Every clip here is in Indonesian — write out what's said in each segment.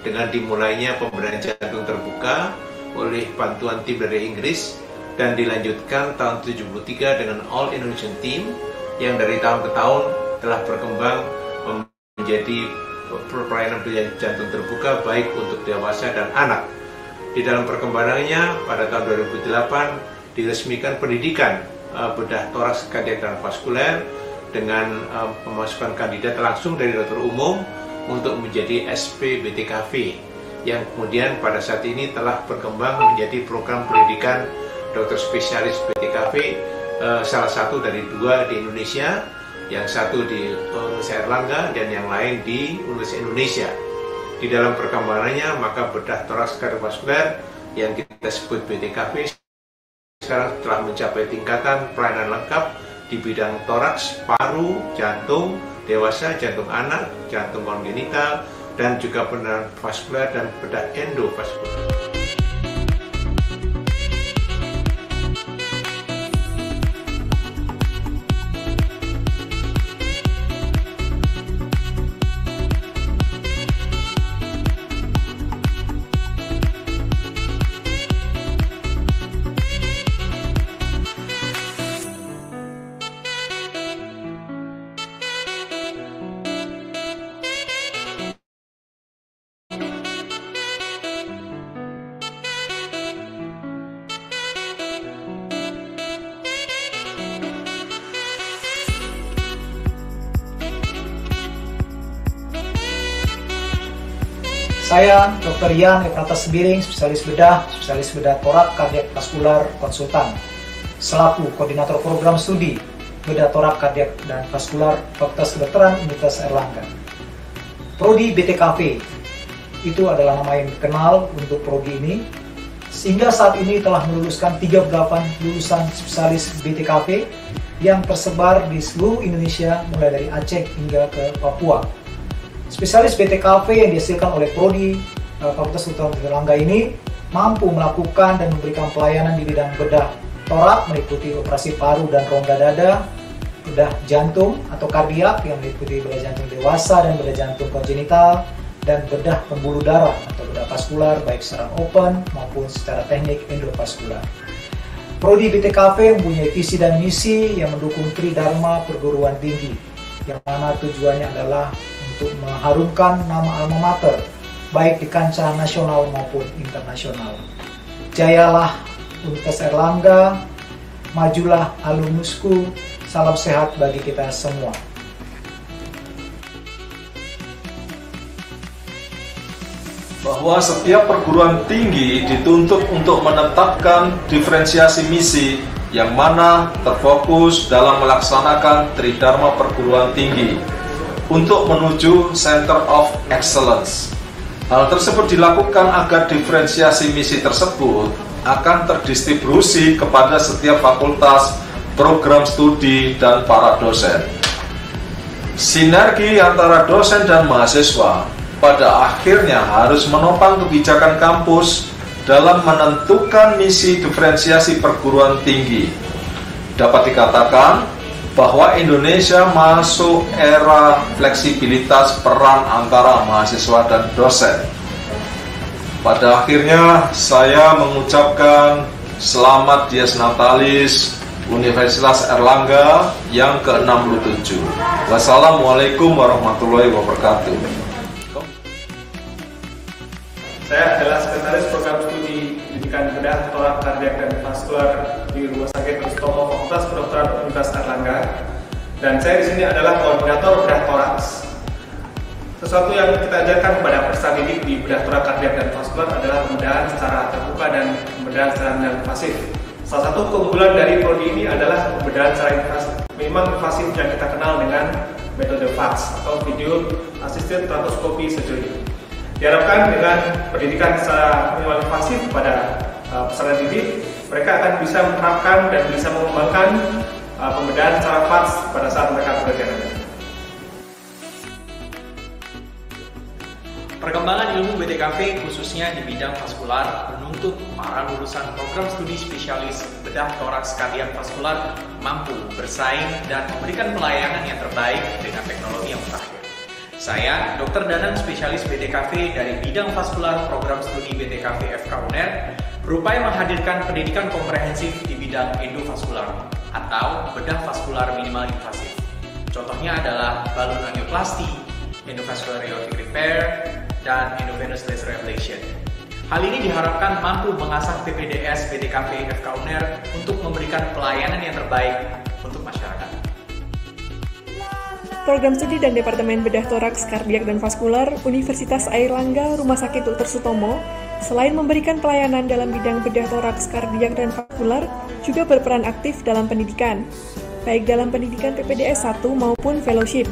dengan dimulainya pemberdayaan jantung terbuka oleh bantuan tim dari Inggris dan dilanjutkan tahun 73 dengan All Indonesian Team yang dari tahun ke tahun telah berkembang menjadi pelayanan jantung terbuka baik untuk dewasa dan anak. Di dalam perkembangannya pada tahun 2008 diresmikan pendidikan uh, bedah toraks kardiak dan vaskuler dengan pemasukan kandidat langsung dari dokter umum untuk menjadi SP BTKV yang kemudian pada saat ini telah berkembang menjadi program pendidikan dokter spesialis BTKV uh, salah satu dari dua di Indonesia yang satu di Universitas Erlangga dan yang lain di Universitas Indonesia. Di dalam perkembangannya maka bedah toraks kardiovaskuler yang kita sebut BTKV sekarang telah mencapai tingkatan pelayanan lengkap di bidang toraks, paru, jantung, dewasa, jantung anak, jantung kongenital, dan juga bedah vaskuler dan bedah endovaskuler. Saya Dr. Ian Efrata Sebiring, spesialis bedah, spesialis bedah torak kardiak vaskular konsultan, selaku koordinator program studi bedah torak kardiak dan vaskular Fakultas Kedokteran Universitas Erlangga. Prodi BTKV itu adalah nama yang dikenal untuk prodi ini, sehingga saat ini telah meluluskan 38 lulusan spesialis BTKV yang tersebar di seluruh Indonesia mulai dari Aceh hingga ke Papua. Spesialis BTKV yang dihasilkan oleh Prodi uh, Fakultas Kedokteran Erlangga ini mampu melakukan dan memberikan pelayanan di bidang bedah torak meliputi operasi paru dan rongga dada, bedah jantung atau kardiak yang meliputi bedah jantung dewasa dan bedah jantung kongenital, dan bedah pembuluh darah atau bedah vaskular baik secara open maupun secara teknik endovaskular. Prodi BTKV mempunyai visi dan misi yang mendukung Tridharma perguruan tinggi, yang mana tujuannya adalah untuk mengharumkan nama alma mater baik di kancah nasional maupun internasional. Jayalah Universitas Erlangga, majulah alumnusku, salam sehat bagi kita semua. bahwa setiap perguruan tinggi dituntut untuk menetapkan diferensiasi misi yang mana terfokus dalam melaksanakan Tridharma perguruan tinggi untuk menuju Center of Excellence. Hal tersebut dilakukan agar diferensiasi misi tersebut akan terdistribusi kepada setiap fakultas, program studi, dan para dosen. Sinergi antara dosen dan mahasiswa pada akhirnya harus menopang kebijakan kampus dalam menentukan misi diferensiasi perguruan tinggi. Dapat dikatakan bahwa Indonesia masuk era fleksibilitas peran antara mahasiswa dan dosen. Pada akhirnya saya mengucapkan selamat Dies Natalis Universitas Erlangga yang ke-67. Wassalamualaikum warahmatullahi wabarakatuh. Saya adalah sekretaris program studi pendidikan bedah, torak, kardiak, dan vaskular di Rumah Sakit Kristomo Fakultas Kedokteran Universitas Erlangga. Dan saya di sini adalah koordinator bedah toraks. Sesuatu yang kita ajarkan kepada peserta didik di bedah torak, kardiak, dan vaskular adalah pembedahan secara terbuka dan pembedahan secara non invasif. Salah satu keunggulan dari prodi ini adalah pembedahan secara invasif. Memang invasif yang kita kenal dengan metode VATS atau Video Assisted Tracheoscopy Surgery. Diharapkan dengan pendidikan secara minimal invasif pada uh, peserta didik, mereka akan bisa menerapkan dan bisa mengembangkan uh, pembedahan secara VATS pada saat mereka bekerja. Perkembangan ilmu BTKV khususnya di bidang vaskular menuntut para lulusan program studi spesialis bedah toraks kardiak vaskular mampu bersaing dan memberikan pelayanan yang terbaik dengan teknologi yang terakhir. Saya, Dr. Danang, spesialis BTKV dari bidang vaskular program studi BTKV FK UNER, berupaya menghadirkan pendidikan komprehensif di bidang endovaskular atau bedah vaskular minimal invasif. Contohnya adalah balon angioplasti, endovascular aortic repair, dan endovenous laser ablation. Hal ini diharapkan mampu mengasah PPDS BTKV FK UNER untuk memberikan pelayanan yang terbaik untuk masyarakat. Program Studi dan Departemen Bedah Toraks, Kardiak, dan Vaskular Universitas Airlangga Rumah Sakit Dr. Sutomo selain memberikan pelayanan dalam bidang bedah toraks, kardiak, dan vaskular, juga berperan aktif dalam pendidikan, baik dalam pendidikan PPDS 1 maupun fellowship.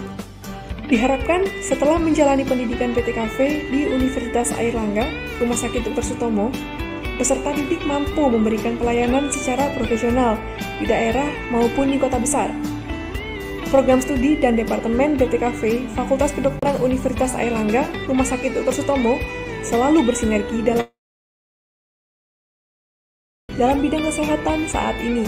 Diharapkan setelah menjalani pendidikan PTKV di Universitas Airlangga Rumah Sakit Dr. Sutomo, peserta didik mampu memberikan pelayanan secara profesional di daerah maupun di kota besar. Program Studi dan Departemen BTKV Fakultas Kedokteran Universitas Airlangga Rumah Sakit Dr. Sutomo selalu bersinergi dalam dalam bidang kesehatan saat ini.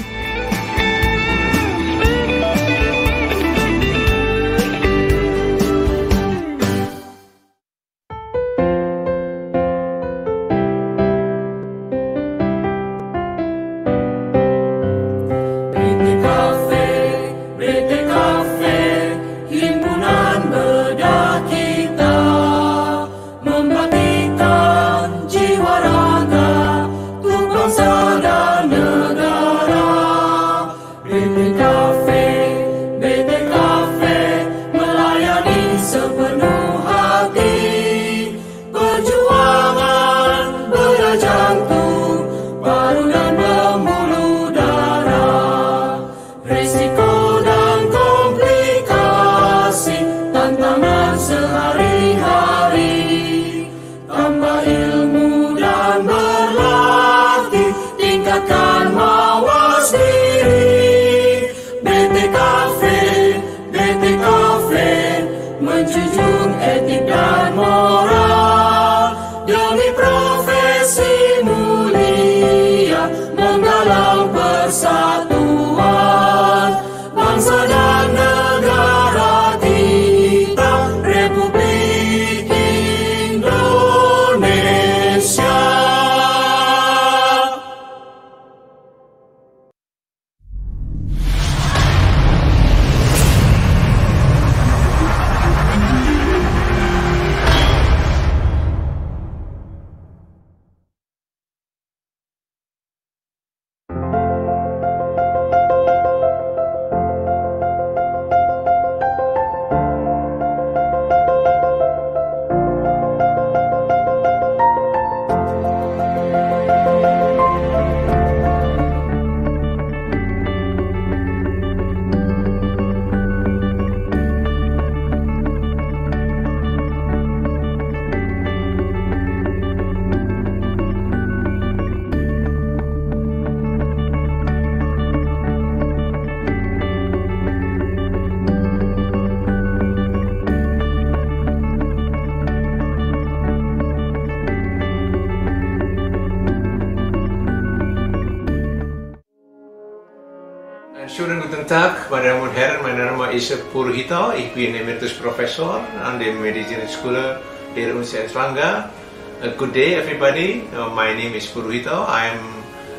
Everybody. Uh, my name is Purhito. I'm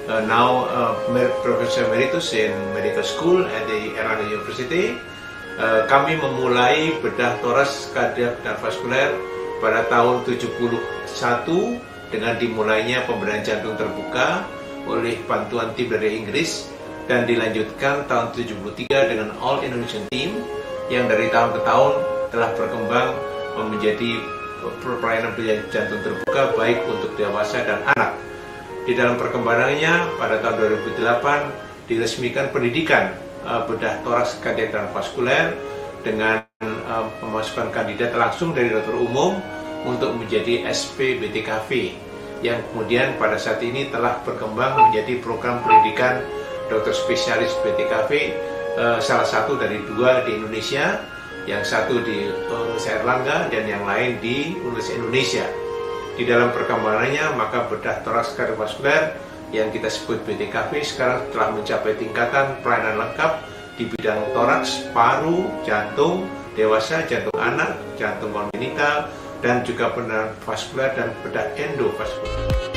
uh, now uh, Professor Emeritus in Medical School at the Erlangga University. Uh, kami memulai bedah toras, kardiak, dan vaskuler pada tahun 71 dengan dimulainya pemberdayaan jantung terbuka oleh bantuan tim dari Inggris dan dilanjutkan tahun 73 dengan All Indonesian Team yang dari tahun ke tahun telah berkembang menjadi pelayanan jantung terbuka baik untuk dewasa dan anak. Di dalam perkembangannya pada tahun 2008 diresmikan pendidikan uh, bedah toraks kardiak vaskuler dengan uh, memasukkan kandidat langsung dari dokter umum untuk menjadi SP BTKV yang kemudian pada saat ini telah berkembang menjadi program pendidikan dokter spesialis BTKV uh, salah satu dari dua di Indonesia yang satu di Universitas Erlangga dan yang lain di Universitas Indonesia di dalam perkembangannya maka bedah toraks kardiovaskuler yang kita sebut BTKV sekarang telah mencapai tingkatan pelayanan lengkap di bidang toraks, paru, jantung, dewasa, jantung anak, jantung kongenital, dan juga bedah vaskular dan bedah endovaskular.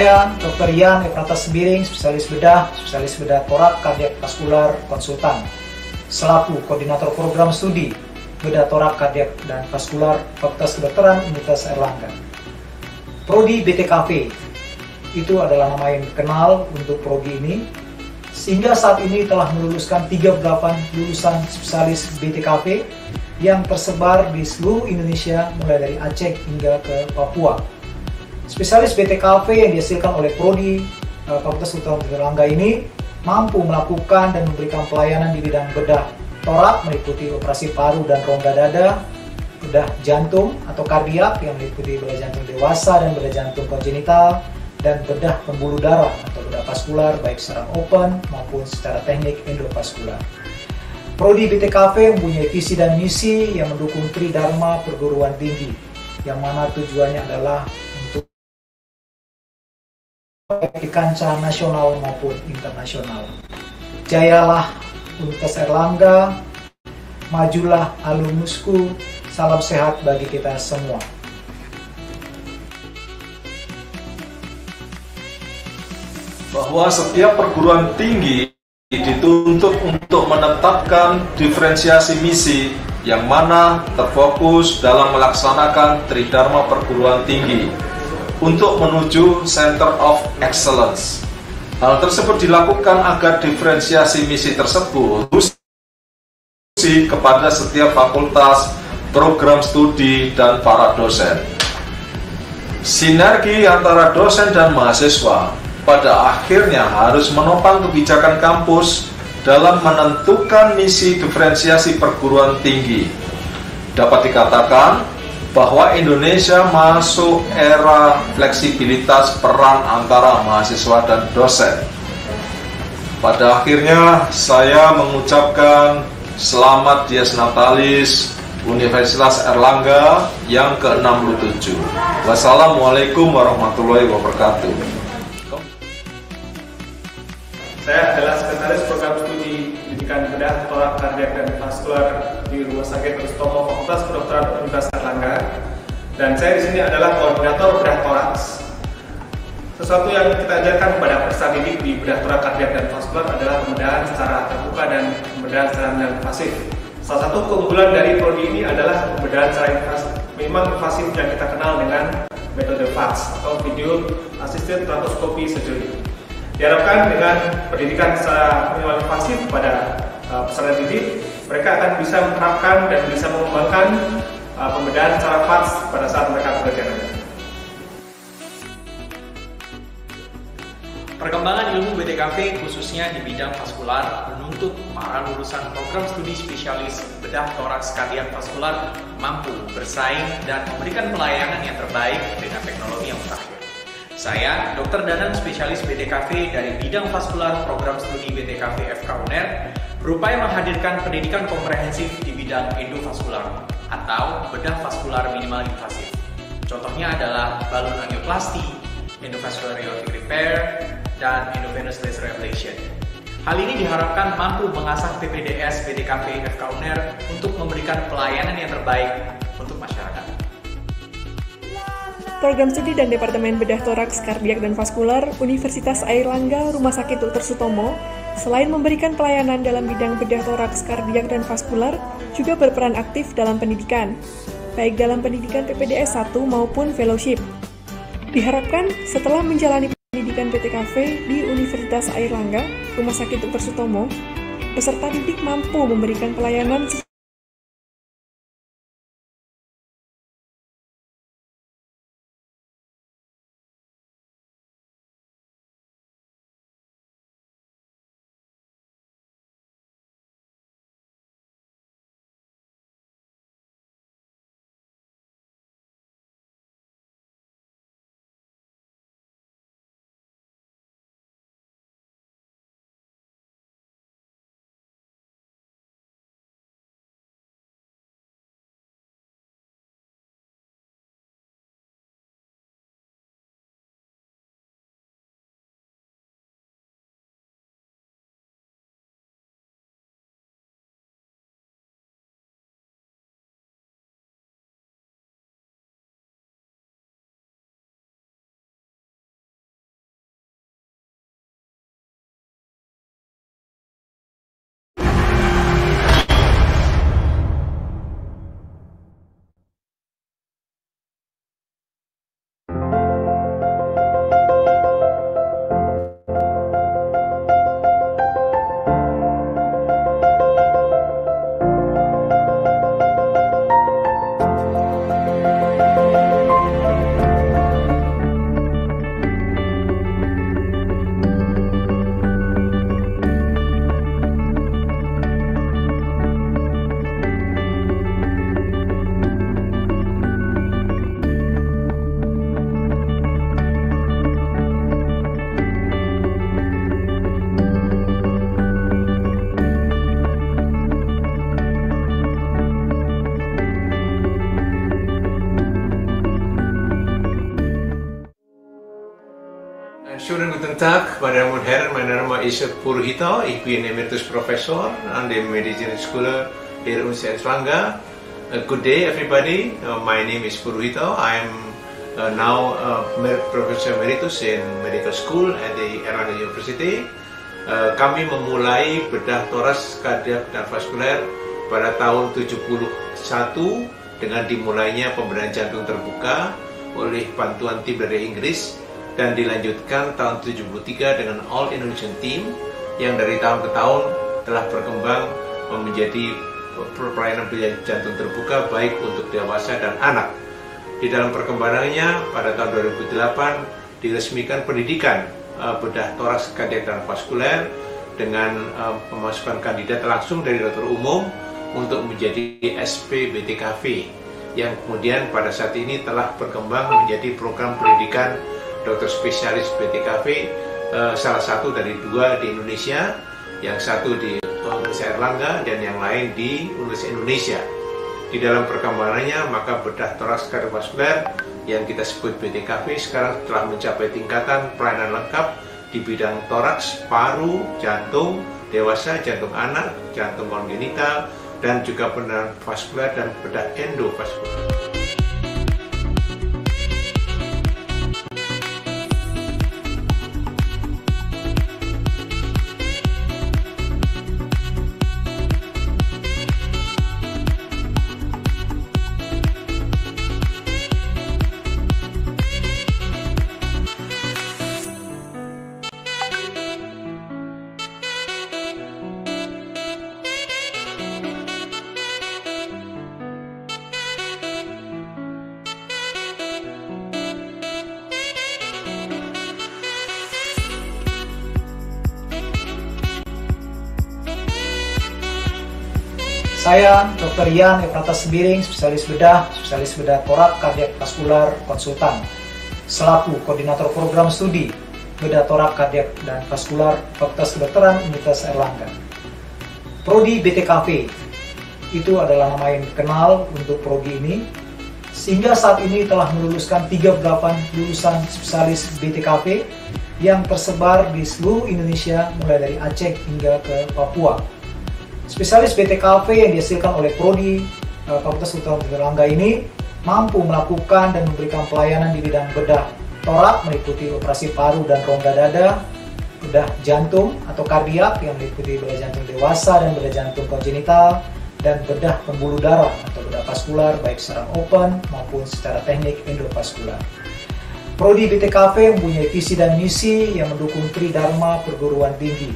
Saya Dr. Ian Efrata Sembiring, spesialis bedah, spesialis bedah torak, kardiak vaskular, konsultan, selaku koordinator program studi bedah torak, kardiak, dan vaskular Fakultas Kedokteran Universitas Erlangga. Prodi BTKV itu adalah nama yang dikenal untuk prodi ini, sehingga saat ini telah meluluskan 38 lulusan spesialis BTKV yang tersebar di seluruh Indonesia mulai dari Aceh hingga ke Papua. Spesialis BTKV yang dihasilkan oleh Prodi uh, Fakultas Kedokteran Erlangga ini mampu melakukan dan memberikan pelayanan di bidang bedah torak meliputi operasi paru dan rongga dada, bedah jantung atau kardiak yang meliputi bedah jantung dewasa dan bedah jantung kongenital, dan bedah pembuluh darah atau bedah vaskular baik secara open maupun secara teknik endovaskular. Prodi BTKV mempunyai visi dan misi yang mendukung Tridharma perguruan tinggi, yang mana tujuannya adalah di kancah nasional maupun internasional. Jayalah Universitas Erlangga, majulah alumnusku, salam sehat bagi kita semua. bahwa setiap perguruan tinggi dituntut untuk menetapkan diferensiasi misi yang mana terfokus dalam melaksanakan Tridharma perguruan tinggi untuk menuju Center of Excellence. Hal tersebut dilakukan agar diferensiasi misi tersebut kepada setiap fakultas, program studi, dan para dosen. Sinergi antara dosen dan mahasiswa pada akhirnya harus menopang kebijakan kampus dalam menentukan misi diferensiasi perguruan tinggi. Dapat dikatakan bahwa Indonesia masuk era fleksibilitas peran antara mahasiswa dan dosen. Pada akhirnya saya mengucapkan selamat Dias Natalis Universitas Erlangga yang ke-67. Wassalamualaikum warahmatullahi wabarakatuh. Saya adalah sekretaris program pendidikan bedah torak kardiak dan vaskular di Rumah Sakit Rustomo Fakultas Kedokteran Universitas Erlangga. Dan saya di sini adalah koordinator bedah toraks. Sesuatu yang kita ajarkan kepada peserta didik di bedah torak kardiak dan vaskular adalah pembedahan secara terbuka dan pembedahan secara invasif. Salah satu keunggulan dari prodi ini adalah pembedahan secara invasif. Memang invasif yang kita kenal dengan metode VATS atau Video Assisted Tracheoscopy Surgery. Diharapkan dengan pendidikan secara invasif pada uh, peserta didik, mereka akan bisa menerapkan dan bisa mengembangkan uh, pembedahan secara VATS pada saat mereka bekerja. Perkembangan ilmu BTKV khususnya di bidang vaskular menuntut para lulusan program studi spesialis bedah toraks kardiak vaskular mampu bersaing dan memberikan pelayanan yang terbaik dengan teknologi yang mutakhir. Saya, Dr. Danang, spesialis BTKV dari bidang vaskular program studi BTKV FK UNER, berupaya menghadirkan pendidikan komprehensif di bidang endovaskular atau bedah vaskular minimal invasif. Contohnya adalah balon angioplasti, endovascular aortic repair, dan endovenous laser ablation. Hal ini diharapkan mampu mengasah PPDS BTKV FK UNER untuk memberikan pelayanan yang terbaik untuk masyarakat. Program Studi dan Departemen Bedah Toraks, Kardiak, dan Vaskular Universitas Airlangga Rumah Sakit Dr. Sutomo selain memberikan pelayanan dalam bidang bedah toraks, kardiak, dan vaskular, juga berperan aktif dalam pendidikan, baik dalam pendidikan PPDS 1 maupun fellowship. Diharapkan setelah menjalani pendidikan PTKV di Universitas Airlangga Rumah Sakit Dr. Sutomo, peserta didik mampu memberikan pelayanan Purhito, ich bin Emeritus Professor an der Medizinschule der Universität Erlangga. Uh, good day everybody, uh, my name is Purhito, I am uh, now uh, Professor Emeritus in Medical School at the Erlangga University. Uh, kami memulai bedah toras, kardiak, dan vaskuler pada tahun 71 dengan dimulainya pemberdayaan jantung terbuka oleh bantuan tim dari Inggris dan dilanjutkan tahun 73 dengan All Indonesian Team yang dari tahun ke tahun telah berkembang menjadi pelayanan jantung terbuka baik untuk dewasa dan anak. Di dalam perkembangannya pada tahun 2008 diresmikan pendidikan uh, bedah toraks kardiak dan vaskuler dengan uh, memasukkan kandidat langsung dari dokter umum untuk menjadi SP BTKV yang kemudian pada saat ini telah berkembang menjadi program pendidikan dokter spesialis BTKV eh, salah satu dari dua di Indonesia yang satu di Universitas Erlangga dan yang lain di Universitas Indonesia di dalam perkembangannya maka bedah toraks kardiovaskuler yang kita sebut BTKV sekarang telah mencapai tingkatan pelayanan lengkap di bidang toraks, paru, jantung, dewasa, jantung anak, jantung kongenital, dan juga bedah vaskuler dan bedah endovaskuler. Saya Dr. Ian Efrata Sembiring, spesialis bedah, spesialis bedah torak, kardiak vaskular, konsultan, selaku koordinator program studi bedah torak, kardiak, dan vaskular Fakultas Kedokteran Universitas Erlangga. Prodi BTKV itu adalah nama yang dikenal untuk prodi ini, sehingga saat ini telah meluluskan 38 lulusan spesialis BTKV yang tersebar di seluruh Indonesia mulai dari Aceh hingga ke Papua. Spesialis BTKV yang dihasilkan oleh Prodi uh, Fakultas Kedokteran Erlangga ini mampu melakukan dan memberikan pelayanan di bidang bedah torak meliputi operasi paru dan rongga dada, bedah jantung atau kardiak yang meliputi bedah jantung dewasa dan bedah jantung kongenital, dan bedah pembuluh darah atau bedah vaskular baik secara open maupun secara teknik endovaskular. Prodi BTKV mempunyai visi dan misi yang mendukung Tridharma perguruan tinggi,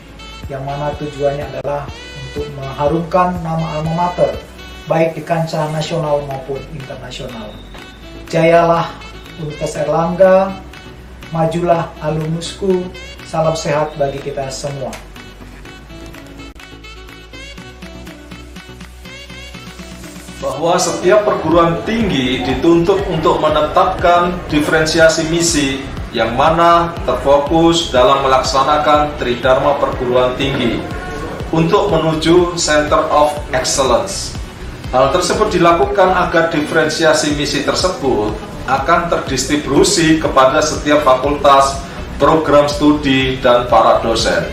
yang mana tujuannya adalah untuk mengharumkan nama alma mater baik di kancah nasional maupun internasional. Jayalah Universitas Erlangga, majulah alumnusku, salam sehat bagi kita semua. bahwa setiap perguruan tinggi dituntut untuk menetapkan diferensiasi misi yang mana terfokus dalam melaksanakan tridharma perguruan tinggi untuk menuju Center of Excellence. Hal tersebut dilakukan agar diferensiasi misi tersebut akan terdistribusi kepada setiap fakultas, program studi, dan para dosen.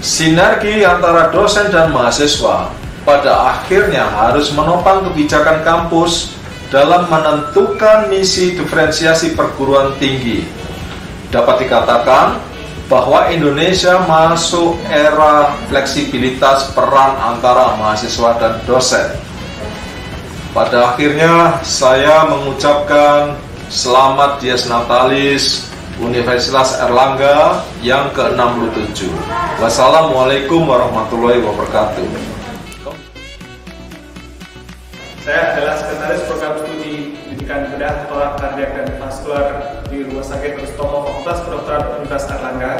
Sinergi antara dosen dan mahasiswa pada akhirnya harus menopang kebijakan kampus dalam menentukan misi diferensiasi perguruan tinggi. Dapat dikatakan, bahwa Indonesia masuk era fleksibilitas peran antara mahasiswa dan dosen. Pada akhirnya saya mengucapkan selamat Dies Natalis Universitas Erlangga yang ke-67. Wassalamualaikum warahmatullahi wabarakatuh. Saya adalah sekretaris program pendidikan bedah, torak, kardiak, dan vaskular di Rumah Sakit Kristomo Fakultas Kedokteran Universitas Erlangga.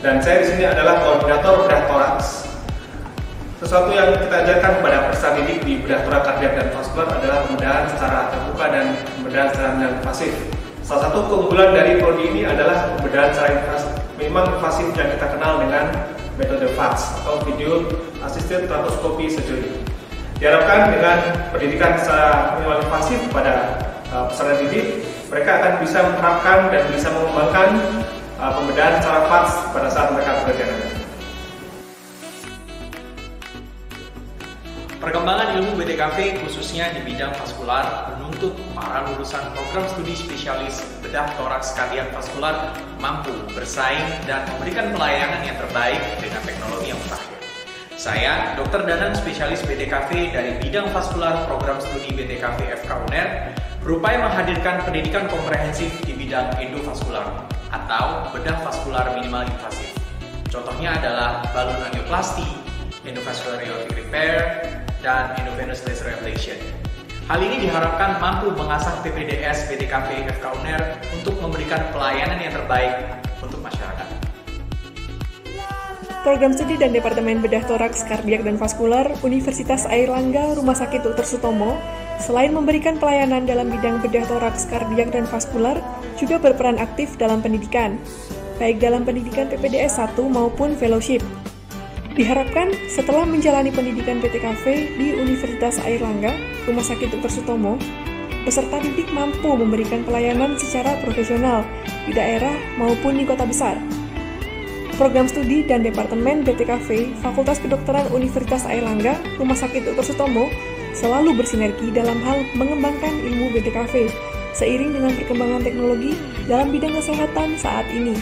Dan saya di sini adalah koordinator bedah toraks. Sesuatu yang kita ajarkan kepada peserta didik di bedah torak, kardiak, dan vaskular adalah pembedahan secara terbuka dan pembedahan secara invasif. Salah satu keunggulan dari prodi ini adalah pembedahan secara invasif, memang invasif yang kita kenal dengan metode VATS atau Video Assisted Tracheoscopy Surgery. Diharapkan dengan pendidikan secara invasif pada uh, peserta didik, mereka akan bisa menerapkan dan bisa mengembangkan uh, pembedahan secara fast pada saat mereka bekerja. Perkembangan ilmu BTKV khususnya di bidang vaskular menuntut para lulusan program studi spesialis bedah toraks kardiak vaskular mampu bersaing dan memberikan pelayanan yang terbaik dengan teknologi yang mutakhir. Saya, Dr. Danan, spesialis BTKV dari bidang vaskular program studi BTKV FK UNER, berupaya menghadirkan pendidikan komprehensif di bidang endovaskular atau bedah vaskular minimal invasif. Contohnya adalah balon angioplasti, endovascular aortic repair, dan endovenous laser ablation. Hal ini diharapkan mampu mengasah PPDS BTKV FK UNER untuk memberikan pelayanan yang terbaik. Program Studi dan Departemen Bedah Toraks, Kardiak, dan Vaskular Universitas Airlangga Rumah Sakit Dr. Sutomo selain memberikan pelayanan dalam bidang bedah toraks, kardiak, dan vaskular, juga berperan aktif dalam pendidikan, baik dalam pendidikan PPDS 1 maupun fellowship. Diharapkan setelah menjalani pendidikan PTKV di Universitas Airlangga, Rumah Sakit Dr. Sutomo, peserta didik mampu memberikan pelayanan secara profesional di daerah maupun di kota besar. Program studi dan Departemen BTKV Fakultas Kedokteran Universitas Airlangga, Rumah Sakit Dr. Sutomo selalu bersinergi dalam hal mengembangkan ilmu BTKV seiring dengan perkembangan teknologi dalam bidang kesehatan saat ini.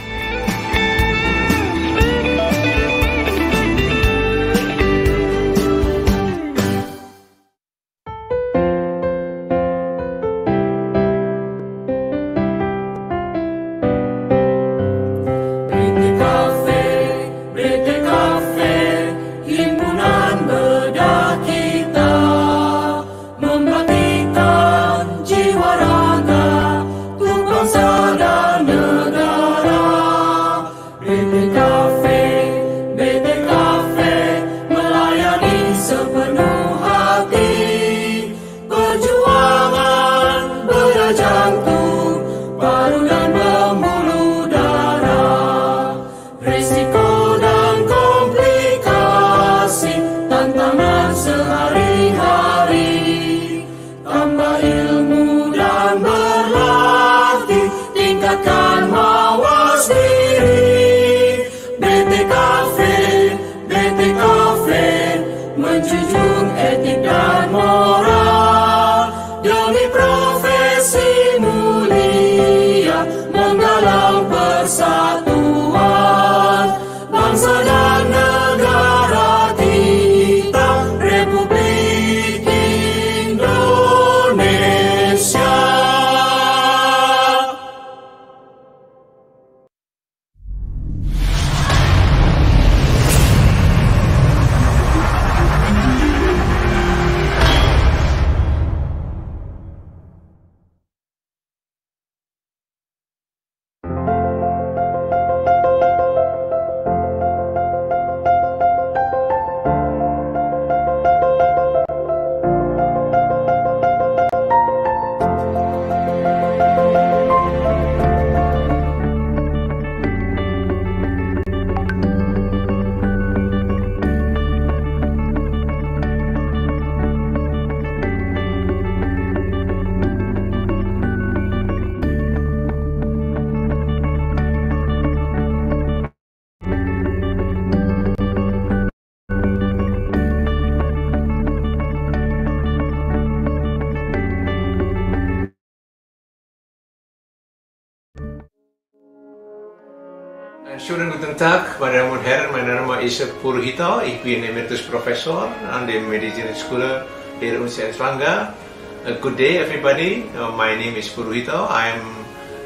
Everybody. Uh, my name is Purhito. I am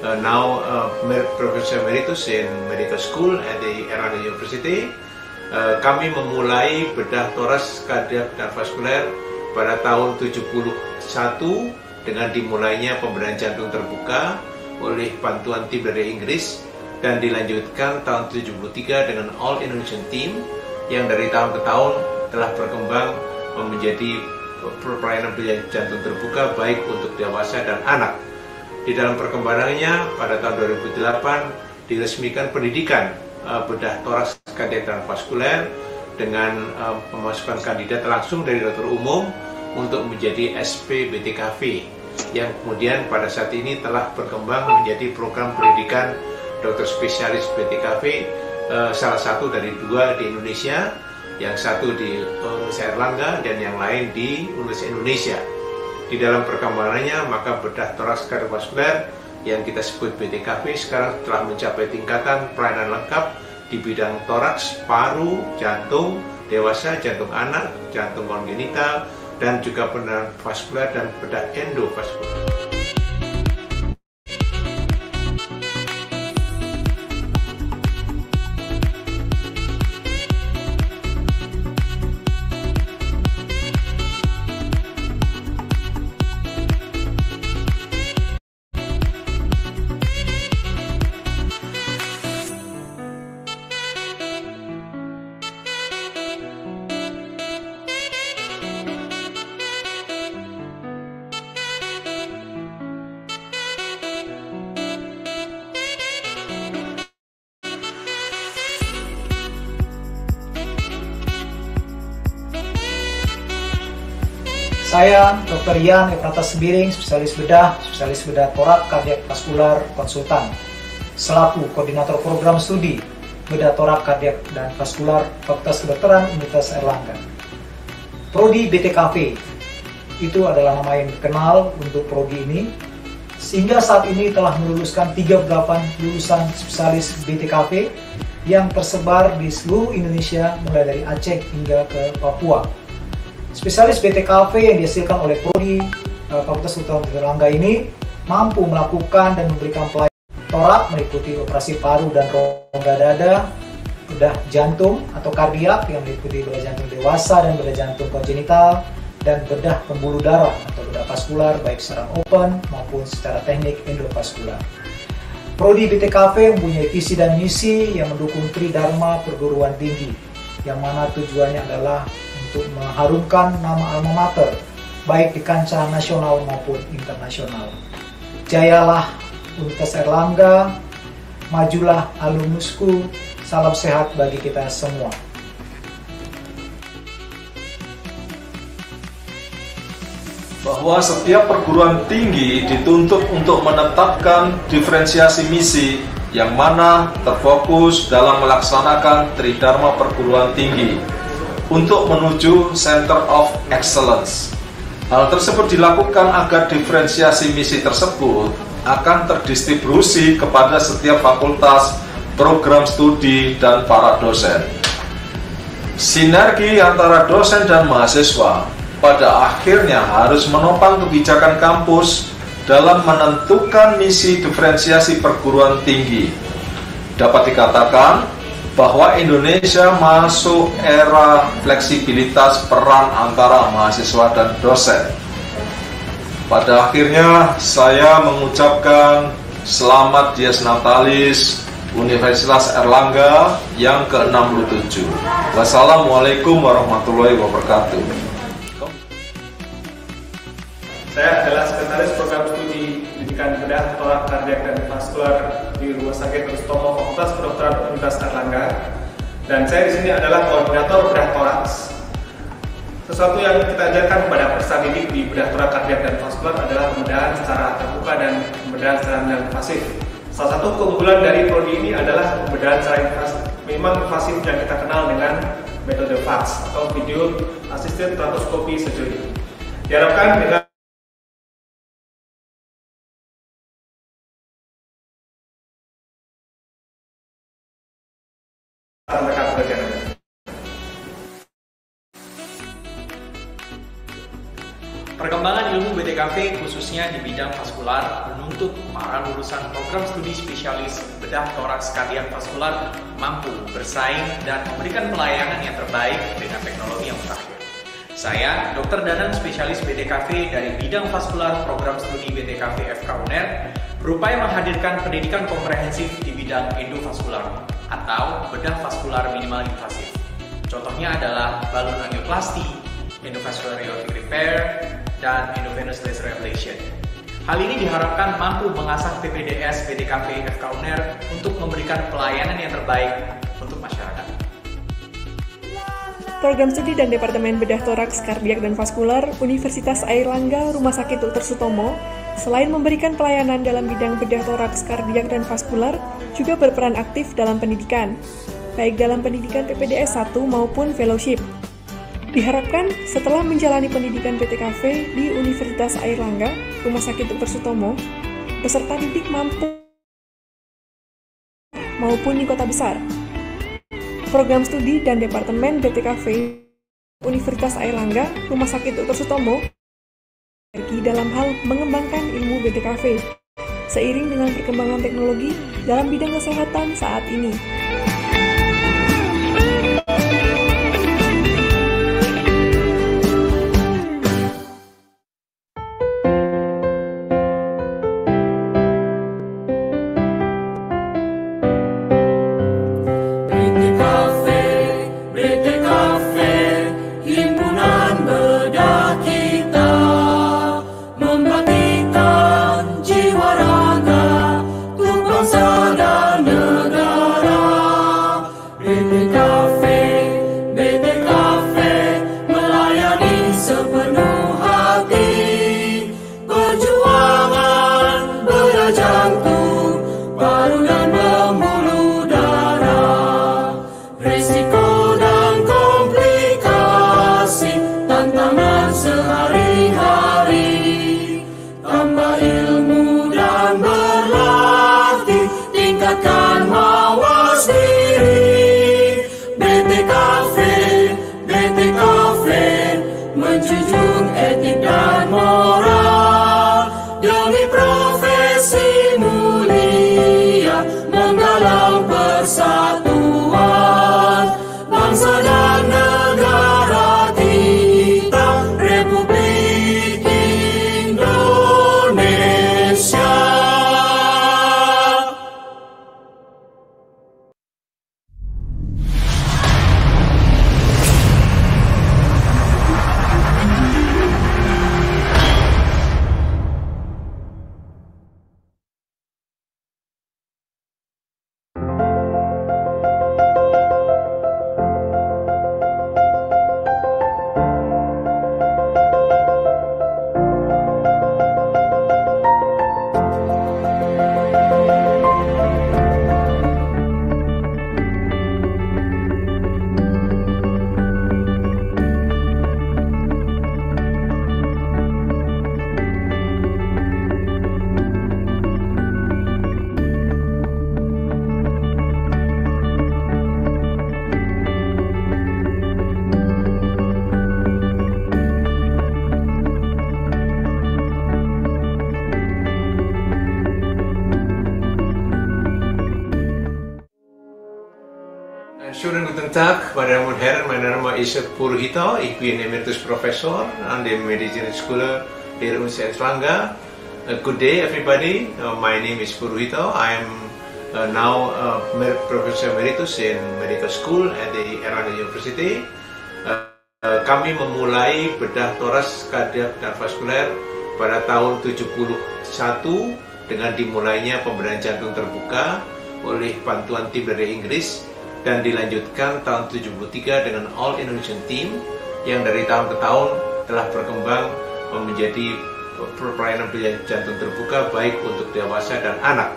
uh, now uh, Professor Emeritus in Medical School at the Erlangga University. Uh, kami memulai bedah toras, kardiak, dan vaskuler pada tahun 71 dengan dimulainya pemberdayaan jantung terbuka oleh bantuan tim dari Inggris dan dilanjutkan tahun 73 dengan All Indonesian Team yang dari tahun ke tahun telah berkembang menjadi pelayanan jantung terbuka baik untuk dewasa dan anak. Di dalam perkembangannya pada tahun 2008 diresmikan pendidikan uh, bedah toraks kardiak vaskuler dengan uh, pemasukan kandidat langsung dari dokter umum untuk menjadi SP BTKV yang kemudian pada saat ini telah berkembang menjadi program pendidikan dokter spesialis BTKV eh, salah satu dari dua di Indonesia, yang satu di Universitas Erlangga dan yang lain di Universitas Indonesia. Di dalam perkembangannya, maka bedah toraks kardiovaskuler yang kita sebut BTKV sekarang telah mencapai tingkatan pelayanan lengkap di bidang toraks, paru, jantung, dewasa, jantung anak, jantung kongenital, dan juga bedah vaskuler dan bedah endovaskuler. Saya Dr. Ian Efrata Sebiring, spesialis bedah, spesialis bedah torak, kardiak vaskular, konsultan, selaku koordinator program studi bedah torak, kardiak, dan vaskular Fakultas Kedokteran Universitas Erlangga. Prodi BTKV itu adalah nama yang dikenal untuk prodi ini, sehingga saat ini telah meluluskan 38 lulusan spesialis BTKV yang tersebar di seluruh Indonesia mulai dari Aceh hingga ke Papua. Spesialis BTKV yang dihasilkan oleh Prodi uh, Fakultas Kedokteran Erlangga ini mampu melakukan dan memberikan pelayanan torak meliputi operasi paru dan rongga dada, bedah jantung atau kardiak yang meliputi bedah jantung dewasa dan bedah jantung kongenital, dan bedah pembuluh darah atau bedah vaskular baik secara open maupun secara teknik endovaskular. Prodi BTKV mempunyai visi dan misi yang mendukung Tridharma perguruan tinggi, yang mana tujuannya adalah untuk mengharumkan nama alma mater, baik di kancah nasional maupun internasional. Jayalah Universitas Erlangga, majulah alumnusku, salam sehat bagi kita semua. bahwa setiap perguruan tinggi dituntut untuk menetapkan diferensiasi misi yang mana terfokus dalam melaksanakan Tridharma perguruan tinggi untuk menuju Center of Excellence. Hal tersebut dilakukan agar diferensiasi misi tersebut akan terdistribusi kepada setiap fakultas, program studi, dan para dosen. Sinergi antara dosen dan mahasiswa pada akhirnya harus menopang kebijakan kampus dalam menentukan misi diferensiasi perguruan tinggi. Dapat dikatakan bahwa Indonesia masuk era fleksibilitas peran antara mahasiswa dan dosen. Pada akhirnya saya mengucapkan selamat Dies Natalis Universitas Erlangga yang ke-67. Wassalamualaikum warahmatullahi wabarakatuh. Saya adalah sekretaris program pendidikan bedah torak kardiak dan vaskular di Rumah Sakit Rustomo Fakultas Kedokteran Universitas Erlangga. Dan saya di sini adalah koordinator bedah toraks. Sesuatu yang kita ajarkan kepada peserta didik di bedah torak kardiak dan vaskular adalah pembedahan secara terbuka dan pembedahan secara non invasif. Salah satu keunggulan dari prodi ini adalah pembedahan secara invasif, memang invasif yang kita kenal dengan metode VATS atau Video Assisted Tracheoscopy Surgery. Diharapkan dengan program studi spesialis bedah toraks kardiak vaskular mampu bersaing dan memberikan pelayanan yang terbaik dengan teknologi yang mutakhir. Saya, Dr. Danan spesialis BTKV dari bidang vaskular program studi BTKV FK UNER, berupaya menghadirkan pendidikan komprehensif di bidang endovaskular atau bedah vaskular minimal invasif. Contohnya adalah balon angioplasti, endovascular aortic repair, dan endovenous laser ablation. Hal ini diharapkan mampu mengasah PPDS BTKV FK UNER untuk memberikan pelayanan yang terbaik untuk masyarakat. Program Studi dan Departemen Bedah Toraks, Kardiak, dan Vaskular Universitas Airlangga Rumah Sakit Dr. Sutomo selain memberikan pelayanan dalam bidang bedah toraks, kardiak, dan vaskular, juga berperan aktif dalam pendidikan, baik dalam pendidikan PPDS 1 maupun fellowship. Diharapkan setelah menjalani pendidikan PTKV di Universitas Airlangga, Rumah Sakit Dr. Sutomo, peserta didik mampu maupun di kota besar. Program studi dan Departemen BTKV Universitas Airlangga, Rumah Sakit Dr. Sutomo dalam hal mengembangkan ilmu BTKV seiring dengan perkembangan teknologi dalam bidang kesehatan saat ini. Good day, everybody. Uh, my name is Purhito. I am uh, now uh, Professor Emeritus in Medical School at the Erlangga University. Uh, uh, kami memulai bedah toras, kardiak, dan vaskuler pada tahun 71 dengan dimulainya pemberdayaan jantung terbuka oleh bantuan tim dari Inggris dan dilanjutkan tahun 73 dengan All Indonesian Team yang dari tahun ke tahun telah berkembang menjadi pelayanan jantung terbuka baik untuk dewasa dan anak.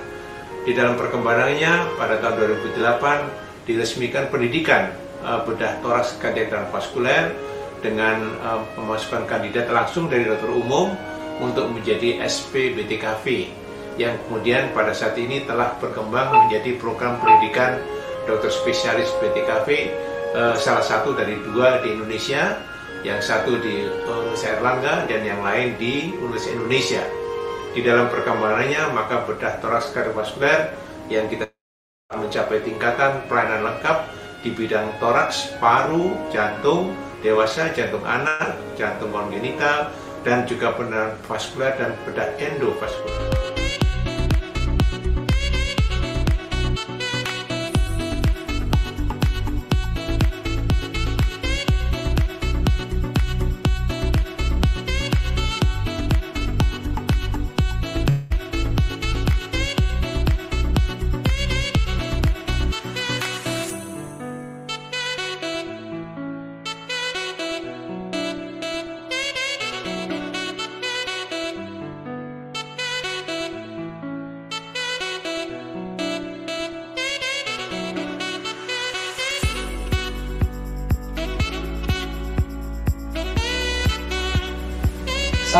Di dalam perkembangannya pada tahun 2008 diresmikan pendidikan uh, bedah toraks kardiak vaskuler dengan uh, memasukkan kandidat langsung dari dokter umum untuk menjadi SP BTKV yang kemudian pada saat ini telah berkembang menjadi program pendidikan dokter spesialis BTKV uh, salah satu dari dua di Indonesia yang satu di Universitas Erlangga dan yang lain di Universitas Indonesia di dalam perkembangannya maka bedah toraks kardiovaskuler yang kita mencapai tingkatan pelayanan lengkap di bidang toraks, paru, jantung, dewasa, jantung anak, jantung kongenital, dan juga bedah vaskuler dan bedah endovaskuler.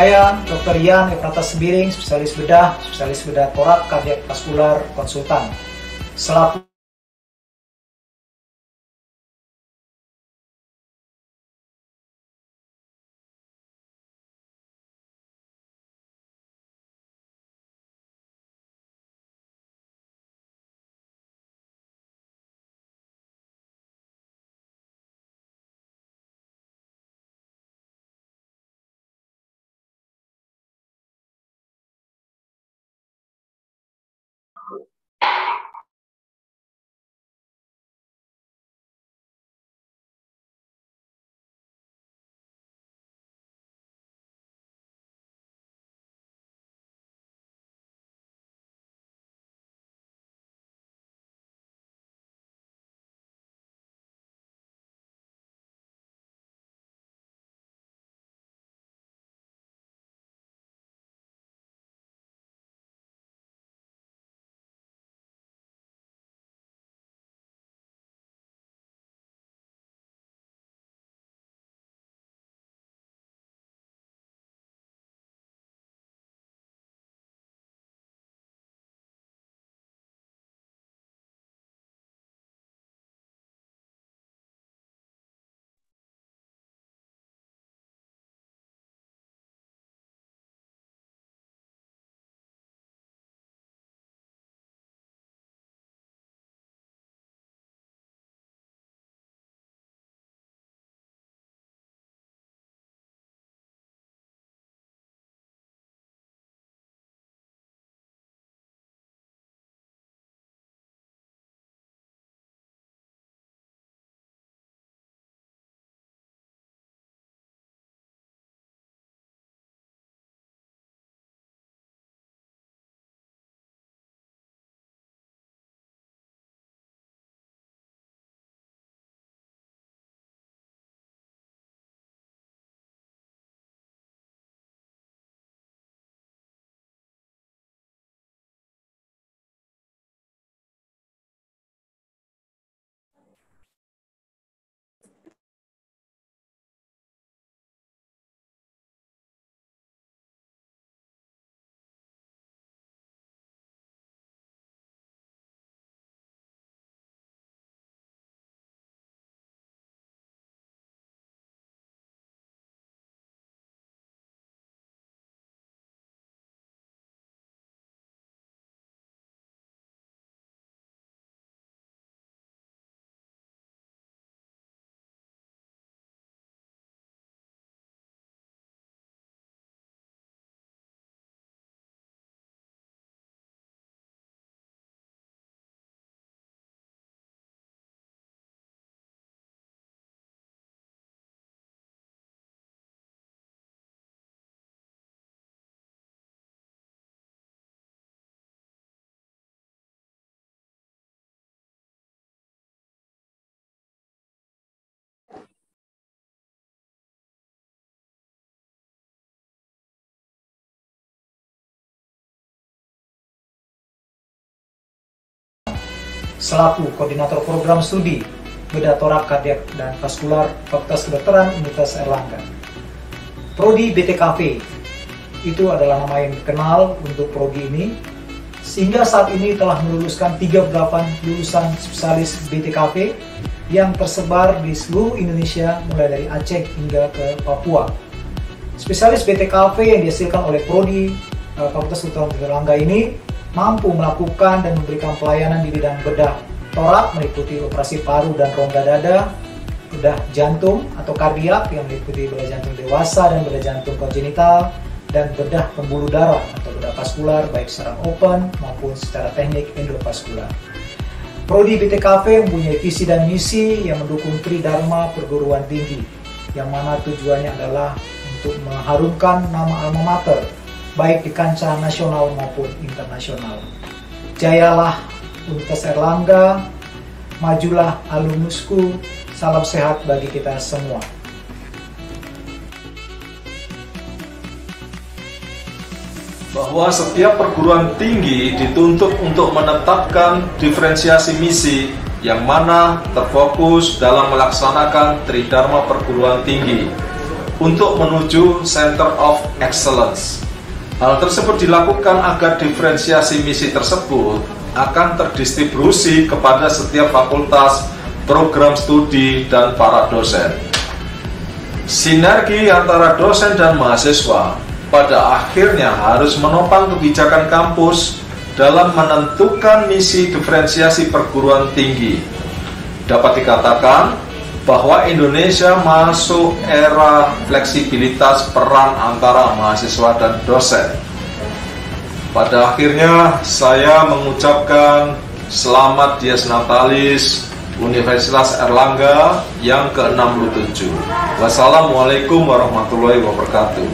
Saya Dr. Ian Efrata Sembiring, spesialis bedah, spesialis bedah torak, kardiak vaskular, konsultan. Selaku selaku koordinator program studi bedah torak kardiak dan vaskular Fakultas Kedokteran Universitas Erlangga. Prodi BTKV itu adalah nama yang dikenal untuk prodi ini sehingga saat ini telah meluluskan 38 lulusan spesialis BTKV yang tersebar di seluruh Indonesia mulai dari Aceh hingga ke Papua. Spesialis BTKV yang dihasilkan oleh prodi uh, Fakultas Kedokteran Erlangga ini mampu melakukan dan memberikan pelayanan di bidang bedah torak meliputi operasi paru dan rongga dada, bedah jantung atau kardiak yang meliputi bedah jantung dewasa dan bedah jantung kongenital, dan bedah pembuluh darah atau bedah vaskular baik secara open maupun secara teknik endovaskular. Prodi BTKV mempunyai visi dan misi yang mendukung Tridharma perguruan tinggi, yang mana tujuannya adalah untuk mengharumkan nama alma mater, baik di kancah nasional maupun internasional. Jayalah Universitas Erlangga, majulah alumnusku, salam sehat bagi kita semua. bahwa setiap perguruan tinggi dituntut untuk menetapkan diferensiasi misi yang mana terfokus dalam melaksanakan tridharma perguruan tinggi untuk menuju Center of Excellence. Hal tersebut dilakukan agar diferensiasi misi tersebut akan terdistribusi kepada setiap fakultas, program studi, dan para dosen. Sinergi antara dosen dan mahasiswa pada akhirnya harus menopang kebijakan kampus dalam menentukan misi diferensiasi perguruan tinggi. Dapat dikatakan bahwa Indonesia masuk era fleksibilitas peran antara mahasiswa dan dosen. Pada akhirnya saya mengucapkan selamat Dies Natalis Universitas Erlangga yang ke-67. Wassalamualaikum warahmatullahi wabarakatuh.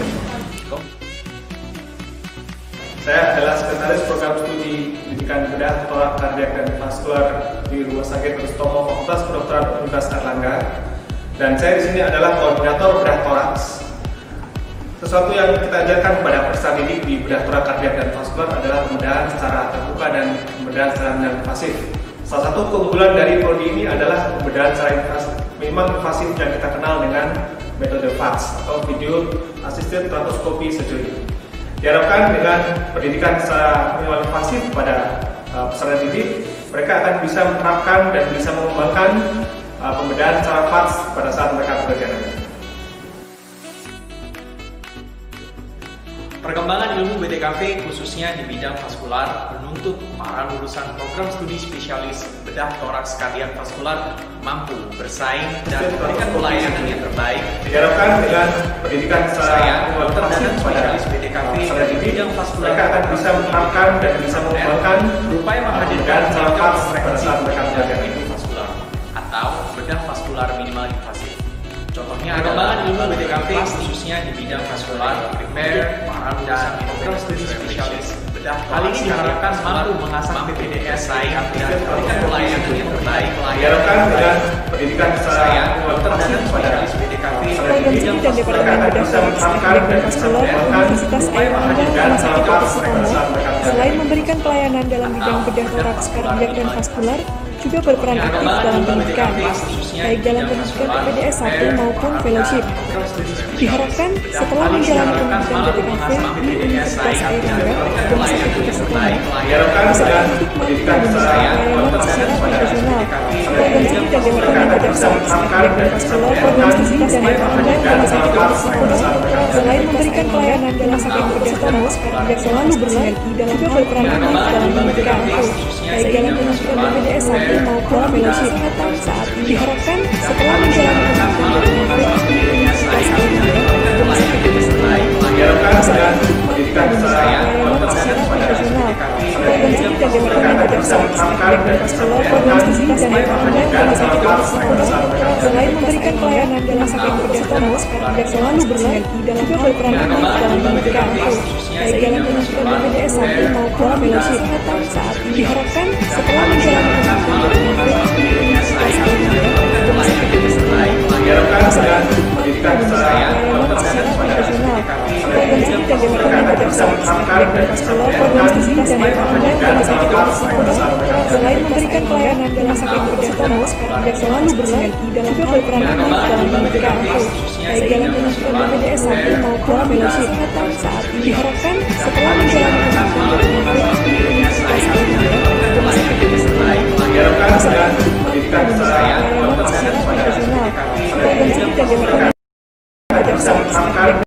Saya adalah sekretaris program studi pendidikan bedah torak kardiak dan vaskular di Rumah Sakit Kristomo Fakultas Kedokteran Universitas Erlangga. Dan saya di sini adalah koordinator bedah toraks. Sesuatu yang kita ajarkan kepada peserta didik di bedah torak kardiak dan vaskular adalah pembedahan secara terbuka dan pembedahan secara invasif. Salah satu keunggulan dari prodi ini adalah pembedahan secara invasif, memang invasif yang kita kenal dengan metode VATS atau Video Assisted Tracheoscopy Surgery. Diharapkan dengan pendidikan secara minimal invasif pada uh, peserta didik, mereka akan bisa menerapkan dan bisa mengembangkan uh, pembedahan secara fast pada saat mereka bekerja nanti. Perkembangan ilmu BTKV khususnya di bidang vaskular menuntut para lulusan program studi spesialis bedah toraks kardiak vaskular mampu bersaing dan memberikan pelayanan yang terbaik. Diharapkan dengan pendidikan secara Saya. Dadan, pada spesialis BTKV peserta dari didik, bidang vaskular mereka akan bisa menerapkan dan bisa mengembangkan menghadirkan pembedahan secara tindakan fast pada saat mereka bekerja. endovaskular atau bedah vaskular minimal invasif. Contohnya perkembangan ilmu BTKV khususnya di bidang vaskular, repair, para lulusan program studi spesialis. Hal ini diharapkan mampu mengasah PPDS saing dan memberikan pelayanan yang terbaik. Diharapkan dengan pendidikan secara Saya, Dadan, pada spesialis Program studi dan Departemen Bedah dan bisa Vaskular Universitas Airlangga Rumah Sakit Dr. Sutomo selain memberikan pelayanan dalam bidang bedah toraks kardiak dan vaskular juga berperan aktif dalam pendidikan baik dalam pendidikan PPDS 1 maupun fellowship diharapkan setelah menjalani pendidikan BPKV di Universitas Airlangga Rumah Sakit Sutomo Diharapkan dengan pendidikan memberikan secara pelayanan secara profesional program studi dan dan dan Dr. Sutomo selain memberikan pelayanan dalam sakit bedah toraks kardiak selalu bersinergi dalam juga berperan aktif dalam pendidikan baik dalam pendidikan BPDS 1 maupun fellowship saat ini diharapkan setelah menjalani pendidikan Dr. Sutomo diharapkan peserta dengan pendidikan dan dan dan. Sutomo selain memberikan pelayanan dalam sakit bedah toraks kardiak selalu bersinergi dalam juga berperan aktif dalam pendidikan baik dalam pendidikan BPDS 1 maupun fellowship saat diharapkan setelah menjalani pendidikan diharapkan dengan pendidikan dan dan dan. Sutomo selain memberikan pelayanan dalam sakit toraks kardiak selalu bersinergi dalam berperan aktif dalam pendidikan baik dalam pendidikan BPDS 1 maupun fellowship saat ini diharapkan setelah menjalani pendidikan diharapkan dengan didik mampu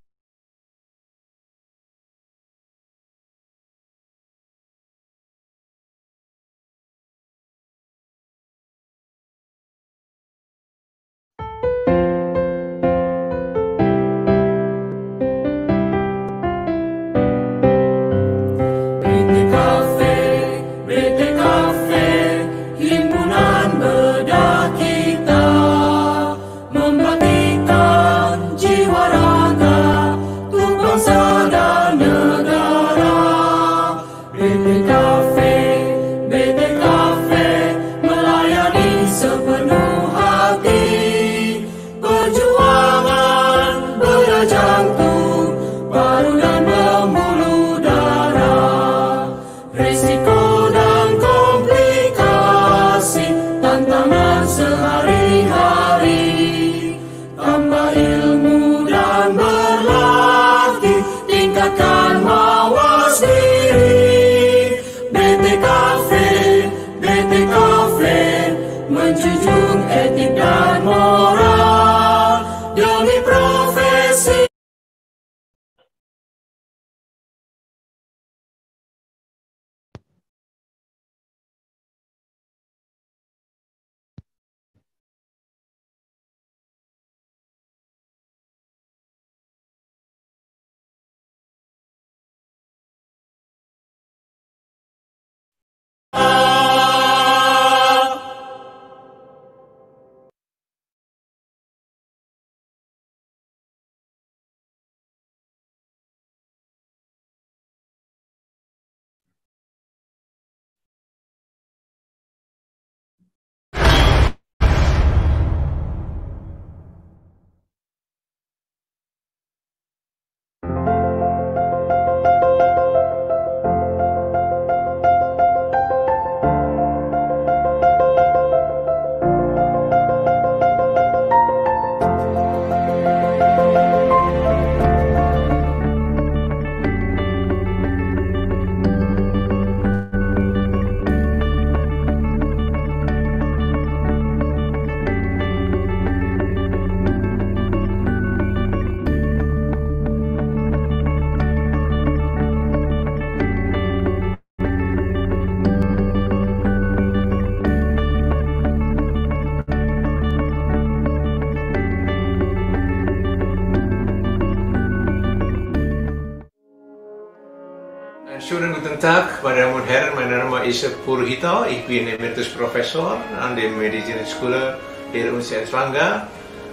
Tag, meine Damen und Herren. Mein Name ist Purhito. Ich bin Emeritus Professor an der Medizinschule der Universität Erlangga.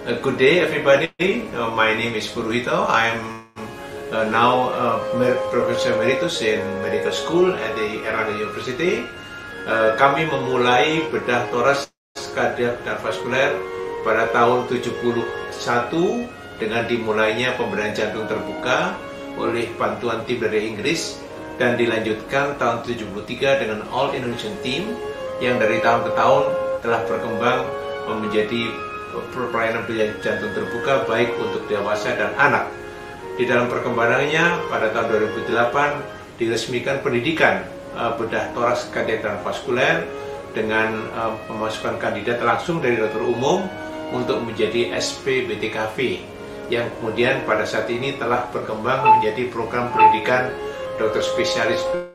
Uh, good day, everybody. Uh, my name is Purhito. I am uh, now uh, Professor Emeritus in Medical School at the Erlangga University. Uh, kami memulai bedah toras kardiak dan vaskuler pada tahun 71 dengan dimulainya pemberian jantung terbuka oleh bantuan tim dari Inggris dan dilanjutkan tahun 73 dengan All Indonesian Team yang dari tahun ke tahun telah berkembang menjadi pelayanan pelayanan jantung terbuka baik untuk dewasa dan anak. Di dalam perkembangannya pada tahun 2008 diresmikan pendidikan uh, bedah toraks kardiak vaskuler dengan uh, pemasukan kandidat langsung dari dokter umum untuk menjadi SP BTKV yang kemudian pada saat ini telah berkembang menjadi program pendidikan dokter spesialis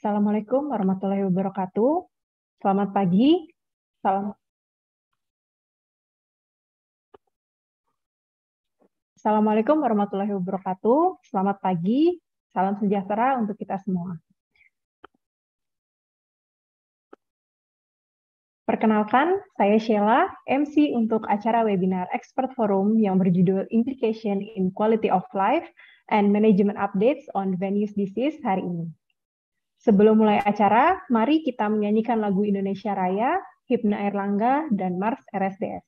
Assalamualaikum warahmatullahi wabarakatuh. Selamat pagi. Salam. Assalamualaikum warahmatullahi wabarakatuh. Selamat pagi. Salam sejahtera untuk kita semua. Perkenalkan, saya Sheila, MC untuk acara webinar Expert Forum yang berjudul Implication in Quality of Life and Management Updates on Venous Disease hari ini. Sebelum mulai acara, mari kita menyanyikan lagu Indonesia Raya, Hipna Erlangga, dan Mars RSDS.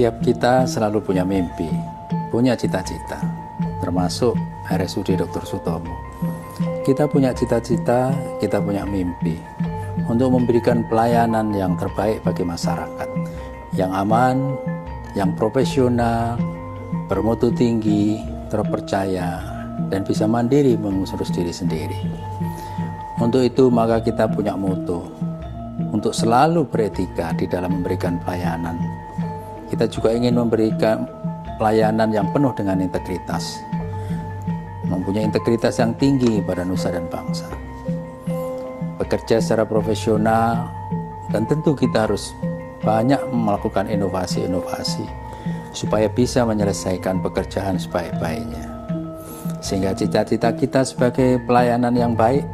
Setiap kita selalu punya mimpi, punya cita-cita, termasuk RSUD Dr. Sutomo. Kita punya cita-cita, kita punya mimpi untuk memberikan pelayanan yang terbaik bagi masyarakat, yang aman, yang profesional, bermutu tinggi, terpercaya, dan bisa mandiri mengurus diri sendiri. Untuk itu maka kita punya mutu untuk selalu beretika di dalam memberikan pelayanan kita juga ingin memberikan pelayanan yang penuh dengan integritas, mempunyai integritas yang tinggi pada nusa dan bangsa. Bekerja secara profesional dan tentu kita harus banyak melakukan inovasi-inovasi supaya bisa menyelesaikan pekerjaan sebaik-baiknya. Sehingga cita-cita kita sebagai pelayanan yang baik,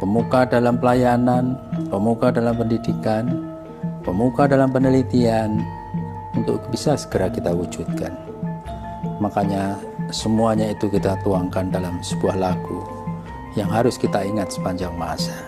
pemuka dalam pelayanan, pemuka dalam pendidikan, pemuka dalam penelitian, untuk bisa segera kita wujudkan. Makanya semuanya itu kita tuangkan dalam sebuah lagu yang harus kita ingat sepanjang masa.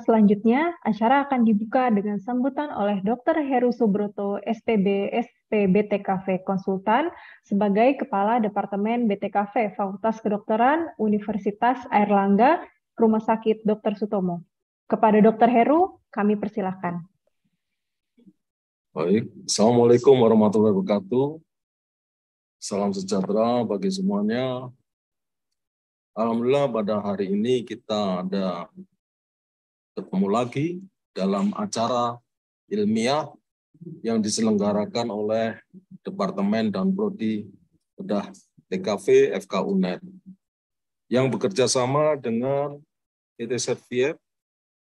Selanjutnya acara akan dibuka dengan sambutan oleh Dr. Heru Subroto, SPB, SPBTKV Konsultan, sebagai Kepala Departemen BTKV Fakultas Kedokteran Universitas Airlangga, Rumah Sakit Dr. Sutomo. Kepada Dr. Heru, kami persilahkan. Baik, Assalamualaikum warahmatullahi wabarakatuh. Salam sejahtera bagi semuanya. Alhamdulillah pada hari ini kita ada ketemu lagi dalam acara ilmiah yang diselenggarakan oleh Departemen dan Prodi Bedah TKV FK UNER yang bekerja sama dengan PT Serviet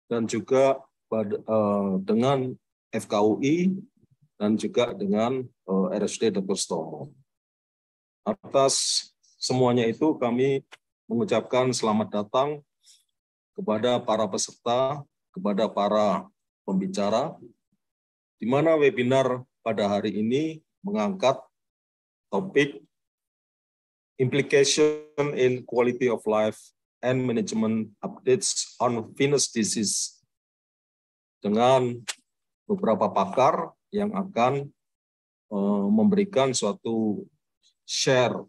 dan juga eh, dengan FKUI dan juga dengan eh, RSD Dr. Stomo. Atas semuanya itu kami mengucapkan selamat datang kepada para peserta, kepada para pembicara, di mana webinar pada hari ini mengangkat topik Implication in Quality of Life and Management Updates on Venous Disease dengan beberapa pakar yang akan eh, memberikan suatu share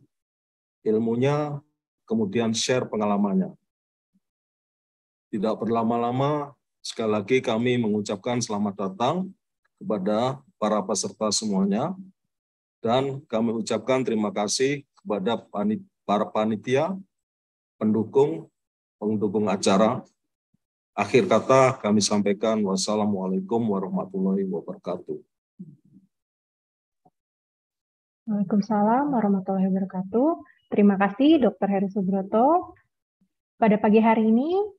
ilmunya, kemudian share pengalamannya. Tidak berlama-lama, sekali lagi kami mengucapkan selamat datang kepada para peserta semuanya dan kami ucapkan terima kasih kepada para panitia, pendukung, pendukung acara. Akhir kata kami sampaikan wassalamualaikum warahmatullahi wabarakatuh. Waalaikumsalam warahmatullahi wabarakatuh. Terima kasih Dr. Heru Subroto. Pada pagi hari ini,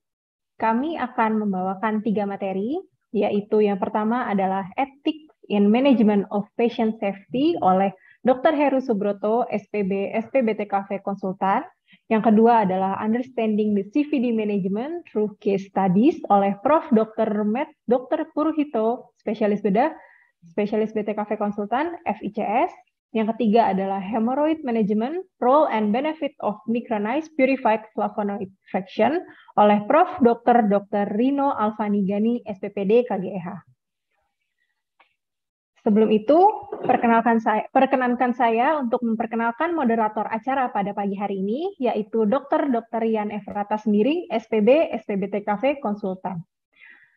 kami akan membawakan tiga materi, yaitu yang pertama adalah Ethics in Management of Patient Safety oleh Dr. Heru Subroto, SPB, SPBTKV Konsultan. Yang kedua adalah Understanding the CVD Management through Case Studies oleh Prof. Dr. Met, Dr. Purhito, spesialis bedah, spesialis BTKV Konsultan, FICS. Yang ketiga adalah hemorrhoid management, role and benefit of micronized purified flavonoid fraction oleh Prof. Dr. Dr. Rino Alvanigani, SPPD KGEH. Sebelum itu, perkenalkan saya, perkenankan saya untuk memperkenalkan moderator acara pada pagi hari ini, yaitu Dr. Dr. Yan Efrata Semiring, SPB, SPBTKV Konsultan.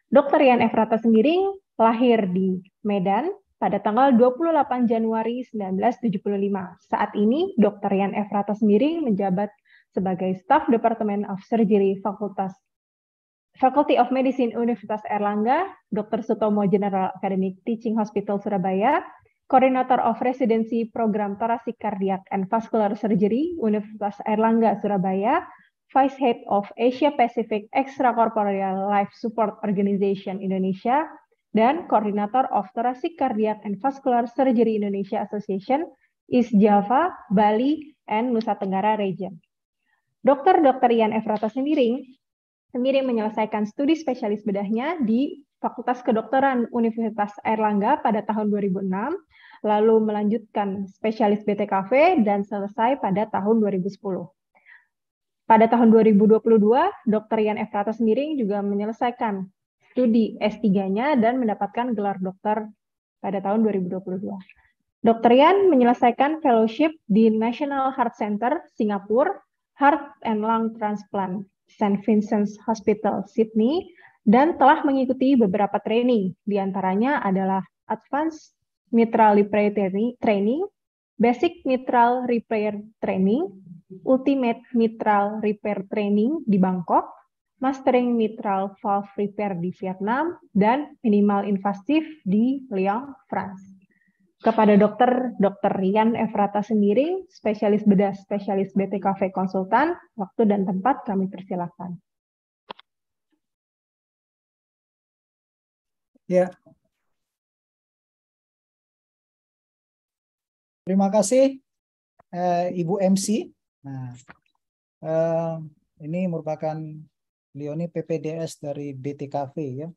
Dr. Yan Efrata Semiring lahir di Medan, pada tanggal 28 Januari 1975. Saat ini, Dr. Yan Efrata Semiring menjabat sebagai staf Departemen of Surgery Fakultas Faculty of Medicine Universitas Erlangga, Dr. Sutomo General Academic Teaching Hospital Surabaya, Koordinator of Residency Program Thoracic Cardiac and Vascular Surgery Universitas Erlangga Surabaya, Vice Head of Asia Pacific Extracorporeal Life Support Organization Indonesia, dan Koordinator of Thoracic Cardiac and Vascular Surgery Indonesia Association, East Java, Bali, and Nusa Tenggara Region. Dr. Dr. Ian Efrata Semiring, Semiring menyelesaikan studi spesialis bedahnya di Fakultas Kedokteran Universitas Airlangga pada tahun 2006, lalu melanjutkan spesialis BTKV dan selesai pada tahun 2010. Pada tahun 2022, Dr. Ian Efrata Semiring juga menyelesaikan studi S3-nya dan mendapatkan gelar dokter pada tahun 2022. Dr. Yan menyelesaikan fellowship di National Heart Center Singapura, Heart and Lung Transplant, St. Vincent's Hospital, Sydney, dan telah mengikuti beberapa training, di antaranya adalah Advanced Mitral Repair Training, Basic Mitral Repair Training, Ultimate Mitral Repair Training di Bangkok, mastering mitral valve repair di Vietnam, dan minimal invasif di Lyon, France. Kepada dokter Dr. Rian Efrata sendiri, spesialis bedah spesialis BTKV konsultan, waktu dan tempat kami persilakan. Ya. Terima kasih eh, Ibu MC. Nah, eh, ini merupakan beliau ini PPDS dari BTKV ya.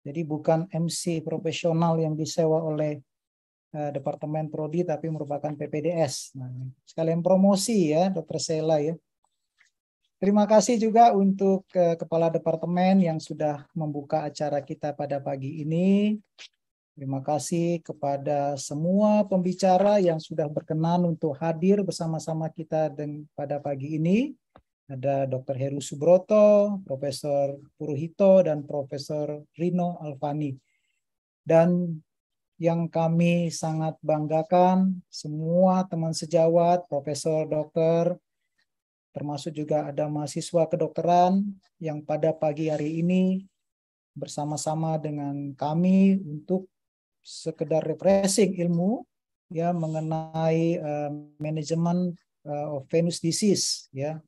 Jadi bukan MC profesional yang disewa oleh uh, Departemen Prodi tapi merupakan PPDS. Nah, sekalian promosi ya Dr. Sela ya. Terima kasih juga untuk uh, Kepala Departemen yang sudah membuka acara kita pada pagi ini. Terima kasih kepada semua pembicara yang sudah berkenan untuk hadir bersama-sama kita pada pagi ini ada Dr. Heru Subroto, Profesor Puruhito, dan Profesor Rino Alfani. Dan yang kami sangat banggakan, semua teman sejawat, profesor, dokter, termasuk juga ada mahasiswa kedokteran yang pada pagi hari ini bersama-sama dengan kami untuk sekedar refreshing ilmu ya mengenai uh, manajemen uh, of venous disease ya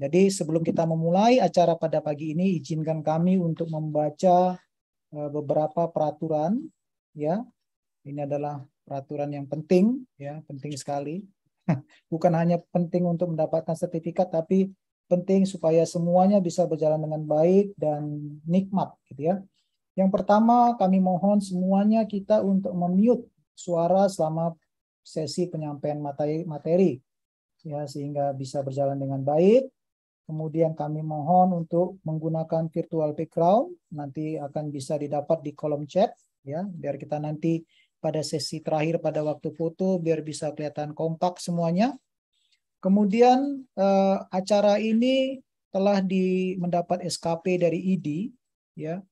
jadi sebelum kita memulai acara pada pagi ini, izinkan kami untuk membaca eh, beberapa peraturan. Ya, ini adalah peraturan yang penting, ya, penting sekali. Bukan hanya penting untuk mendapatkan sertifikat, tapi penting supaya semuanya bisa berjalan dengan baik dan nikmat, gitu ya. Yang pertama, kami mohon semuanya kita untuk memute suara selama sesi penyampaian materi, materi ya sehingga bisa berjalan dengan baik Kemudian kami mohon untuk menggunakan virtual background, nanti akan bisa didapat di kolom chat, ya, biar kita nanti pada sesi terakhir pada waktu foto biar bisa kelihatan kompak semuanya. Kemudian eh, acara ini telah di mendapat SKP dari ID, ya.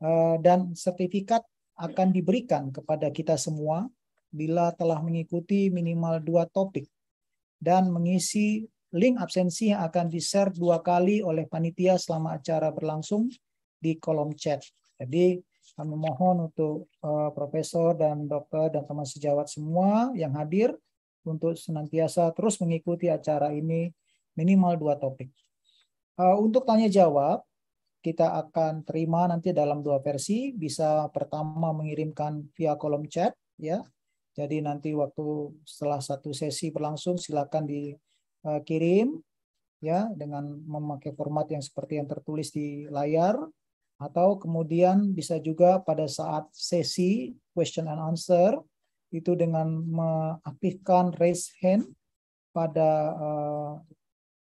Eh, dan sertifikat akan diberikan kepada kita semua bila telah mengikuti minimal dua topik dan mengisi link absensi yang akan di-share dua kali oleh panitia selama acara berlangsung di kolom chat. Jadi kami mohon untuk uh, profesor dan dokter dan teman sejawat semua yang hadir untuk senantiasa terus mengikuti acara ini minimal dua topik. Uh, untuk tanya jawab, kita akan terima nanti dalam dua versi. Bisa pertama mengirimkan via kolom chat, ya. Jadi nanti waktu setelah satu sesi berlangsung silakan dikirim ya dengan memakai format yang seperti yang tertulis di layar atau kemudian bisa juga pada saat sesi question and answer itu dengan mengaktifkan raise hand pada uh,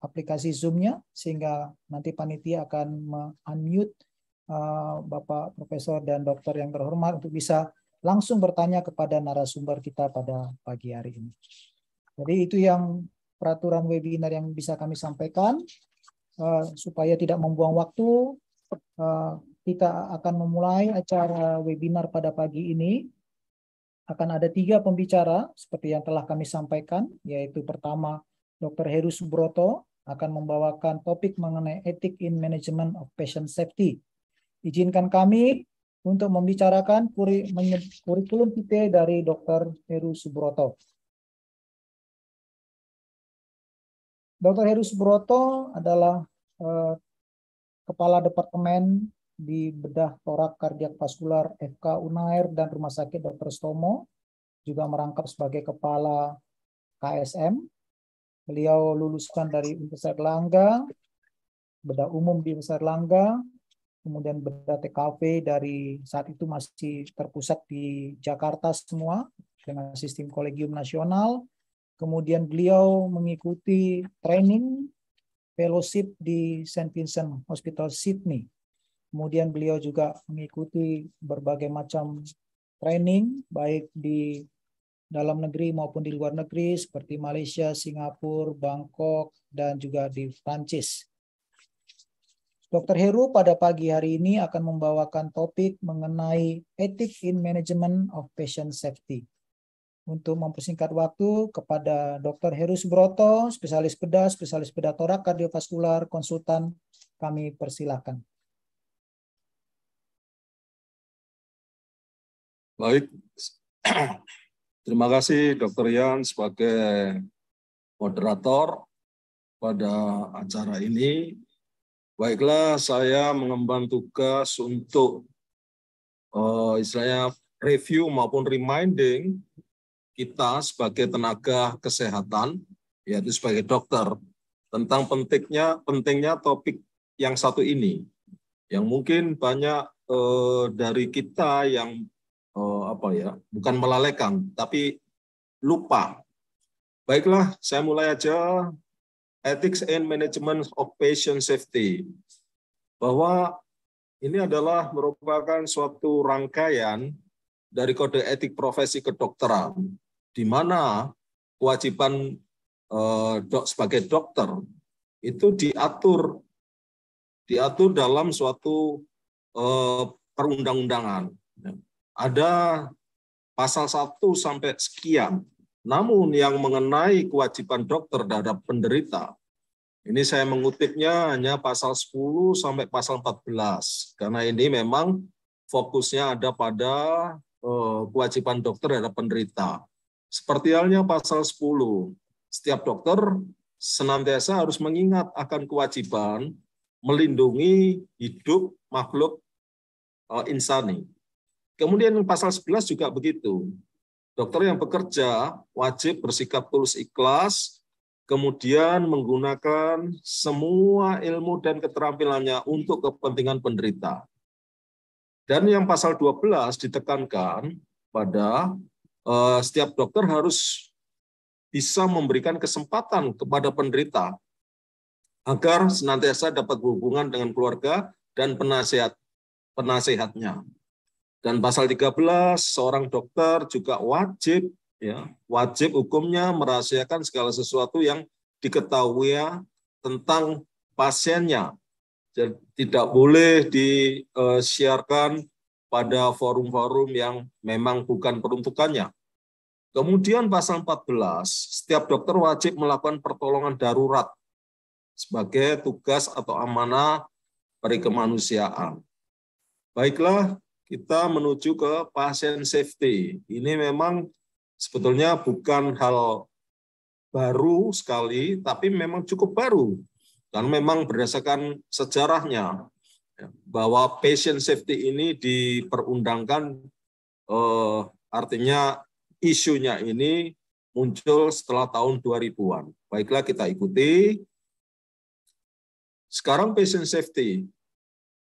aplikasi Zoom-nya sehingga nanti panitia akan unmute uh, Bapak Profesor dan Dokter yang terhormat untuk bisa langsung bertanya kepada narasumber kita pada pagi hari ini. Jadi itu yang peraturan webinar yang bisa kami sampaikan uh, supaya tidak membuang waktu. Uh, kita akan memulai acara webinar pada pagi ini. Akan ada tiga pembicara seperti yang telah kami sampaikan, yaitu pertama Dr. Heru Subroto akan membawakan topik mengenai etik in management of patient safety. Izinkan kami untuk membicarakan kurikulum kita dari Dr. Heru Subroto. Dr. Heru Subroto adalah eh, Kepala Departemen di Bedah Torak Kardiak Vaskular FK Unair dan Rumah Sakit Dr. Stomo, juga merangkap sebagai Kepala KSM Beliau luluskan dari Universitas Langga, bedah umum di Universitas Langga, kemudian bedah TKV dari saat itu masih terpusat di Jakarta semua dengan sistem kolegium nasional. Kemudian beliau mengikuti training fellowship di St. Vincent Hospital Sydney. Kemudian beliau juga mengikuti berbagai macam training baik di dalam negeri maupun di luar negeri seperti Malaysia, Singapura, Bangkok, dan juga di Prancis. Dr. Heru pada pagi hari ini akan membawakan topik mengenai etik in management of patient safety. Untuk mempersingkat waktu kepada Dr. Heru Subroto, spesialis bedah, spesialis bedah torak kardiovaskular, konsultan, kami persilahkan. Baik, Terima kasih Dr. Yan sebagai moderator pada acara ini. Baiklah, saya mengemban tugas untuk uh, istilahnya review maupun reminding kita sebagai tenaga kesehatan, yaitu sebagai dokter, tentang pentingnya pentingnya topik yang satu ini, yang mungkin banyak uh, dari kita yang uh, apa ya, bukan melalaikan, tapi lupa. Baiklah, saya mulai aja. Ethics and Management of Patient Safety. Bahwa ini adalah merupakan suatu rangkaian dari kode etik profesi kedokteran, di mana kewajiban eh, dok sebagai dokter itu diatur diatur dalam suatu eh, perundang-undangan ada pasal 1 sampai sekian. Namun yang mengenai kewajiban dokter terhadap penderita, ini saya mengutipnya hanya pasal 10 sampai pasal 14. Karena ini memang fokusnya ada pada eh, kewajiban dokter terhadap penderita. Seperti halnya pasal 10, setiap dokter senantiasa harus mengingat akan kewajiban melindungi hidup makhluk eh, insani Kemudian pasal 11 juga begitu. Dokter yang bekerja wajib bersikap tulus ikhlas, kemudian menggunakan semua ilmu dan keterampilannya untuk kepentingan penderita. Dan yang pasal 12 ditekankan pada setiap dokter harus bisa memberikan kesempatan kepada penderita agar senantiasa dapat berhubungan dengan keluarga dan penasehat penasehatnya. Dan pasal 13 seorang dokter juga wajib ya, wajib hukumnya merahasiakan segala sesuatu yang diketahui ya tentang pasiennya. dan tidak boleh disiarkan pada forum-forum yang memang bukan peruntukannya. Kemudian pasal 14, setiap dokter wajib melakukan pertolongan darurat sebagai tugas atau amanah perikemanusiaan. Baiklah, kita menuju ke pasien safety. Ini memang sebetulnya bukan hal baru sekali, tapi memang cukup baru. Dan memang berdasarkan sejarahnya, bahwa patient safety ini diperundangkan eh, artinya isunya ini muncul setelah tahun 2000-an. Baiklah kita ikuti. Sekarang patient safety.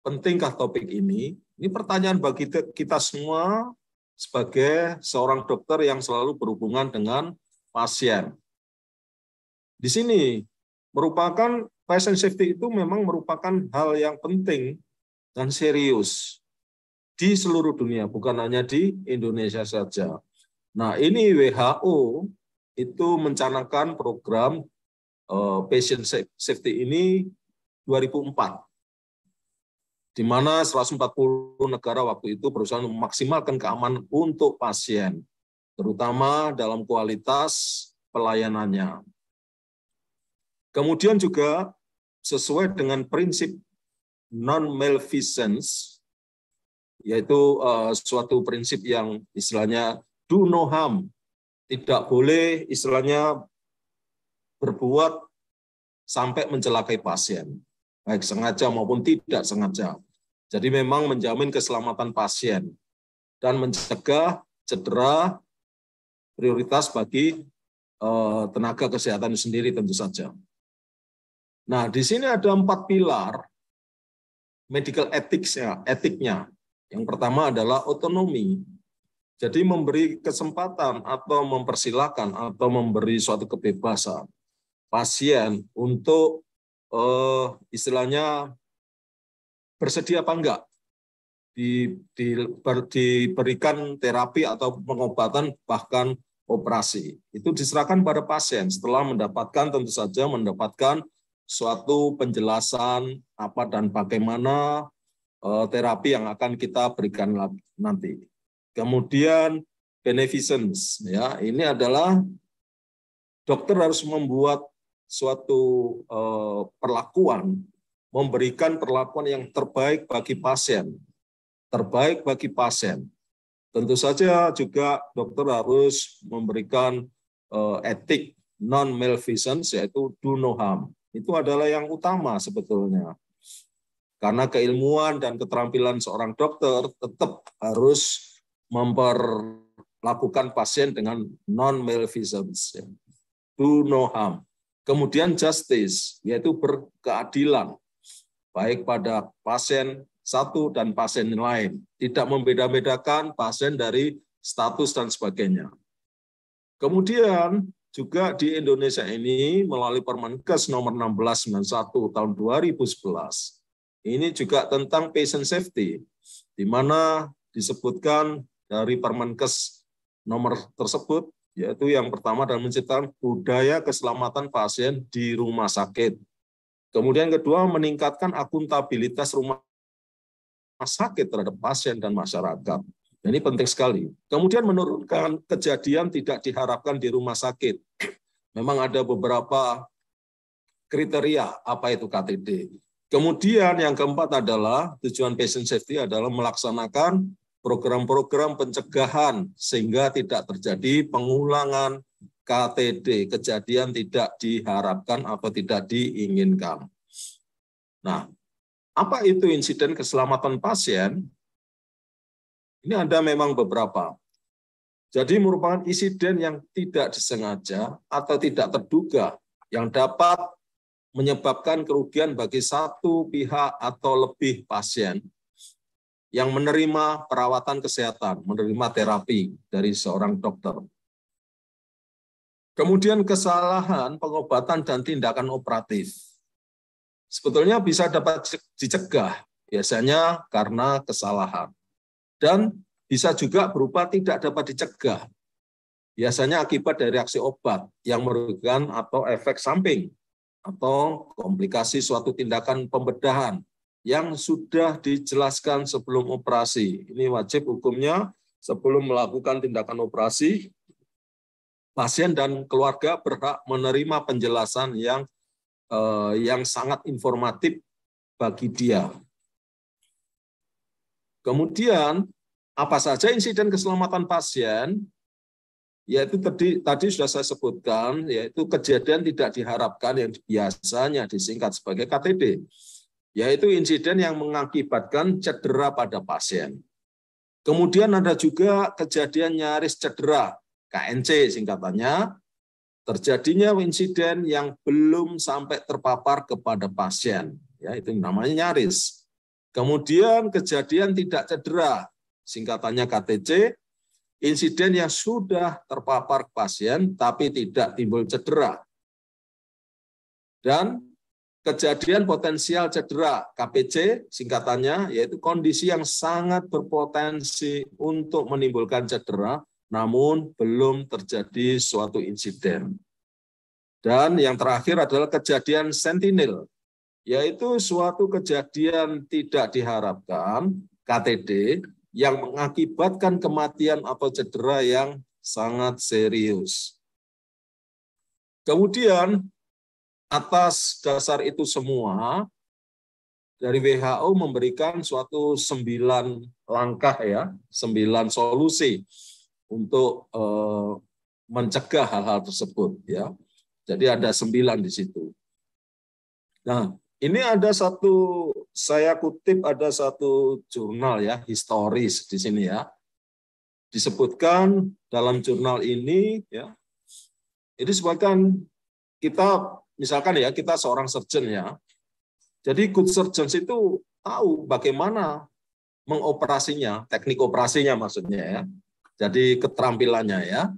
Pentingkah topik ini? Ini pertanyaan bagi kita semua sebagai seorang dokter yang selalu berhubungan dengan pasien. Di sini merupakan patient safety itu memang merupakan hal yang penting dan serius di seluruh dunia, bukan hanya di Indonesia saja. Nah, ini WHO itu mencanangkan program uh, patient safety ini 2004 di mana 140 negara waktu itu berusaha memaksimalkan keamanan untuk pasien, terutama dalam kualitas pelayanannya. Kemudian juga sesuai dengan prinsip non-malfeasance, yaitu uh, suatu prinsip yang istilahnya do no harm, tidak boleh istilahnya berbuat sampai mencelakai pasien, baik sengaja maupun tidak sengaja. Jadi memang menjamin keselamatan pasien dan mencegah cedera prioritas bagi uh, tenaga kesehatan sendiri tentu saja. Nah, di sini ada empat pilar medical ethics-nya, etiknya. Yang pertama adalah otonomi. Jadi memberi kesempatan atau mempersilahkan atau memberi suatu kebebasan pasien untuk eh, istilahnya bersedia apa enggak di, di, ber, diberikan terapi atau pengobatan bahkan operasi. Itu diserahkan pada pasien setelah mendapatkan tentu saja mendapatkan suatu penjelasan apa dan bagaimana uh, terapi yang akan kita berikan nanti. Kemudian beneficence ya, ini adalah dokter harus membuat suatu uh, perlakuan, memberikan perlakuan yang terbaik bagi pasien, terbaik bagi pasien. Tentu saja juga dokter harus memberikan uh, etik non malfeasance yaitu do no harm itu adalah yang utama sebetulnya. Karena keilmuan dan keterampilan seorang dokter tetap harus memperlakukan pasien dengan non-malfeasance. Do no harm. Kemudian justice, yaitu berkeadilan. Baik pada pasien satu dan pasien lain. Tidak membeda-bedakan pasien dari status dan sebagainya. Kemudian juga di Indonesia ini melalui Permenkes nomor 1691 tahun 2011 ini juga tentang patient safety di mana disebutkan dari Permenkes nomor tersebut yaitu yang pertama adalah menciptakan budaya keselamatan pasien di rumah sakit. Kemudian kedua meningkatkan akuntabilitas rumah sakit terhadap pasien dan masyarakat. Ini penting sekali. Kemudian menurunkan kejadian tidak diharapkan di rumah sakit. Memang ada beberapa kriteria apa itu KTD. Kemudian yang keempat adalah tujuan patient safety adalah melaksanakan program-program pencegahan sehingga tidak terjadi pengulangan KTD, kejadian tidak diharapkan atau tidak diinginkan. Nah, apa itu insiden keselamatan pasien? Ini ada memang beberapa. Jadi merupakan insiden yang tidak disengaja atau tidak terduga yang dapat menyebabkan kerugian bagi satu pihak atau lebih pasien yang menerima perawatan kesehatan, menerima terapi dari seorang dokter. Kemudian kesalahan pengobatan dan tindakan operatif. Sebetulnya bisa dapat dicegah, biasanya karena kesalahan dan bisa juga berupa tidak dapat dicegah. Biasanya akibat dari reaksi obat yang merugikan atau efek samping atau komplikasi suatu tindakan pembedahan yang sudah dijelaskan sebelum operasi. Ini wajib hukumnya sebelum melakukan tindakan operasi, pasien dan keluarga berhak menerima penjelasan yang eh, yang sangat informatif bagi dia. Kemudian apa saja insiden keselamatan pasien yaitu tadi tadi sudah saya sebutkan yaitu kejadian tidak diharapkan yang biasanya disingkat sebagai KTD yaitu insiden yang mengakibatkan cedera pada pasien. Kemudian ada juga kejadian nyaris cedera, KNC singkatannya, terjadinya insiden yang belum sampai terpapar kepada pasien, ya itu namanya nyaris. Kemudian kejadian tidak cedera, singkatannya KTC, insiden yang sudah terpapar pasien tapi tidak timbul cedera. Dan kejadian potensial cedera KPC singkatannya yaitu kondisi yang sangat berpotensi untuk menimbulkan cedera namun belum terjadi suatu insiden. Dan yang terakhir adalah kejadian sentinel yaitu suatu kejadian tidak diharapkan KTD yang mengakibatkan kematian atau cedera yang sangat serius. Kemudian atas dasar itu semua, dari WHO memberikan suatu sembilan langkah ya, sembilan solusi untuk eh, mencegah hal-hal tersebut ya. Jadi ada sembilan di situ. Nah, ini ada satu saya kutip ada satu jurnal ya historis di sini ya. Disebutkan dalam jurnal ini ya. Ini sebutkan kita misalkan ya kita seorang surgeon ya. Jadi good surgeons itu tahu bagaimana mengoperasinya, teknik operasinya maksudnya ya. Jadi keterampilannya ya.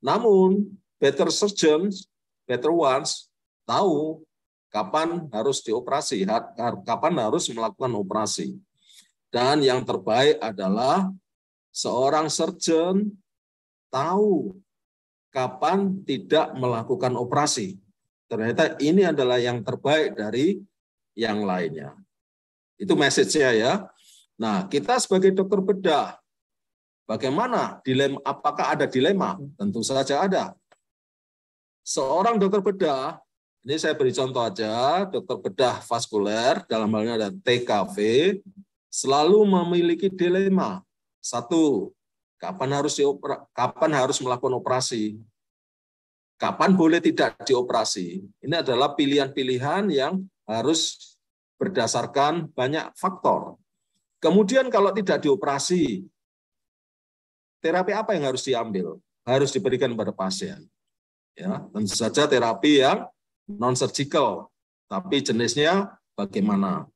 Namun better surgeons, better ones tahu kapan harus dioperasi, kapan harus melakukan operasi. Dan yang terbaik adalah seorang surgeon tahu kapan tidak melakukan operasi. Ternyata ini adalah yang terbaik dari yang lainnya. Itu message-nya ya. Nah, kita sebagai dokter bedah, bagaimana dilema? Apakah ada dilema? Tentu saja ada. Seorang dokter bedah, ini saya beri contoh aja, dokter bedah vaskuler, dalam halnya ada TKV, selalu memiliki dilema. Satu, kapan harus diopera, kapan harus melakukan operasi? Kapan boleh tidak dioperasi? Ini adalah pilihan-pilihan yang harus berdasarkan banyak faktor. Kemudian kalau tidak dioperasi, terapi apa yang harus diambil? Harus diberikan pada pasien. Ya, tentu saja terapi yang non surgical, tapi jenisnya bagaimana?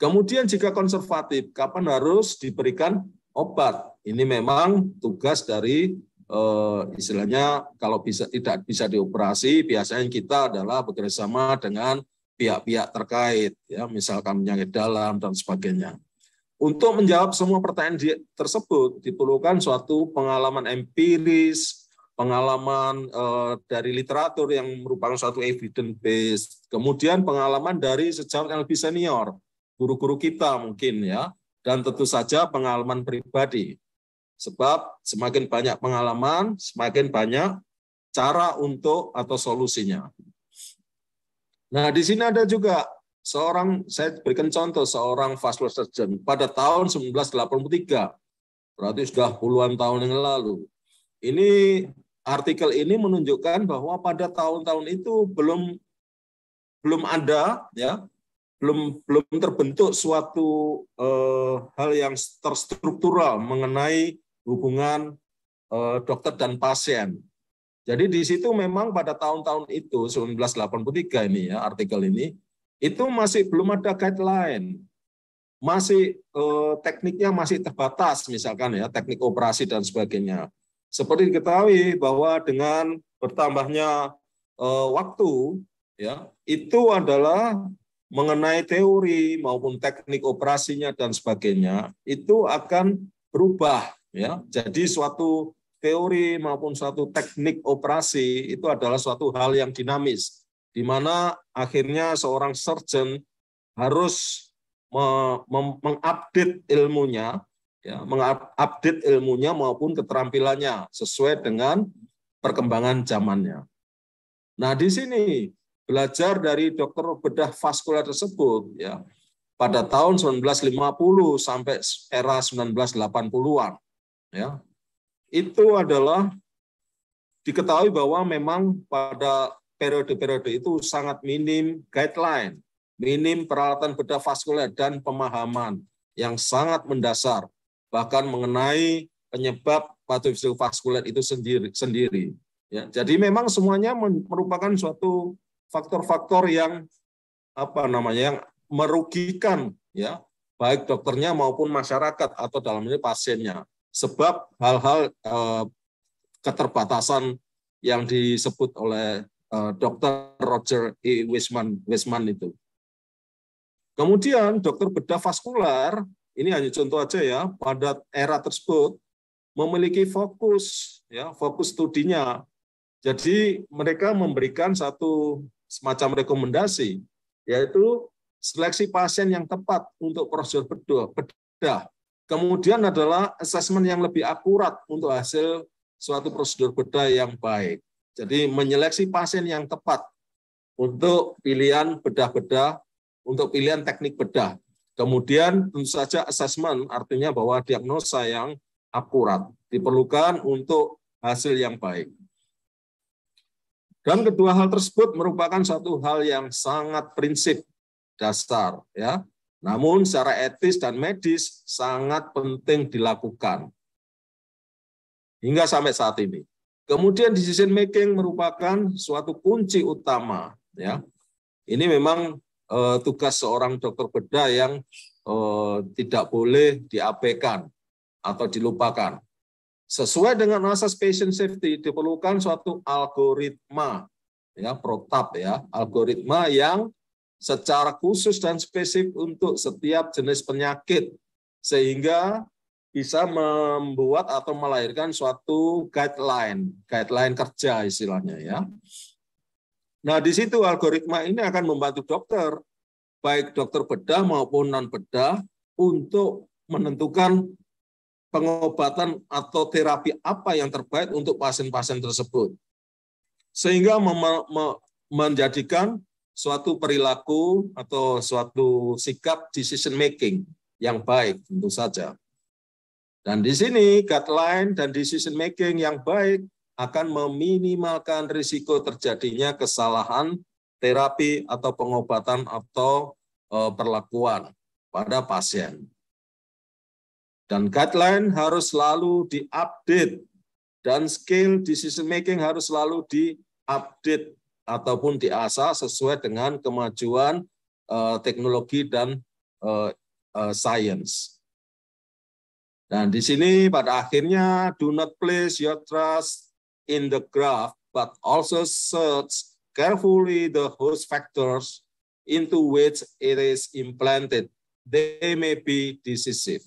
Kemudian jika konservatif, kapan harus diberikan obat? Ini memang tugas dari eh, istilahnya kalau bisa tidak bisa dioperasi, biasanya kita adalah bekerjasama dengan pihak-pihak terkait, ya misalkan penyakit dalam dan sebagainya. Untuk menjawab semua pertanyaan tersebut diperlukan suatu pengalaman empiris, pengalaman eh, dari literatur yang merupakan suatu evidence based, kemudian pengalaman dari sejauh yang lebih senior, guru-guru kita mungkin ya, dan tentu saja pengalaman pribadi. Sebab semakin banyak pengalaman, semakin banyak cara untuk atau solusinya. Nah, di sini ada juga seorang, saya berikan contoh, seorang vascular surgeon pada tahun 1983, berarti sudah puluhan tahun yang lalu. Ini artikel ini menunjukkan bahwa pada tahun-tahun itu belum belum ada ya belum belum terbentuk suatu eh, hal yang terstruktural mengenai hubungan eh, dokter dan pasien. Jadi di situ memang pada tahun-tahun itu 1983 ini ya artikel ini itu masih belum ada guideline. Masih eh, tekniknya masih terbatas misalkan ya teknik operasi dan sebagainya. Seperti diketahui bahwa dengan bertambahnya eh, waktu ya itu adalah mengenai teori maupun teknik operasinya dan sebagainya itu akan berubah ya. Jadi suatu teori maupun suatu teknik operasi itu adalah suatu hal yang dinamis di mana akhirnya seorang surgeon harus mengupdate ilmunya, ya, mengupdate ilmunya maupun keterampilannya sesuai dengan perkembangan zamannya. Nah, di sini belajar dari dokter bedah vaskular tersebut ya pada tahun 1950 sampai era 1980-an ya. Itu adalah diketahui bahwa memang pada periode-periode itu sangat minim guideline, minim peralatan bedah vaskuler dan pemahaman yang sangat mendasar bahkan mengenai penyebab vaskuler itu sendiri sendiri. Ya, jadi memang semuanya merupakan suatu faktor-faktor yang apa namanya yang merugikan ya baik dokternya maupun masyarakat atau dalam ini pasiennya sebab hal-hal eh, keterbatasan yang disebut oleh eh, dokter Roger E. Wisman Wisman itu. Kemudian dokter bedah vaskular ini hanya contoh aja ya pada era tersebut memiliki fokus ya fokus studinya jadi mereka memberikan satu semacam rekomendasi, yaitu seleksi pasien yang tepat untuk prosedur bedah. Kemudian adalah asesmen yang lebih akurat untuk hasil suatu prosedur bedah yang baik. Jadi menyeleksi pasien yang tepat untuk pilihan bedah-bedah, untuk pilihan teknik bedah. Kemudian tentu saja asesmen artinya bahwa diagnosa yang akurat diperlukan untuk hasil yang baik. Dan kedua hal tersebut merupakan satu hal yang sangat prinsip dasar ya. Namun secara etis dan medis sangat penting dilakukan. Hingga sampai saat ini. Kemudian decision making merupakan suatu kunci utama ya. Ini memang uh, tugas seorang dokter bedah yang uh, tidak boleh diabaikan atau dilupakan. Sesuai dengan asas patient safety diperlukan suatu algoritma ya protap ya, algoritma yang secara khusus dan spesifik untuk setiap jenis penyakit sehingga bisa membuat atau melahirkan suatu guideline, guideline kerja istilahnya ya. Nah, di situ algoritma ini akan membantu dokter, baik dokter bedah maupun non bedah, untuk menentukan pengobatan atau terapi apa yang terbaik untuk pasien-pasien tersebut. Sehingga menjadikan suatu perilaku atau suatu sikap decision making yang baik tentu saja. Dan di sini guideline dan decision making yang baik akan meminimalkan risiko terjadinya kesalahan terapi atau pengobatan atau eh, perlakuan pada pasien. Dan guideline harus selalu diupdate dan skill decision making harus selalu diupdate ataupun diasah sesuai dengan kemajuan uh, teknologi dan uh, uh, science. Dan di sini pada akhirnya do not place your trust in the graph but also search carefully the host factors into which it is implanted. They may be decisive.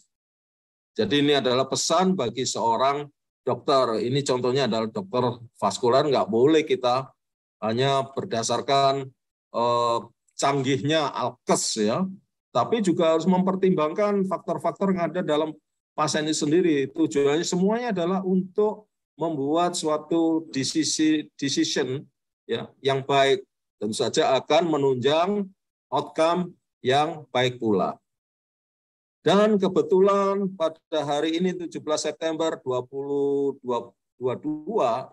Jadi ini adalah pesan bagi seorang dokter. Ini contohnya adalah dokter vaskular, nggak boleh kita hanya berdasarkan eh, canggihnya alkes ya, tapi juga harus mempertimbangkan faktor-faktor yang ada dalam pasien ini sendiri. Tujuannya semuanya adalah untuk membuat suatu decision, ya yang baik tentu saja akan menunjang outcome yang baik pula. Dan kebetulan pada hari ini 17 September 2022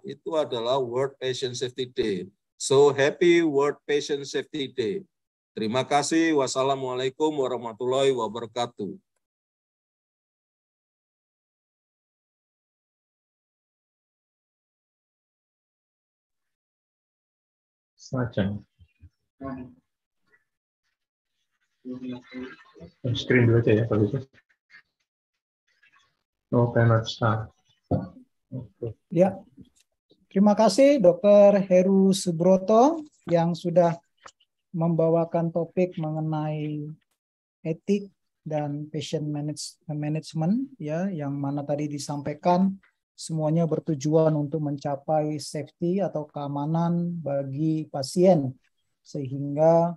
itu adalah World Patient Safety Day. So happy World Patient Safety Day. Terima kasih. Wassalamualaikum warahmatullahi wabarakatuh. Semacam screen dulu aja ya kalau gitu. Oh, cannot start. Okay. Ya, terima kasih Dokter Heru Subroto yang sudah membawakan topik mengenai etik dan patient management ya yang mana tadi disampaikan semuanya bertujuan untuk mencapai safety atau keamanan bagi pasien sehingga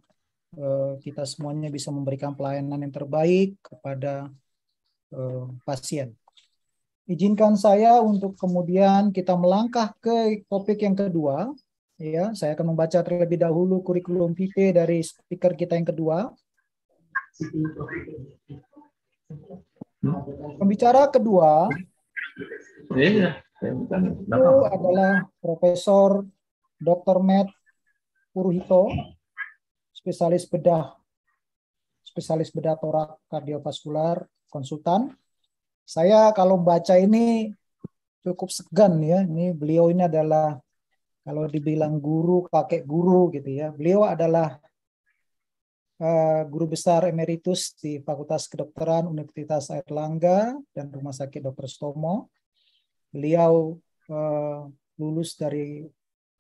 eh, kita semuanya bisa memberikan pelayanan yang terbaik kepada eh, pasien. Izinkan saya untuk kemudian kita melangkah ke topik yang kedua. Ya, saya akan membaca terlebih dahulu kurikulum vitae dari speaker kita yang kedua. Pembicara kedua Iya. itu adalah Profesor Dr. Matt Puruhito, spesialis bedah spesialis bedah torak kardiovaskular konsultan. Saya kalau baca ini cukup segan ya. Ini beliau ini adalah kalau dibilang guru, kakek guru gitu ya. Beliau adalah uh, guru besar emeritus di Fakultas Kedokteran Universitas Airlangga dan Rumah Sakit Dr. Stomo. Beliau uh, lulus dari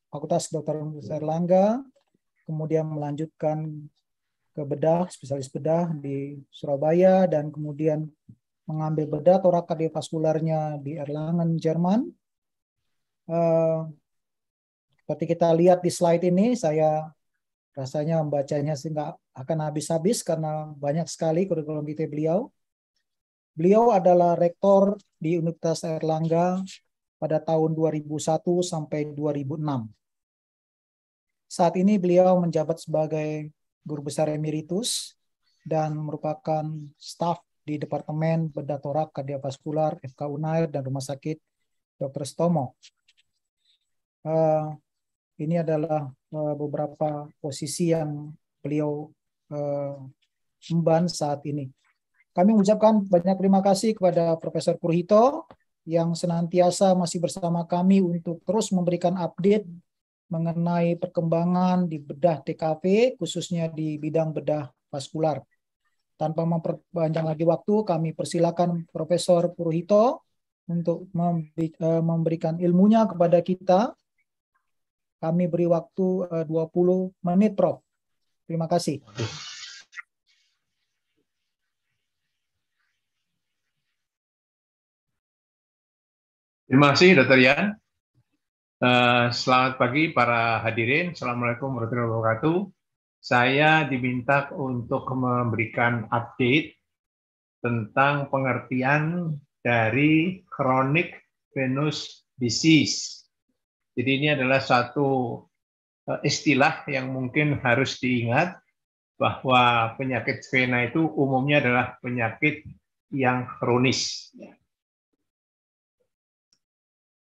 Fakultas Kedokteran Universitas Airlangga, kemudian melanjutkan ke bedah, spesialis bedah di Surabaya, dan kemudian mengambil bedah torak kardiovaskularnya di Erlangen, Jerman. Uh, seperti kita lihat di slide ini, saya rasanya membacanya nggak akan habis-habis karena banyak sekali kurikulum vitae beliau. Beliau adalah rektor di Universitas Erlangga pada tahun 2001 sampai 2006. Saat ini beliau menjabat sebagai guru besar emeritus dan merupakan staf di Departemen Bedah Torak Kardiovaskular FK Unair dan Rumah Sakit Dr. Stomo. Uh, ini adalah uh, beberapa posisi yang beliau uh, emban saat ini. Kami mengucapkan banyak terima kasih kepada Profesor Purhito yang senantiasa masih bersama kami untuk terus memberikan update mengenai perkembangan di bedah TKV, khususnya di bidang bedah vaskular. Tanpa memperpanjang lagi waktu, kami persilakan Profesor Purhito untuk memberikan ilmunya kepada kita. Kami beri waktu 20 menit, Prof. Terima kasih. Terima kasih, Dr. Yan. Uh, selamat pagi para hadirin. Assalamualaikum warahmatullahi wabarakatuh. Saya diminta untuk memberikan update tentang pengertian dari chronic venous disease. Jadi ini adalah satu istilah yang mungkin harus diingat bahwa penyakit vena itu umumnya adalah penyakit yang kronis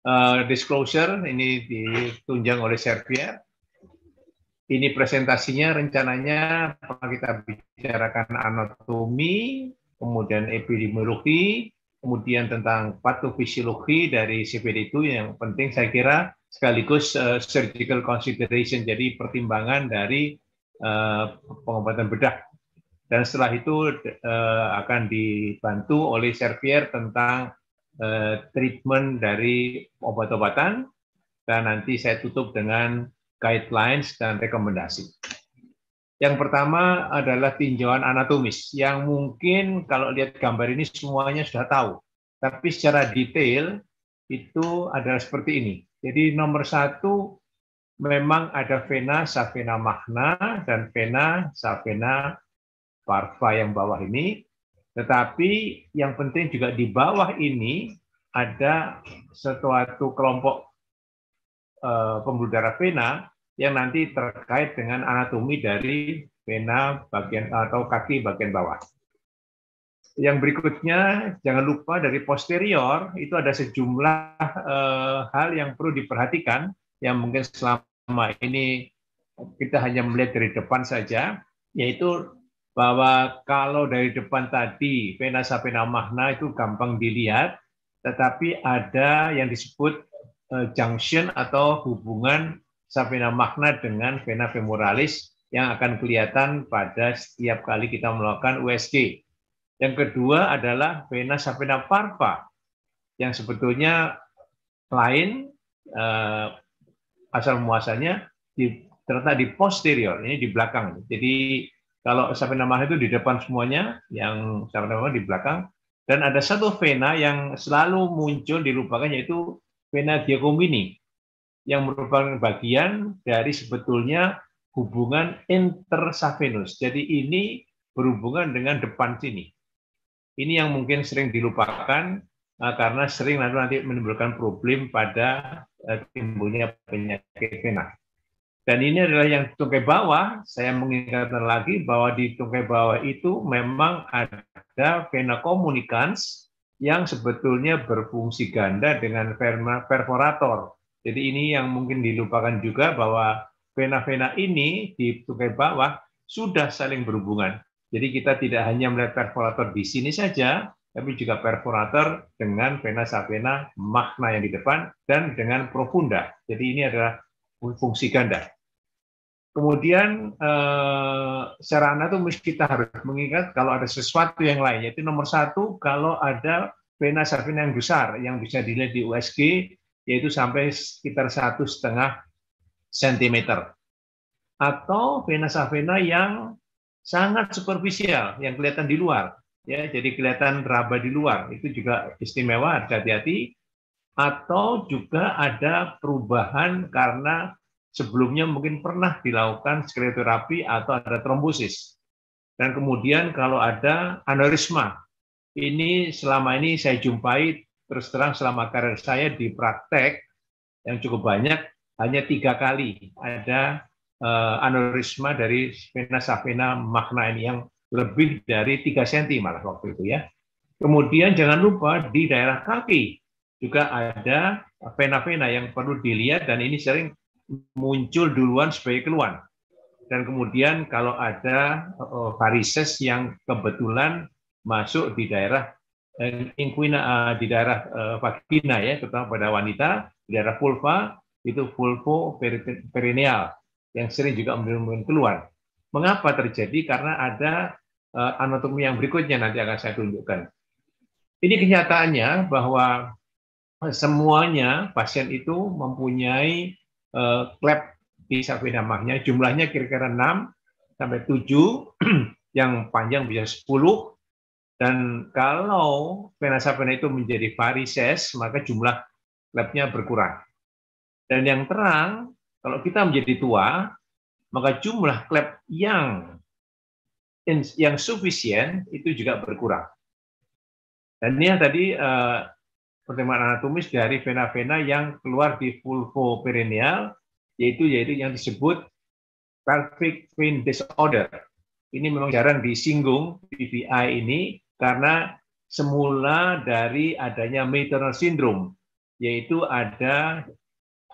uh, disclosure ini ditunjang oleh Servier. Ini presentasinya rencananya kita bicarakan anatomi, kemudian epidemiologi, kemudian tentang patofisiologi dari CPD itu yang penting saya kira sekaligus uh, surgical consideration jadi pertimbangan dari uh, pengobatan bedah dan setelah itu uh, akan dibantu oleh Servier tentang Eh, treatment dari obat-obatan dan nanti saya tutup dengan guidelines dan rekomendasi. Yang pertama adalah tinjauan anatomis yang mungkin kalau lihat gambar ini semuanya sudah tahu, tapi secara detail itu adalah seperti ini. Jadi nomor satu memang ada vena savena magna dan vena savena parva yang bawah ini tetapi yang penting juga di bawah ini ada suatu kelompok uh, pembuluh darah vena yang nanti terkait dengan anatomi dari vena bagian atau kaki bagian bawah. Yang berikutnya jangan lupa dari posterior itu ada sejumlah uh, hal yang perlu diperhatikan yang mungkin selama ini kita hanya melihat dari depan saja, yaitu bahwa kalau dari depan tadi vena sapena magna itu gampang dilihat, tetapi ada yang disebut uh, junction atau hubungan sapena magna dengan vena femoralis yang akan kelihatan pada setiap kali kita melakukan USG. Yang kedua adalah vena sapena parva yang sebetulnya lain uh, asal muasalnya di, terletak di posterior, ini di belakang. Jadi kalau sapena magna itu di depan semuanya, yang sapena magna di belakang. Dan ada satu vena yang selalu muncul dilupakan yaitu vena Giacomini yang merupakan bagian dari sebetulnya hubungan intersafenus. Jadi ini berhubungan dengan depan sini. Ini yang mungkin sering dilupakan uh, karena sering nanti, menimbulkan problem pada uh, timbulnya penyakit vena. Dan ini adalah yang tungkai bawah, saya mengingatkan lagi bahwa di tungkai bawah itu memang ada vena communicans yang sebetulnya berfungsi ganda dengan perforator. Jadi ini yang mungkin dilupakan juga bahwa vena-vena ini di tungkai bawah sudah saling berhubungan. Jadi kita tidak hanya melihat perforator di sini saja, tapi juga perforator dengan vena savena magna yang di depan dan dengan profunda. Jadi ini adalah fungsi ganda. Kemudian eh, secara anatomis kita harus mengingat kalau ada sesuatu yang lain, yaitu nomor satu kalau ada vena savena yang besar yang bisa dilihat di USG, yaitu sampai sekitar satu setengah sentimeter, atau vena savena yang sangat superficial, yang kelihatan di luar, ya, jadi kelihatan raba di luar, itu juga istimewa, hati-hati. Atau juga ada perubahan karena sebelumnya mungkin pernah dilakukan skleroterapi atau ada trombosis. Dan kemudian kalau ada aneurisma, ini selama ini saya jumpai terus terang selama karir saya di praktek yang cukup banyak, hanya tiga kali ada uh, aneurisma dari vena savena magna ini yang lebih dari 3 cm malah waktu itu ya. Kemudian jangan lupa di daerah kaki juga ada vena-vena yang perlu dilihat dan ini sering muncul duluan sebagai keluhan. Dan kemudian kalau ada eh, varises yang kebetulan masuk di daerah eh, inguina eh, di daerah vagina ya, terutama pada wanita, di daerah vulva itu vulvo perineal yang sering juga menimbulkan keluhan. Mengapa terjadi? Karena ada anatomi yang berikutnya nanti akan saya tunjukkan. Ini kenyataannya bahwa semuanya pasien itu mempunyai klep eh, di Mahnya jumlahnya kira-kira 6 sampai 7 yang panjang bisa 10 dan kalau vena savena itu menjadi varises maka jumlah klepnya berkurang. Dan yang terang kalau kita menjadi tua maka jumlah klep yang yang sufisien itu juga berkurang. Dan ini tadi eh, pertimbangan anatomis dari vena-vena yang keluar di perineal, yaitu yaitu yang disebut pelvic vein disorder. Ini memang jarang disinggung PVI ini karena semula dari adanya maternal syndrome, yaitu ada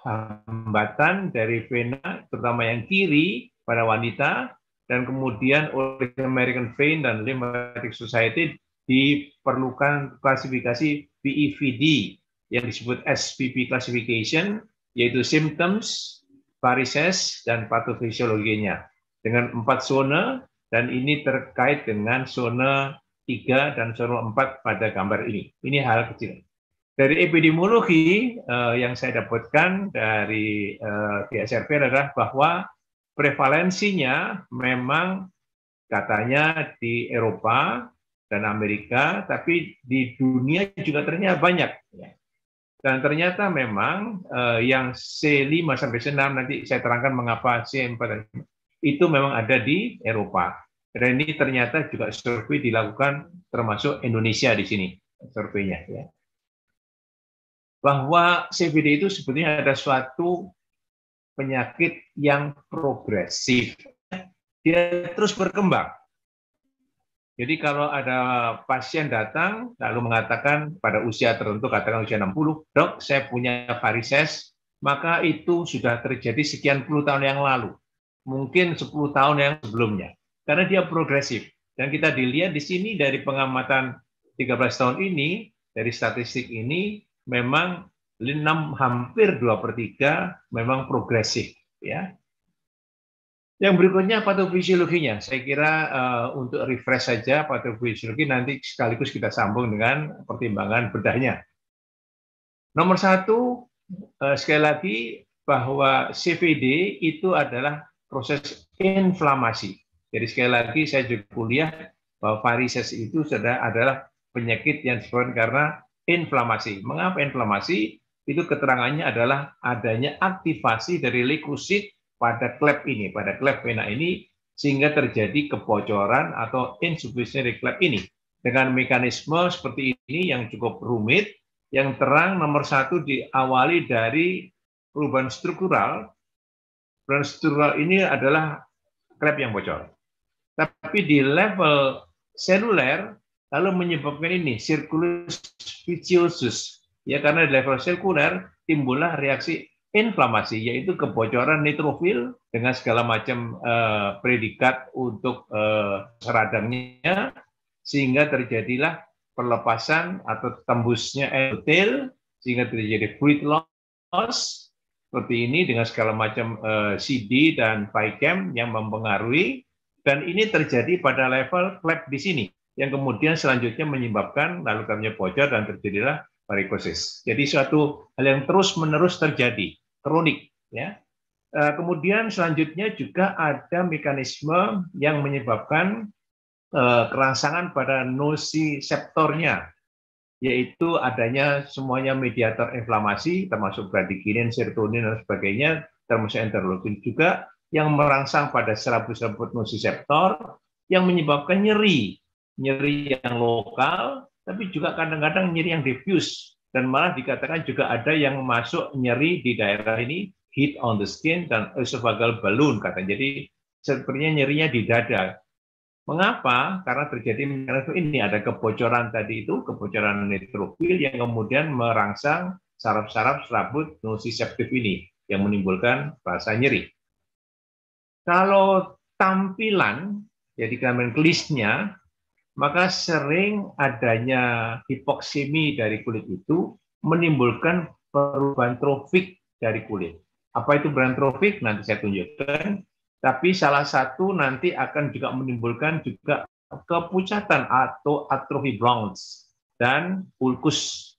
hambatan dari vena, terutama yang kiri pada wanita, dan kemudian oleh American Vein dan Lymphatic Society diperlukan klasifikasi PEVD yang disebut SPP classification, yaitu symptoms, varises, dan patofisiologinya. Dengan empat zona, dan ini terkait dengan zona 3 dan zona 4 pada gambar ini. Ini hal kecil. Dari epidemiologi eh, yang saya dapatkan dari eh, adalah bahwa prevalensinya memang katanya di Eropa dan Amerika, tapi di dunia juga ternyata banyak. Ya. Dan ternyata memang eh, yang C5 sampai C6 nanti saya terangkan mengapa C4 dan itu memang ada di Eropa. Dan ini ternyata juga survei dilakukan termasuk Indonesia di sini surveinya. Ya. Bahwa CVD itu sebetulnya ada suatu penyakit yang progresif. Dia terus berkembang jadi kalau ada pasien datang lalu mengatakan pada usia tertentu, katakan usia 60, dok saya punya varises, maka itu sudah terjadi sekian puluh tahun yang lalu. Mungkin 10 tahun yang sebelumnya. Karena dia progresif. Dan kita dilihat di sini dari pengamatan 13 tahun ini, dari statistik ini, memang 6, hampir 2 per 3 memang progresif. ya yang berikutnya patofisiologinya. Saya kira uh, untuk refresh saja patofisiologi nanti sekaligus kita sambung dengan pertimbangan bedahnya. Nomor satu, uh, sekali lagi bahwa CVD itu adalah proses inflamasi. Jadi sekali lagi saya juga kuliah bahwa varises itu sudah adalah penyakit yang disebabkan karena inflamasi. Mengapa inflamasi? Itu keterangannya adalah adanya aktivasi dari leukosit pada klep ini, pada klep vena ini, sehingga terjadi kebocoran atau insufficiency di klep ini. Dengan mekanisme seperti ini yang cukup rumit, yang terang nomor satu diawali dari perubahan struktural. Perubahan struktural ini adalah klep yang bocor. Tapi di level seluler lalu menyebabkan ini circulus viciosus ya karena di level sekuler timbullah reaksi inflamasi yaitu kebocoran nitrofil dengan segala macam uh, predikat untuk uh, radangnya sehingga terjadilah perlepasan atau tembusnya endotel sehingga terjadi fluid loss seperti ini dengan segala macam uh, eh, CD dan PyCam yang mempengaruhi dan ini terjadi pada level klep di sini yang kemudian selanjutnya menyebabkan lalu kami bocor dan terjadilah varikosis. Jadi suatu hal yang terus-menerus terjadi, kronik. Ya. Eh, kemudian selanjutnya juga ada mekanisme yang menyebabkan eh, kerangsangan pada nosiseptornya, yaitu adanya semuanya mediator inflamasi, termasuk bradikinin, serotonin, dan sebagainya, termasuk interleukin juga, yang merangsang pada serabut-serabut nosiseptor, yang menyebabkan nyeri nyeri yang lokal, tapi juga kadang-kadang nyeri yang diffuse. Dan malah dikatakan juga ada yang masuk nyeri di daerah ini, heat on the skin, dan esophageal balloon. Kata. Jadi sepertinya nyerinya di dada. Mengapa? Karena terjadi ini ada kebocoran tadi itu, kebocoran nitrofil yang kemudian merangsang saraf-saraf serabut nociceptif ini yang menimbulkan rasa nyeri. Kalau tampilan, jadi kalian listnya, maka sering adanya hipoksemi dari kulit itu menimbulkan perubahan trofik dari kulit. Apa itu perubahan trofik? Nanti saya tunjukkan. Tapi salah satu nanti akan juga menimbulkan juga kepucatan atau atrofi browns dan ulkus.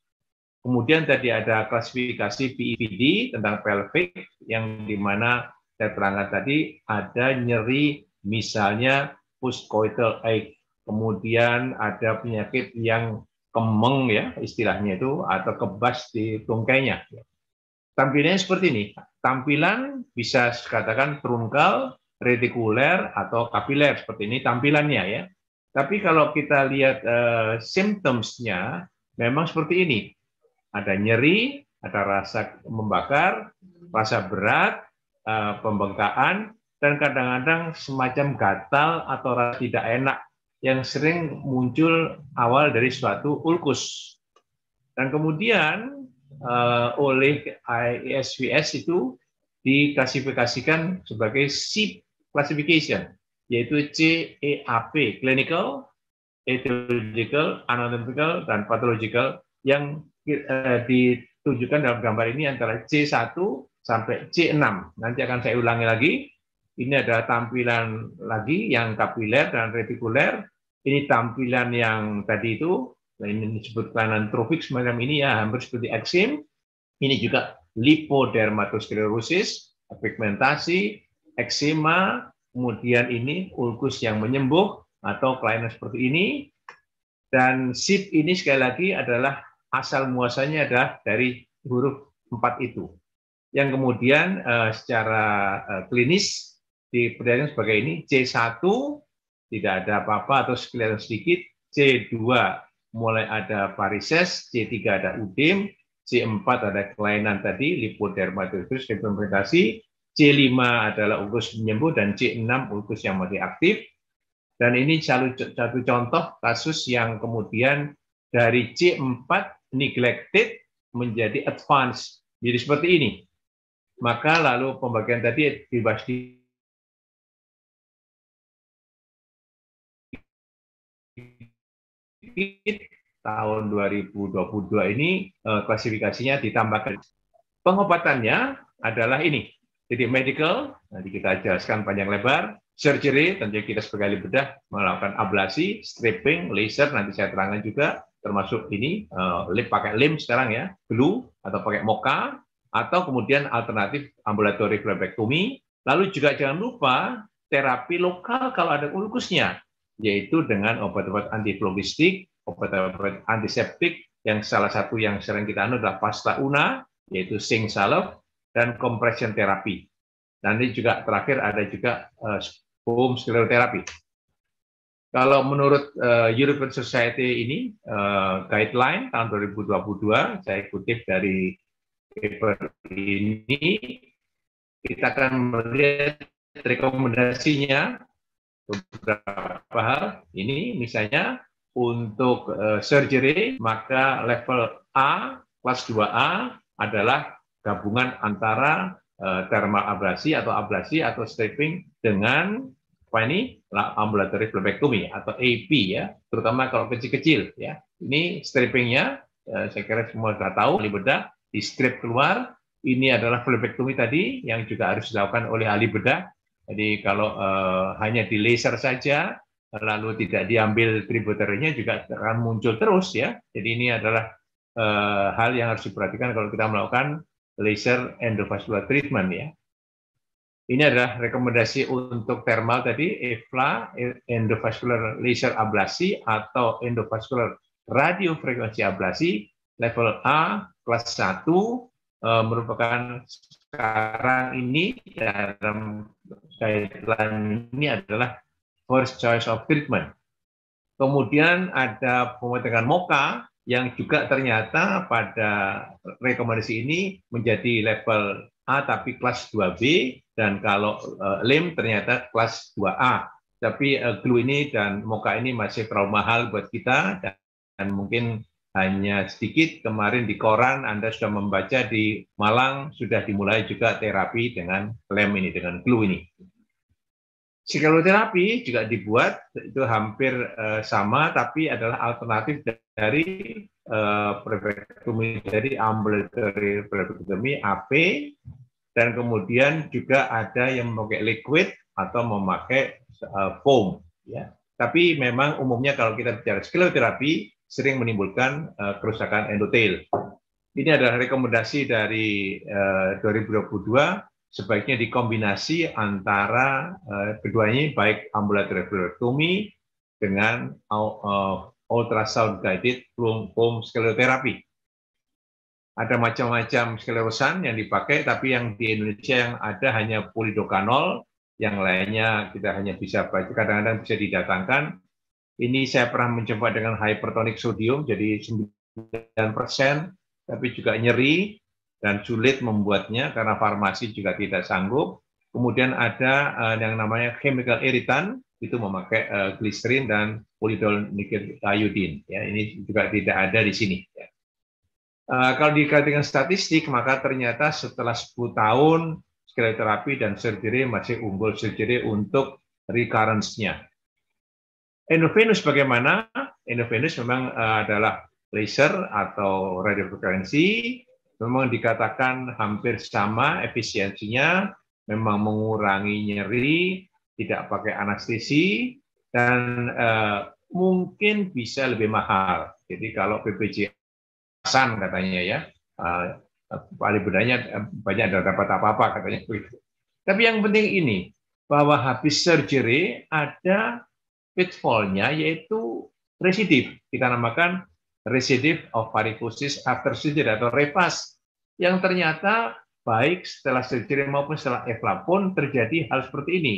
Kemudian tadi ada klasifikasi PEPD tentang pelvic yang di mana saya terangkan tadi ada nyeri misalnya postcoital ache kemudian ada penyakit yang kemeng ya istilahnya itu atau kebas di tungkainya. Tampilannya seperti ini. Tampilan bisa katakan trunkal, retikuler atau kapiler seperti ini tampilannya ya. Tapi kalau kita lihat uh, symptomsnya memang seperti ini. Ada nyeri, ada rasa membakar, rasa berat, uh, pembengkakan, dan kadang-kadang semacam gatal atau rasa tidak enak yang sering muncul awal dari suatu ulkus. Dan kemudian uh, oleh ISVS itu diklasifikasikan sebagai SIP classification, yaitu CEAP, clinical, etiological, anatomical, dan pathological yang uh, ditunjukkan dalam gambar ini antara C1 sampai C6. Nanti akan saya ulangi lagi. Ini adalah tampilan lagi yang kapiler dan retikuler ini tampilan yang tadi itu, ini disebut kelainan trofik semacam ini ya, hampir seperti eksim. Ini juga lipodermatosklerosis, pigmentasi, eksema, kemudian ini ulkus yang menyembuh atau kelainan seperti ini. Dan SIP ini sekali lagi adalah asal muasalnya adalah dari huruf empat itu. Yang kemudian eh, secara eh, klinis diperlihatkan sebagai ini C1 tidak ada apa-apa atau kelihatan sedikit. C2 mulai ada varises, C3 ada udim, C4 ada kelainan tadi, lipodermatosis, implementasi, C5 adalah ulkus menyembuh, dan C6 ulkus yang masih aktif. Dan ini satu, satu contoh kasus yang kemudian dari C4 neglected menjadi advance. Jadi seperti ini. Maka lalu pembagian tadi dibahas di tahun 2022 ini eh, klasifikasinya ditambahkan. Pengobatannya adalah ini. Jadi medical, nanti kita jelaskan panjang lebar. Surgery, tentu kita sebagai bedah melakukan ablasi, stripping, laser, nanti saya terangkan juga, termasuk ini, uh, lip pakai lim sekarang ya, glue, atau pakai moka, atau kemudian alternatif ambulatory flebectomy. Lalu juga jangan lupa terapi lokal kalau ada ulkusnya yaitu dengan obat-obat antiflogistik, obat-obat antiseptik, yang salah satu yang sering kita anu adalah pasta una, yaitu zinc salve, dan compression therapy. Nanti juga terakhir ada juga uh, foam skleroterapi. Kalau menurut uh, European Society ini uh, guideline tahun 2022, saya kutip dari paper ini, kita akan melihat rekomendasinya beberapa hal. Ini misalnya untuk uh, surgery maka level A kelas 2A adalah gabungan antara uh, thermal ablasi atau ablasi atau stripping dengan apa ini ambulatory phlebectomy atau AP ya, terutama kalau kecil-kecil ya. Ini strippingnya, uh, saya kira semua sudah tahu, ahli bedah di strip keluar. Ini adalah phlebectomy tadi yang juga harus dilakukan oleh ahli bedah. Jadi kalau uh, hanya di laser saja, lalu tidak diambil tributerinya juga akan muncul terus ya. Jadi ini adalah uh, hal yang harus diperhatikan kalau kita melakukan laser endovascular treatment ya. Ini adalah rekomendasi untuk thermal tadi, EVLA, endovascular laser ablasi atau endovascular radiofrekuensi ablasi, level A, kelas 1, eh, merupakan sekarang ini dalam guideline ini adalah first choice of treatment. Kemudian ada pemetangan MOCA yang juga ternyata pada rekomendasi ini menjadi level A tapi kelas 2B dan kalau uh, LIM ternyata kelas 2A. Tapi uh, glue ini dan moka ini masih terlalu mahal buat kita dan mungkin hanya sedikit kemarin di koran Anda sudah membaca di Malang sudah dimulai juga terapi dengan lem ini dengan glue ini. Psikoterapi juga dibuat itu hampir uh, sama tapi adalah alternatif dari uh, dari ambulatory phlebotomy AP dan kemudian juga ada yang memakai liquid atau memakai uh, foam ya tapi memang umumnya kalau kita bicara skleroterapi sering menimbulkan uh, kerusakan endotel ini adalah rekomendasi dari uh, 2022 sebaiknya dikombinasi antara uh, keduanya baik ambulatory phlebotomy dengan uh, ultrasound guided foam skleroterapi ada macam-macam sklerosan yang dipakai, tapi yang di Indonesia yang ada hanya polidokanol, yang lainnya kita hanya bisa kadang-kadang bisa didatangkan. Ini saya pernah mencoba dengan hypertonic sodium, jadi 9%, tapi juga nyeri dan sulit membuatnya karena farmasi juga tidak sanggup. Kemudian ada uh, yang namanya chemical irritant, itu memakai uh, glycerin dan polydol iodine. Ya, ini juga tidak ada di sini. Ya. Uh, kalau dikaitkan statistik, maka ternyata setelah 10 tahun skleroterapi dan surgery masih unggul surgery untuk recurrence-nya. Endovenus bagaimana? Endovenus memang uh, adalah laser atau radiofrekuensi, memang dikatakan hampir sama efisiensinya, memang mengurangi nyeri, tidak pakai anestesi, dan uh, mungkin bisa lebih mahal. Jadi kalau BPJS katanya ya. Uh, paling bedanya eh, banyak ada dapat apa-apa katanya. Tapi yang penting ini bahwa habis surgery ada pitfallnya yaitu residif. Kita namakan residif of varicoses after surgery atau repas yang ternyata baik setelah surgery maupun setelah EVLA pun terjadi hal seperti ini.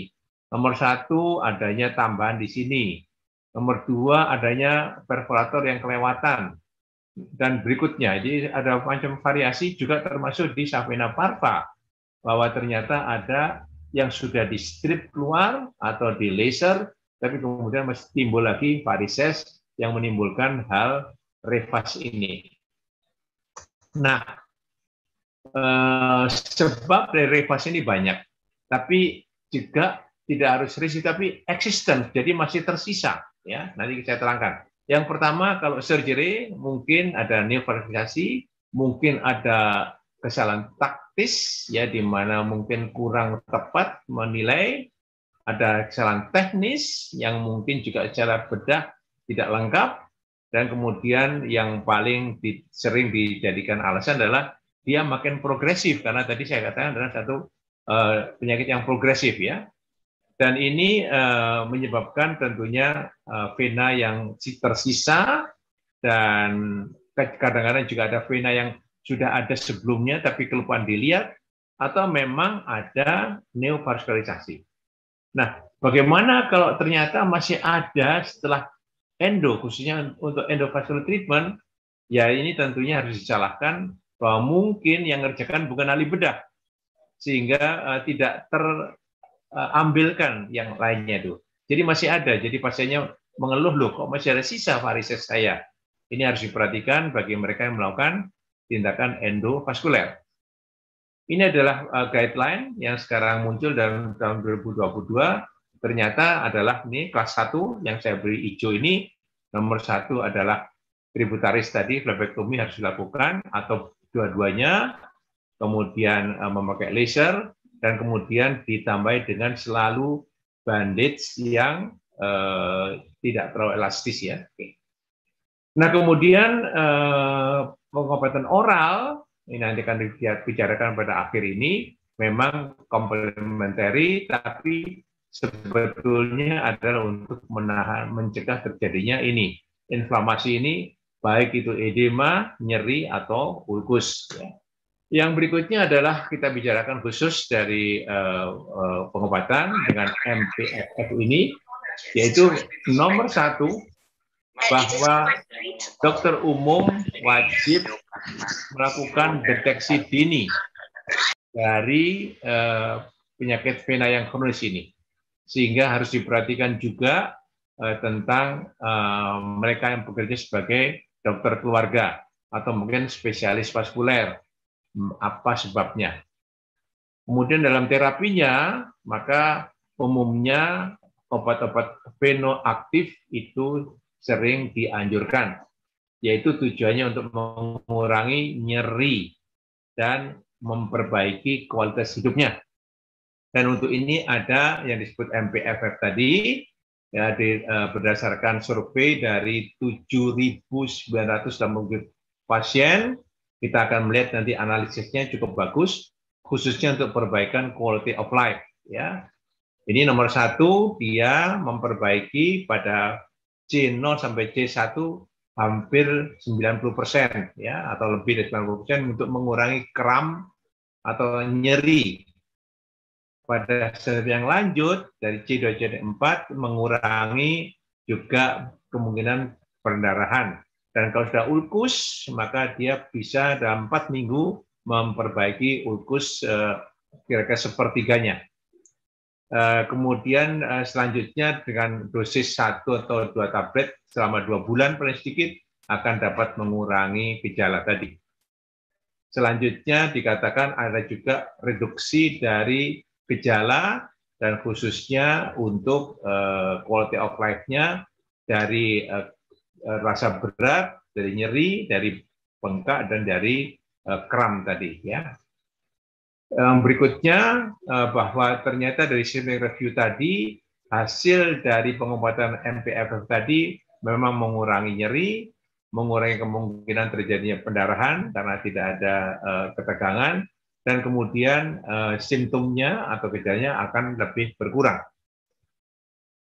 Nomor satu adanya tambahan di sini. Nomor dua adanya perforator yang kelewatan dan berikutnya. Jadi ada macam variasi juga termasuk di Savena parva bahwa ternyata ada yang sudah di strip keluar atau di laser, tapi kemudian timbul lagi varises yang menimbulkan hal refas ini. Nah, eh, sebab dari refas ini banyak, tapi juga tidak harus resi, tapi eksisten, jadi masih tersisa. Ya, nanti saya terangkan. Yang pertama kalau surgery mungkin ada neoverifikasi, mungkin ada kesalahan taktis ya di mana mungkin kurang tepat menilai, ada kesalahan teknis yang mungkin juga secara bedah tidak lengkap dan kemudian yang paling di, sering dijadikan alasan adalah dia makin progresif karena tadi saya katakan adalah satu uh, penyakit yang progresif ya dan ini uh, menyebabkan tentunya uh, vena yang tersisa dan kadang-kadang juga ada vena yang sudah ada sebelumnya tapi kelupaan dilihat atau memang ada neovaskularisasi. Nah, bagaimana kalau ternyata masih ada setelah endo, khususnya untuk endovascular treatment, ya ini tentunya harus disalahkan bahwa mungkin yang ngerjakan bukan ahli bedah, sehingga uh, tidak terambilkan uh, yang lainnya itu. Jadi masih ada, jadi pasiennya mengeluh loh kok masih ada sisa varises saya. Ini harus diperhatikan bagi mereka yang melakukan tindakan endovaskuler. Ini adalah uh, guideline yang sekarang muncul dalam tahun 2022. Ternyata adalah ini kelas 1 yang saya beri hijau ini. Nomor satu adalah tributaris tadi, flebectomy harus dilakukan atau dua-duanya. Kemudian uh, memakai laser dan kemudian ditambah dengan selalu bandage yang uh, tidak terlalu elastis ya. Oke. Nah kemudian uh, pengobatan oral ini nanti akan dibicarakan pada akhir ini memang komplementari tapi sebetulnya adalah untuk menahan mencegah terjadinya ini inflamasi ini baik itu edema, nyeri atau ulkus. Yang berikutnya adalah kita bicarakan khusus dari uh, uh, pengobatan dengan MPFF ini, yaitu nomor satu bahwa dokter umum wajib melakukan deteksi dini dari uh, penyakit vena yang kronis ini. Sehingga harus diperhatikan juga uh, tentang uh, mereka yang bekerja sebagai dokter keluarga atau mungkin spesialis vaskuler. Hmm, apa sebabnya? Kemudian dalam terapinya, maka umumnya obat-obat venoaktif itu sering dianjurkan, yaitu tujuannya untuk mengurangi nyeri dan memperbaiki kualitas hidupnya. Dan untuk ini ada yang disebut MPFF tadi, ya di, uh, berdasarkan survei dari 7.900 pasien, kita akan melihat nanti analisisnya cukup bagus, khususnya untuk perbaikan quality of life. Ya, ini nomor satu, dia memperbaiki pada C0 sampai C1 hampir 90 persen ya atau lebih dari 90 persen untuk mengurangi kram atau nyeri. Pada stadium yang lanjut dari C2 C4 mengurangi juga kemungkinan pendarahan. Dan kalau sudah ulkus, maka dia bisa dalam 4 minggu memperbaiki ulkus eh, kira-kira sepertiganya. Eh, kemudian eh, selanjutnya dengan dosis satu atau dua tablet selama dua bulan paling sedikit akan dapat mengurangi gejala tadi. Selanjutnya dikatakan ada juga reduksi dari gejala dan khususnya untuk eh, quality of life-nya dari rasa berat, dari nyeri, dari bengkak dan dari kram tadi ya. Berikutnya eh, bahwa ternyata dari systemic review tadi hasil dari pengobatan MPFF tadi memang mengurangi nyeri, mengurangi kemungkinan terjadinya pendarahan karena tidak ada uh, ketegangan dan kemudian uh, simptomnya atau gejalanya akan lebih berkurang.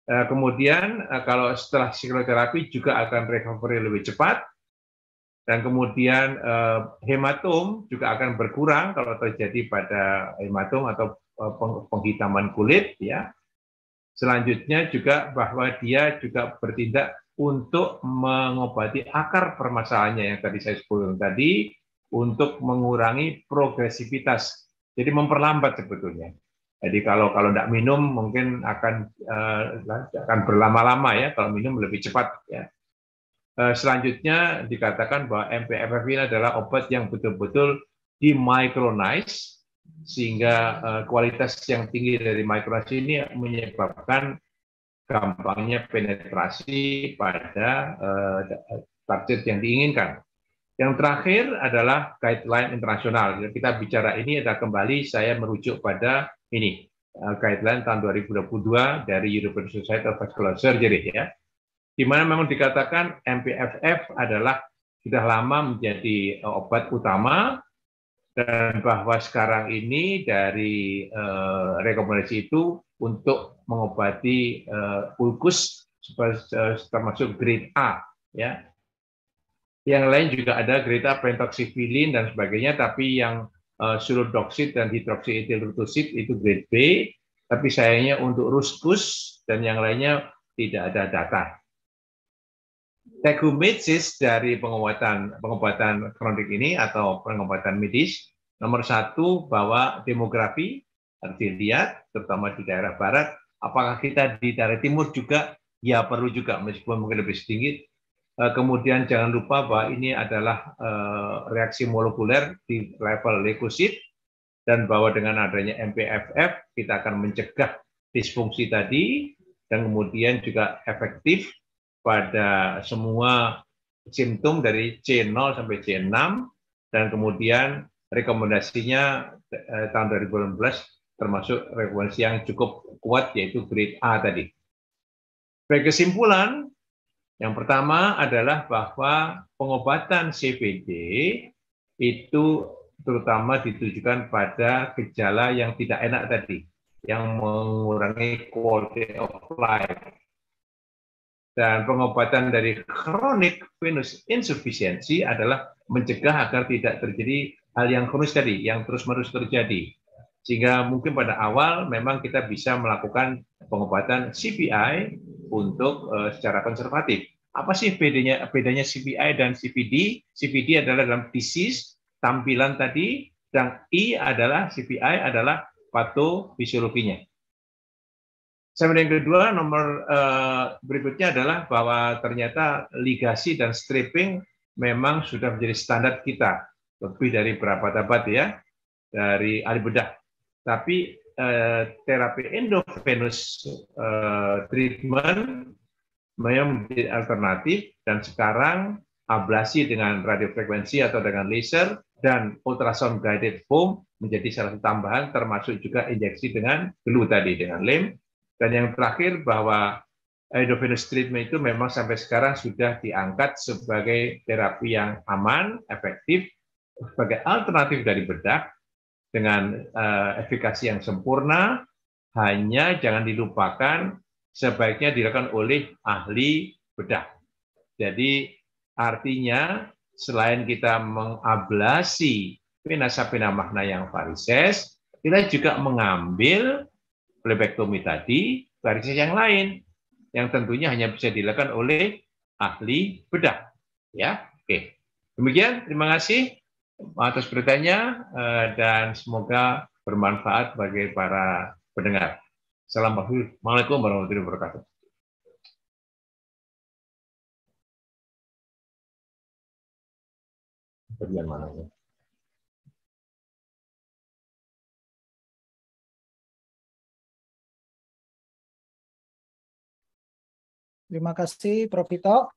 Kemudian kalau setelah psikoterapi juga akan recovery lebih cepat dan kemudian eh, hematom juga akan berkurang kalau terjadi pada hematom atau eh, penghitaman kulit ya. Selanjutnya juga bahwa dia juga bertindak untuk mengobati akar permasalahannya yang tadi saya sebutkan tadi untuk mengurangi progresivitas. Jadi memperlambat sebetulnya. Jadi kalau kalau tidak minum mungkin akan uh, akan berlama-lama ya. Kalau minum lebih cepat ya. Eh, selanjutnya dikatakan bahwa MPFF ini adalah obat yang betul-betul di micronize sehingga eh, kualitas yang tinggi dari micronize ini menyebabkan gampangnya penetrasi pada eh, target yang diinginkan. Yang terakhir adalah guideline internasional. Kita bicara ini adalah kembali saya merujuk pada ini guideline tahun 2022 dari European Society of Vascular Surgery ya di mana memang dikatakan MPFF adalah sudah lama menjadi eh, obat utama dan bahwa sekarang ini dari uh, rekomendasi itu untuk mengobati uh, ulkus termasuk grade A ya. Yang lain juga ada grade A pentoxifilin dan sebagainya tapi yang uh, sulodoksid dan hidroksietilrutosid itu grade B, tapi sayangnya untuk ruskus dan yang lainnya tidak ada data. Tegumetsis dari pengobatan pengobatan kronik ini atau pengobatan medis nomor satu bahwa demografi harus dilihat terutama di daerah barat. Apakah kita di daerah timur juga? Ya perlu juga meskipun mungkin lebih sedikit. Eh, kemudian jangan lupa bahwa ini adalah eh, reaksi molekuler di level leukosit dan bahwa dengan adanya MPFF kita akan mencegah disfungsi tadi dan kemudian juga efektif pada semua simptom dari C0 sampai C6 dan kemudian rekomendasinya eh, tahun 2018 termasuk rekomendasi yang cukup kuat yaitu grade A tadi. Sebagai kesimpulan, yang pertama adalah bahwa pengobatan CPD itu terutama ditujukan pada gejala yang tidak enak tadi, yang mengurangi quality of life. Dan pengobatan dari chronic venous insufficiency adalah mencegah agar tidak terjadi hal yang kronis tadi, yang terus-menerus terjadi. Sehingga mungkin pada awal memang kita bisa melakukan pengobatan CPI untuk uh, secara konservatif. Apa sih bedanya bedanya CPI dan CPD? CPD adalah dalam disease tampilan tadi dan I adalah CPI adalah patofisiologinya. Sama yang kedua, nomor uh, berikutnya adalah bahwa ternyata ligasi dan stripping memang sudah menjadi standar kita lebih dari berapa tabat ya dari ahli bedah. Tapi uh, terapi endovenous uh, treatment memang menjadi alternatif dan sekarang ablasi dengan radiofrekuensi atau dengan laser dan ultrasound guided foam menjadi salah satu tambahan termasuk juga injeksi dengan glue tadi dengan lem dan yang terakhir bahwa endovenous treatment itu memang sampai sekarang sudah diangkat sebagai terapi yang aman, efektif, sebagai alternatif dari bedah dengan uh, efikasi yang sempurna, hanya jangan dilupakan sebaiknya dilakukan oleh ahli bedah. Jadi artinya selain kita mengablasi makna yang varises, kita juga mengambil plebektomi tadi varises yang lain yang tentunya hanya bisa dilakukan oleh ahli bedah. Ya, oke. Demikian, terima kasih atas beritanya eh, dan semoga bermanfaat bagi para pendengar. Assalamualaikum warahmatullahi wabarakatuh. Bagian mana Terima kasih Prof. Vito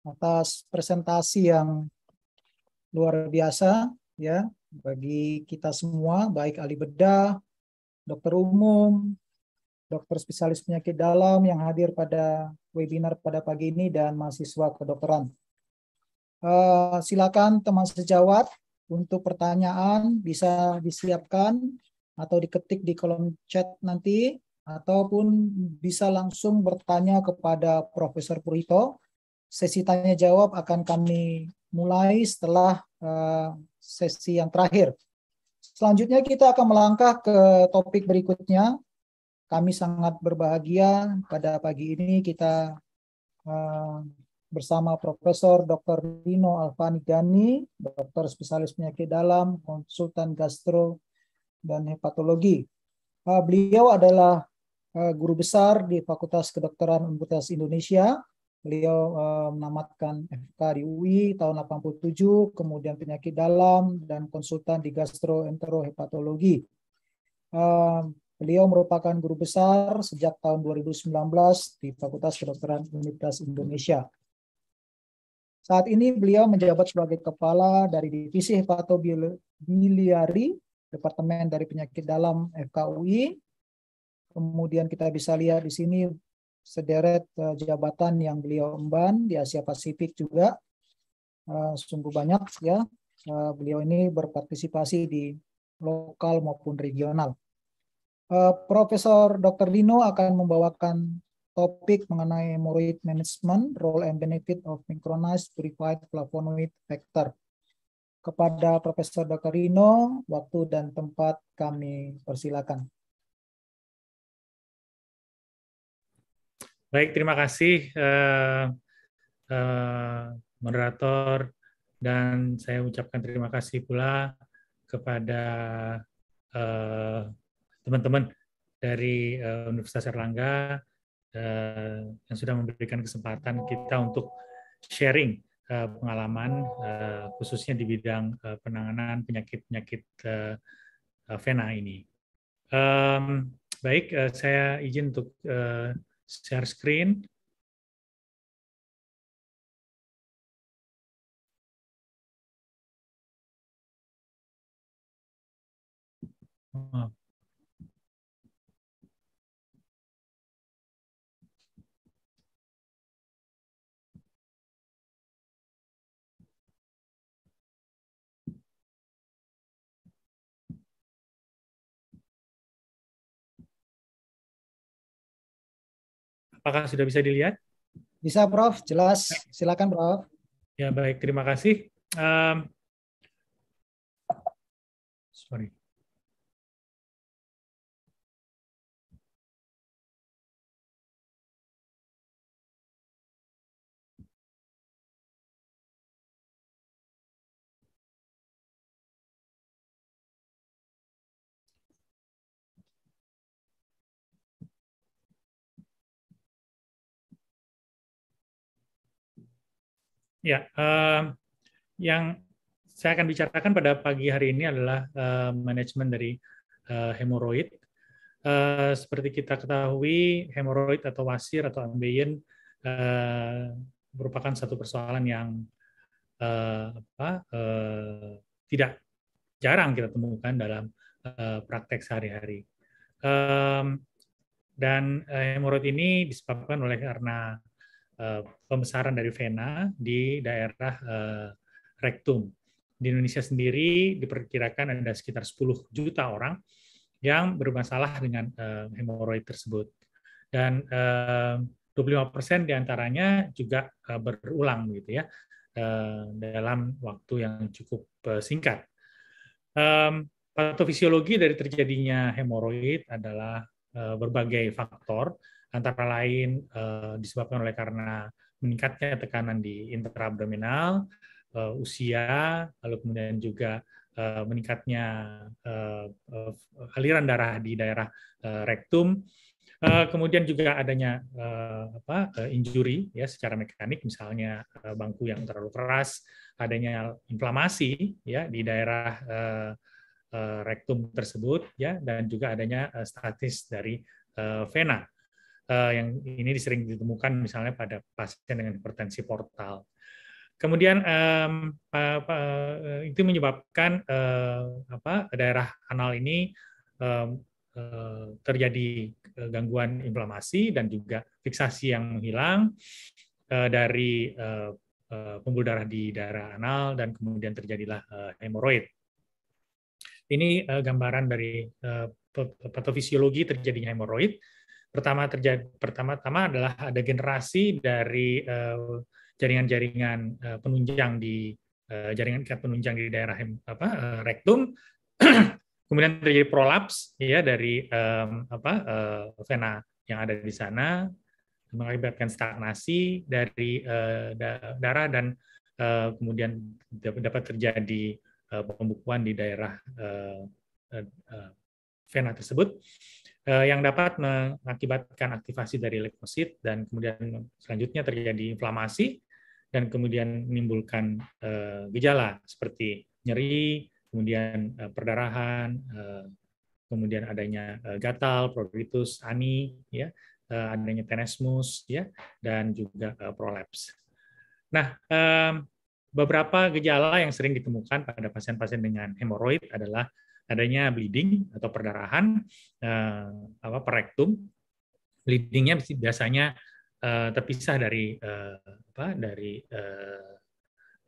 atas presentasi yang luar biasa ya bagi kita semua baik ahli bedah dokter umum, dokter spesialis penyakit dalam yang hadir pada webinar pada pagi ini dan mahasiswa kedokteran. Uh, silakan teman sejawat untuk pertanyaan bisa disiapkan atau diketik di kolom chat nanti ataupun bisa langsung bertanya kepada Profesor Purito. Sesi tanya jawab akan kami mulai setelah uh, sesi yang terakhir. Selanjutnya kita akan melangkah ke topik berikutnya. Kami sangat berbahagia pada pagi ini kita uh, bersama Profesor Dr. Dino Alfani Gani, dokter spesialis penyakit dalam, konsultan gastro dan hepatologi. Uh, beliau adalah uh, guru besar di Fakultas Kedokteran Universitas Indonesia Beliau uh, menamatkan FK di UI tahun 87, kemudian penyakit dalam dan konsultan di gastroenterohepatologi. Uh, beliau merupakan guru besar sejak tahun 2019 di Fakultas Kedokteran Universitas Indonesia. Saat ini beliau menjabat sebagai kepala dari Divisi Hepatobiliari, Departemen dari Penyakit Dalam FKUI. Kemudian kita bisa lihat di sini sederet uh, jabatan yang beliau emban di Asia Pasifik juga uh, sungguh banyak ya uh, beliau ini berpartisipasi di lokal maupun regional. Profesor Dr. Dino akan membawakan topik mengenai hemorrhoid management, role and benefit of synchronized purified flavonoid factor. Kepada Profesor Dr. Rino, waktu dan tempat kami persilakan. Baik, terima kasih uh, uh, moderator dan saya ucapkan terima kasih pula kepada teman-teman uh, dari uh, Universitas Erlangga uh, yang sudah memberikan kesempatan kita untuk sharing uh, pengalaman uh, khususnya di bidang uh, penanganan penyakit-penyakit uh, vena ini. Um, baik, uh, saya izin untuk uh, share screen. Oh. Apakah sudah bisa dilihat? Bisa, Prof. Jelas. Silakan, Prof. Ya, baik. Terima kasih. Um, Ya, uh, yang saya akan bicarakan pada pagi hari ini adalah uh, manajemen dari uh, hemoroid. Uh, seperti kita ketahui, hemoroid atau wasir atau ambeien uh, merupakan satu persoalan yang uh, apa, uh, tidak jarang kita temukan dalam uh, praktek sehari-hari. Um, dan hemoroid ini disebabkan oleh karena pembesaran dari vena di daerah eh, rektum. Di Indonesia sendiri diperkirakan ada sekitar 10 juta orang yang bermasalah dengan eh, hemoroid tersebut. Dan 25 persen di antaranya juga berulang gitu ya dalam waktu yang cukup singkat. Patofisiologi dari terjadinya hemoroid adalah berbagai faktor antara lain uh, disebabkan oleh karena meningkatnya tekanan di intraabdominal, uh, usia, lalu kemudian juga uh, meningkatnya uh, uh, aliran darah di daerah uh, rektum, uh, kemudian juga adanya uh, apa uh, injury ya secara mekanik misalnya uh, bangku yang terlalu keras, adanya inflamasi ya di daerah uh, rektum tersebut ya dan juga adanya statis dari uh, vena uh, yang ini sering ditemukan misalnya pada pasien dengan hipertensi portal. Kemudian um, apa, itu menyebabkan uh, apa, daerah anal ini um, uh, terjadi gangguan inflamasi dan juga fiksasi yang menghilang uh, dari uh, uh, pembuluh darah di daerah anal dan kemudian terjadilah uh, hemoroid. Ini uh, gambaran dari uh, patofisiologi terjadinya hemoroid pertama terjadi pertama-tama adalah ada generasi dari uh, jaringan-jaringan uh, penunjang di uh, jaringan ikat penunjang di daerah apa uh, rektum. Kemudian terjadi prolaps ya dari um, apa uh, vena yang ada di sana mengakibatkan stagnasi dari uh, darah dan uh, kemudian dapat terjadi uh, pembukuan di daerah uh, uh, vena tersebut Eh, yang dapat mengakibatkan aktivasi dari leukosit dan kemudian selanjutnya terjadi inflamasi dan kemudian menimbulkan eh, gejala seperti nyeri, kemudian eh, perdarahan, kemudian adanya gatal, pruritus, ani, ya, adanya tenesmus, ya, dan juga prolaps. Nah, beberapa gejala yang sering ditemukan pada pasien-pasien dengan hemoroid adalah adanya bleeding atau perdarahan uh, apa perektum. Bleedingnya biasanya uh, terpisah dari uh, apa dari uh,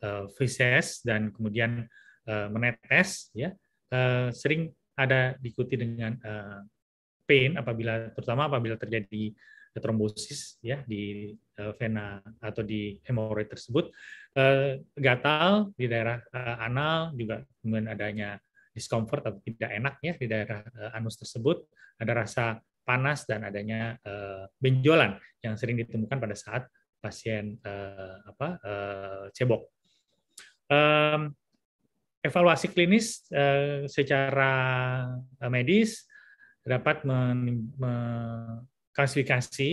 uh, feses dan kemudian uh, menetes ya. Uh, sering ada diikuti dengan uh, pain apabila terutama apabila terjadi trombosis ya di vena atau di hemoroid tersebut, gatal di daerah anal juga kemudian adanya discomfort atau tidak enak ya di daerah anus tersebut, ada rasa panas dan adanya benjolan yang sering ditemukan pada saat pasien apa cebok. Evaluasi klinis secara medis dapat mengklasifikasi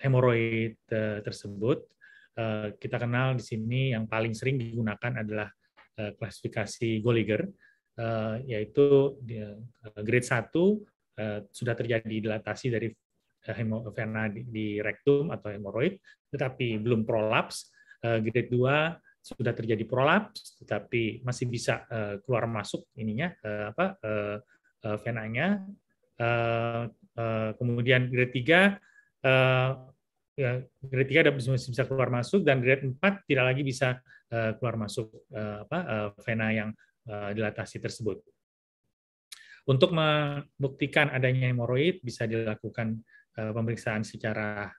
hemoroid tersebut. Kita kenal di sini yang paling sering digunakan adalah uh, klasifikasi Goliger, uh, yaitu uh, grade 1 uh, sudah terjadi dilatasi dari vena di, rektum atau hemoroid, tetapi belum prolaps. Grade 2 sudah terjadi prolaps, tetapi masih bisa keluar masuk ininya apa venanya. Kemudian grade 3 uh, ya, grade 3 ada bisa, bisa keluar masuk dan grade 4 tidak lagi bisa keluar masuk uh, apa uh, vena yang dilatasi tersebut. Untuk membuktikan adanya hemoroid bisa dilakukan pemeriksaan secara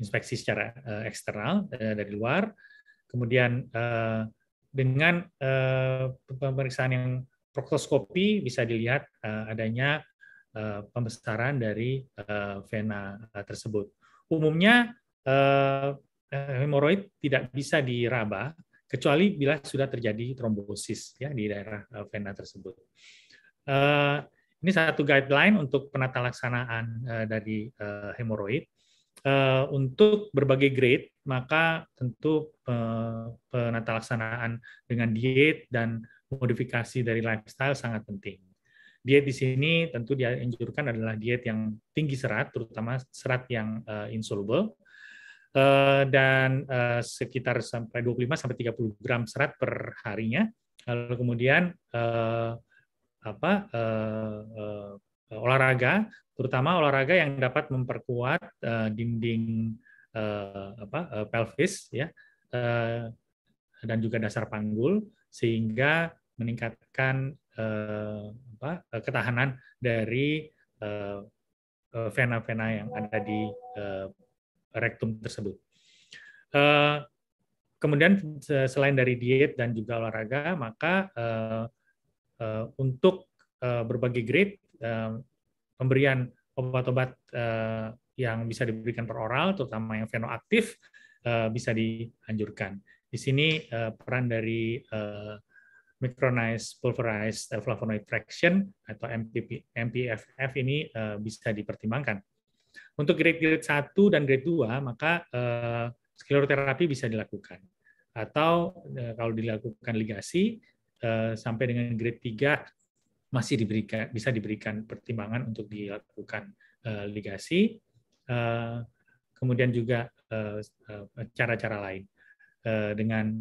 inspeksi secara eksternal dari luar. Kemudian dengan pemeriksaan yang proktoskopi bisa dilihat adanya pembesaran dari vena tersebut. Umumnya hemoroid tidak bisa diraba kecuali bila sudah terjadi trombosis ya di daerah uh, vena tersebut. Uh, ini satu guideline untuk penata laksanaan dari hemoroid. Untuk berbagai grade, maka tentu penata laksanaan dengan diet dan modifikasi dari lifestyle sangat penting. Diet di sini tentu dianjurkan adalah diet yang tinggi serat, terutama serat yang insoluble, dan uh, sekitar sampai 25 sampai 30 gram serat per harinya. Lalu kemudian uh, apa olahraga, terutama olahraga yang dapat memperkuat dinding apa pelvis ya dan juga dasar panggul sehingga meningkatkan apa, eh, ketahanan dari vena-vena yang ada di rektum tersebut. Uh, kemudian selain dari diet dan juga olahraga, maka uh, uh, untuk berbagai grade pemberian obat-obat yang bisa diberikan per oral, terutama yang venoaktif, uh, bisa dianjurkan. Di sini peran dari micronized pulverized flavonoid fraction atau MPFF ini bisa dipertimbangkan. Untuk grade-grade 1 dan grade 2, maka uh, skleroterapi bisa dilakukan. Atau uh, kalau dilakukan ligasi, uh, sampai dengan grade 3 masih diberikan bisa diberikan pertimbangan untuk dilakukan ligasi. Kemudian juga cara-cara lain dengan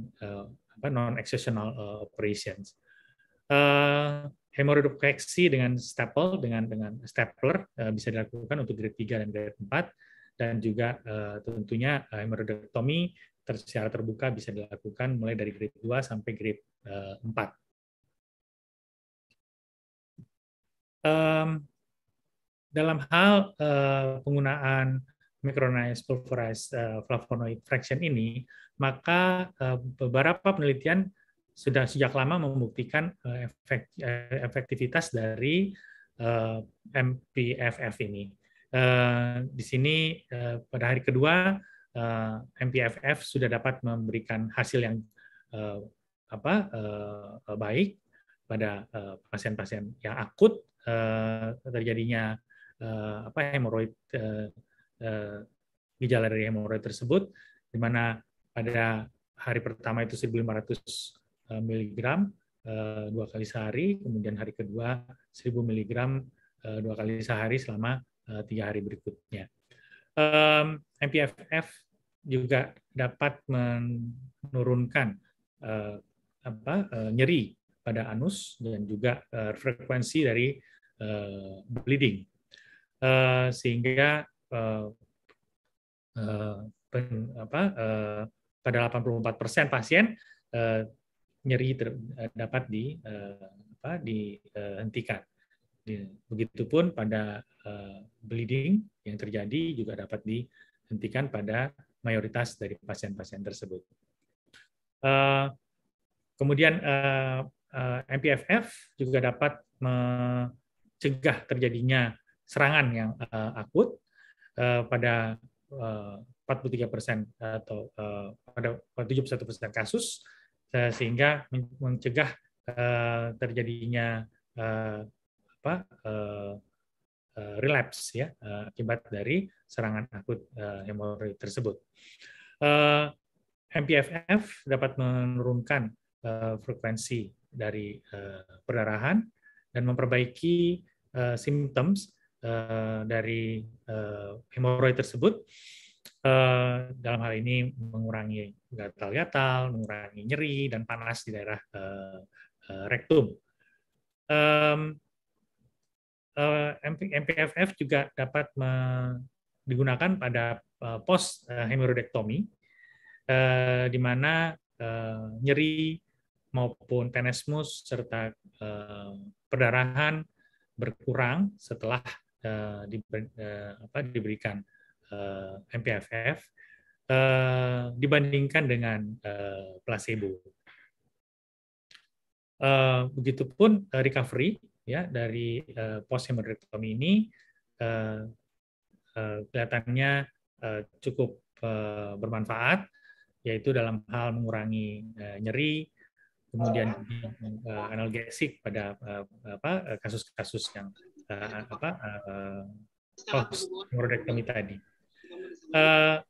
apa non-exceptional uh, operations. Hemoroidopeksi dengan staple dengan dengan stapler uh, bisa dilakukan untuk grade 3 dan grade 4 dan juga uh, tentunya uh, hemoroidektomi secara terbuka bisa dilakukan mulai dari grade 2 sampai grade uh, 4. Um, dalam hal uh, penggunaan micronized pulverized uh, flavonoid fraction ini, maka uh, beberapa penelitian sudah sejak lama membuktikan uh, efek, uh, efektivitas dari uh, MPFF ini. Di sini pada hari kedua MPFF sudah dapat memberikan hasil yang apa baik pada pasien-pasien yang akut terjadinya apa hemoroid Eh, gejala dari hemoroid tersebut, di mana pada hari pertama itu 1.500 eh, mg eh, dua kali sehari, kemudian hari kedua 1.000 mg dua kali sehari selama tiga hari berikutnya. MPFF juga dapat menurunkan apa, nyeri pada anus dan juga frekuensi dari bleeding, sehingga apa, pada 84 persen pasien nyeri ter, dapat di uh, apa, dihentikan. Begitupun pada bleeding yang terjadi juga dapat dihentikan pada mayoritas dari pasien-pasien tersebut. Kemudian MPFF juga dapat mencegah terjadinya serangan yang akut pada 43 persen atau pada 71 persen kasus sehingga mencegah terjadinya apa relapse ya akibat dari serangan akut hemoroid tersebut. MPFF dapat menurunkan frekuensi dari perdarahan dan memperbaiki symptoms dari hemoroid tersebut dalam hal ini mengurangi gatal-gatal, mengurangi nyeri dan panas di daerah rektum. MPFF juga dapat digunakan pada post hemoroidektomi, di mana nyeri maupun tenesmus serta perdarahan berkurang setelah diberikan MPFF dibandingkan dengan placebo. Begitupun recovery ya dari post hemoroidektomi ini kelihatannya cukup bermanfaat yaitu dalam hal mengurangi nyeri kemudian analgesik pada kasus-kasus yang apa post hemoroidektomi tadi.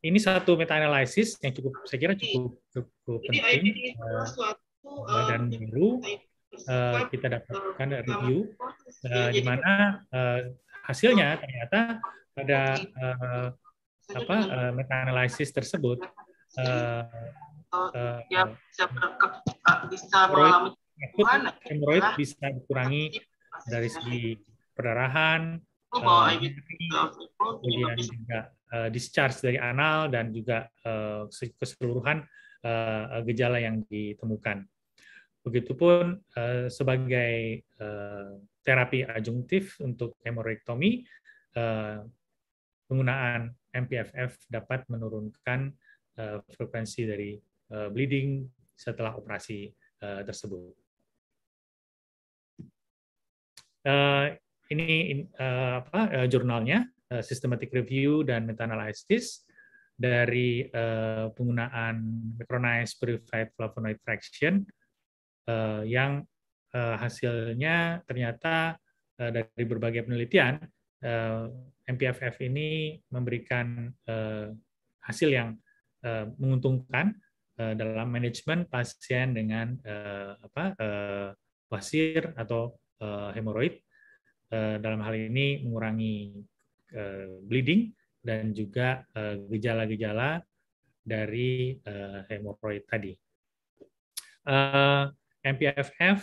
Ini satu meta analisis yang cukup saya kira cukup cukup penting dan baru kita dapatkan review di mana hasilnya ternyata pada apa meta analisis tersebut hemoroid bisa dikurangi dari segi perdarahan, kemudian juga discharge dari anal dan juga keseluruhan gejala yang ditemukan. Begitupun sebagai terapi adjunktif untuk hemoroidektomi, penggunaan MPFF dapat menurunkan frekuensi dari bleeding setelah operasi tersebut. Ini apa jurnalnya, systematic review dan meta-analysis dari penggunaan micronized purified flavonoid fraction yang hasilnya ternyata dari berbagai penelitian MPFF ini memberikan hasil yang menguntungkan dalam manajemen pasien dengan apa wasir atau hemoroid dalam hal ini mengurangi bleeding dan juga gejala-gejala dari hemoroid tadi. MPFF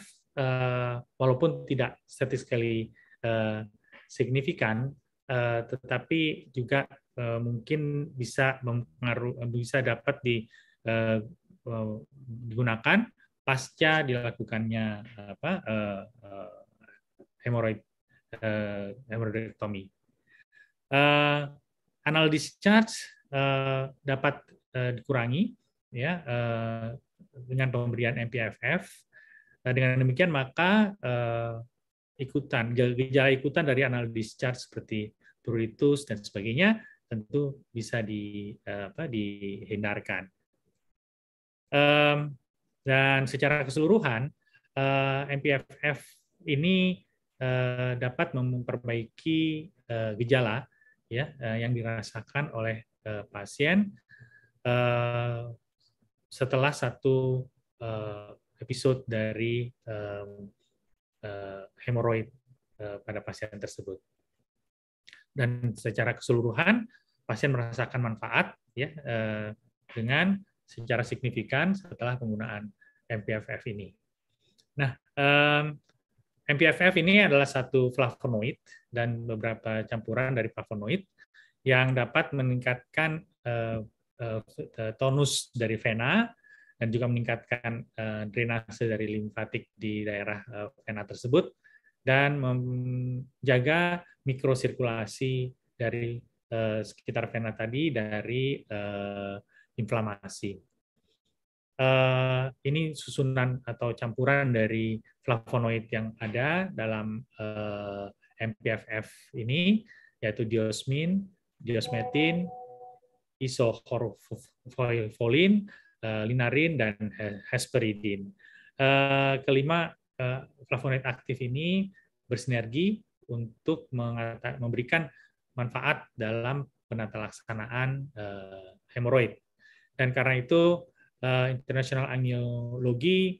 walaupun tidak statistically signifikan, tetapi juga mungkin bisa bisa dapat di, digunakan pasca dilakukannya apa hemoroid hemoroidektomi. Anal discharge dapat dikurangi ya dengan pemberian MPFF dengan demikian maka ikutan gejala ikutan dari anal discharge seperti pruritus dan sebagainya tentu bisa di apa dihindarkan. Dan secara keseluruhan MPFF ini dapat memperbaiki gejala ya yang dirasakan oleh pasien setelah satu episode dari hemoroid pada pasien tersebut. Dan secara keseluruhan pasien merasakan manfaat ya dengan secara signifikan setelah penggunaan MPFF ini. Nah, MPFF ini adalah satu flavonoid dan beberapa campuran dari flavonoid yang dapat meningkatkan tonus dari vena dan juga meningkatkan uh, drainase dari limfatik di daerah vena tersebut dan menjaga mikrosirkulasi dari sekitar vena tadi dari inflamasi. Uh, ini susunan atau campuran dari flavonoid yang ada dalam uh, MPFF ini, yaitu diosmin, diosmetin, isohorfolin, uh, linarin, dan hesperidin. Uh, kelima, uh, flavonoid aktif ini bersinergi untuk memberikan manfaat dalam penata laksanaan uh, hemoroid. Dan karena itu uh, International Angiology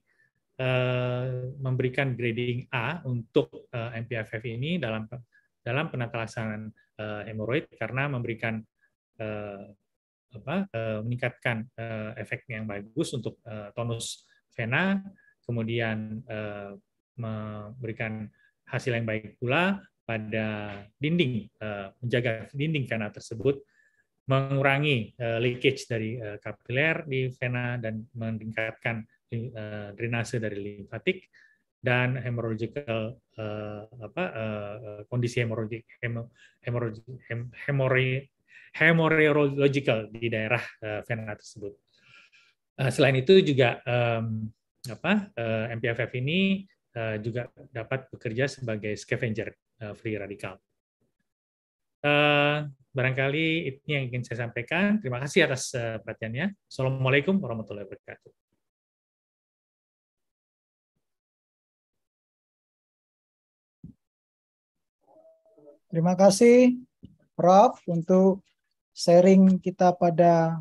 uh, memberikan grading A untuk uh, MPFF ini dalam dalam penata laksanaan uh, hemoroid karena memberikan uh, apa, uh, meningkatkan uh, efek yang bagus untuk uh, tonus vena, kemudian uh, memberikan hasil yang baik pula pada dinding, uh, menjaga dinding vena tersebut mengurangi uh, leakage dari uh, kapiler di vena dan meningkatkan uh, drainase dari limfatik dan hemorrhagical uh, apa uh, kondisi hemorrhagic hemorrhagical di daerah uh, vena tersebut. Uh, selain itu juga um, apa uh, MPFF ini uh, juga dapat bekerja sebagai scavenger uh, free radical. Uh, barangkali ini yang ingin saya sampaikan. Terima kasih atas uh, perhatiannya. Assalamualaikum warahmatullahi wabarakatuh. Terima kasih Prof untuk sharing kita pada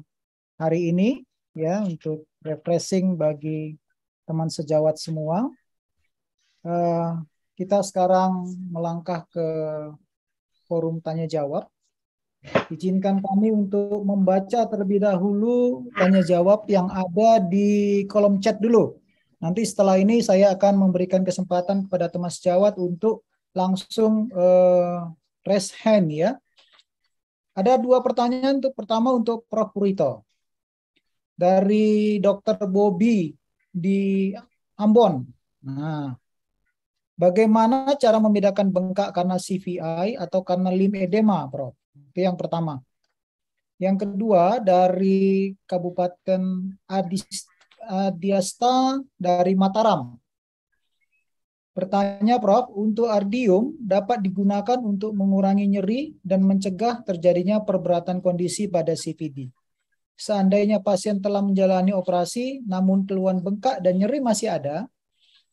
hari ini ya untuk refreshing bagi teman sejawat semua. Uh, kita sekarang melangkah ke forum tanya jawab. Izinkan kami untuk membaca terlebih dahulu tanya jawab yang ada di kolom chat dulu. Nanti setelah ini saya akan memberikan kesempatan kepada teman sejawat untuk langsung uh, raise hand ya. Ada dua pertanyaan untuk pertama untuk Prof Purito. Dari Dr. Bobby di Ambon. Nah, Bagaimana cara membedakan bengkak karena CVI atau karena limedema, Prof? Itu yang pertama. Yang kedua dari Kabupaten Adis, Adiasta dari Mataram. Bertanya Prof, untuk ardium dapat digunakan untuk mengurangi nyeri dan mencegah terjadinya perberatan kondisi pada CVD. Seandainya pasien telah menjalani operasi namun keluhan bengkak dan nyeri masih ada,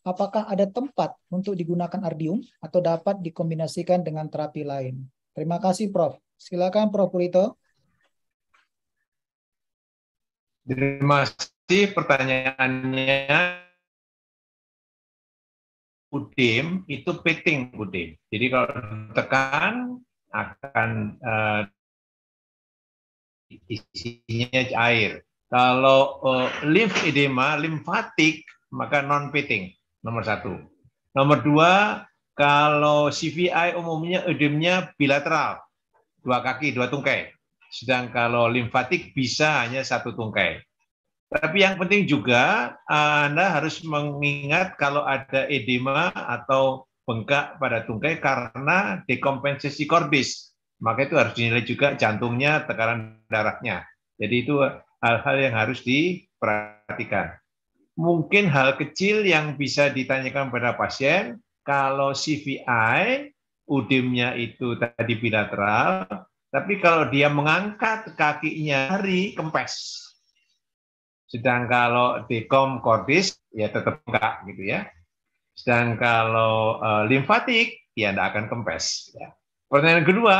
apakah ada tempat untuk digunakan ardium atau dapat dikombinasikan dengan terapi lain? Terima kasih Prof. Silakan Prof. Purito. Terima kasih pertanyaannya. Udim itu pitting udim. Jadi kalau tekan akan uh, isinya air. Kalau uh, lymph edema, limfatik, maka non pitting nomor satu. Nomor dua, kalau CVI umumnya edemnya bilateral, dua kaki, dua tungkai. Sedang kalau limfatik bisa hanya satu tungkai. Tapi yang penting juga Anda harus mengingat kalau ada edema atau bengkak pada tungkai karena dekompensasi korbis. Maka itu harus dinilai juga jantungnya, tekanan darahnya. Jadi itu hal-hal yang harus diperhatikan mungkin hal kecil yang bisa ditanyakan pada pasien, kalau CVI, udimnya itu tadi bilateral, tapi kalau dia mengangkat kakinya hari kempes. Sedang kalau dekom cordis, ya tetap enggak gitu ya. Sedang kalau uh, limfatik, ya tidak akan kempes. Ya. Pertanyaan kedua,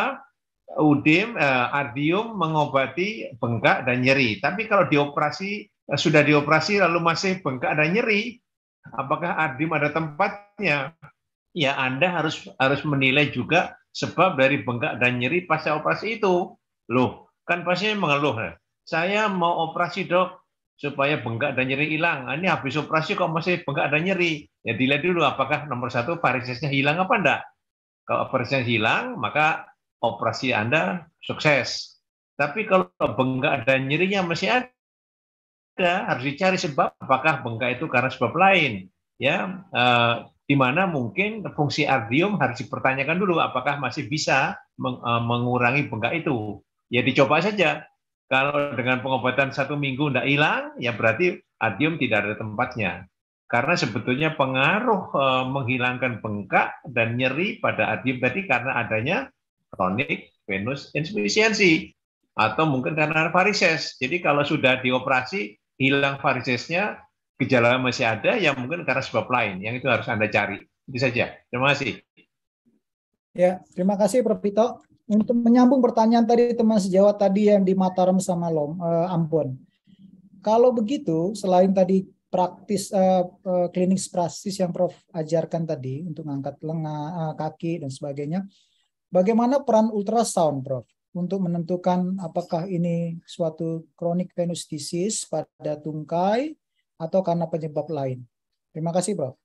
udim, uh, ardium mengobati bengkak dan nyeri. Tapi kalau dioperasi sudah dioperasi lalu masih bengkak dan nyeri, apakah adim ada tempatnya? Ya Anda harus harus menilai juga sebab dari bengkak dan nyeri pasca operasi itu. Loh, kan pasien mengeluh. Saya mau operasi dok supaya bengkak dan nyeri hilang. Ini habis operasi kok masih bengkak dan nyeri. Ya dilihat dulu apakah nomor satu varisesnya hilang apa enggak. Kalau varisesnya hilang, maka operasi Anda sukses. Tapi kalau bengkak dan nyerinya masih ada, harus dicari sebab apakah bengkak itu karena sebab lain ya uh, di mana mungkin fungsi ardium harus dipertanyakan dulu apakah masih bisa eh, mengurangi bengkak itu. Ya dicoba saja. Kalau dengan pengobatan satu minggu tidak hilang, ya berarti ardium tidak ada tempatnya. Karena sebetulnya pengaruh eh, menghilangkan bengkak dan nyeri pada ardium tadi karena adanya chronic venous insufficiency atau mungkin karena varises. Jadi kalau sudah dioperasi hilang varisesnya, gejala masih ada, yang mungkin karena sebab lain. Yang itu harus Anda cari. Itu saja. Terima kasih. Ya, terima kasih Prof. Pito. Untuk menyambung pertanyaan tadi teman sejawat tadi yang di Mataram sama Lom, uh, Ambon. Kalau begitu, selain tadi praktis uh, uh, klinik praktis yang Prof ajarkan tadi untuk mengangkat lengan, uh, kaki dan sebagainya, bagaimana peran ultrasound, Prof? Untuk menentukan apakah ini suatu chronic venous disease pada tungkai atau karena penyebab lain. Terima kasih, Prof.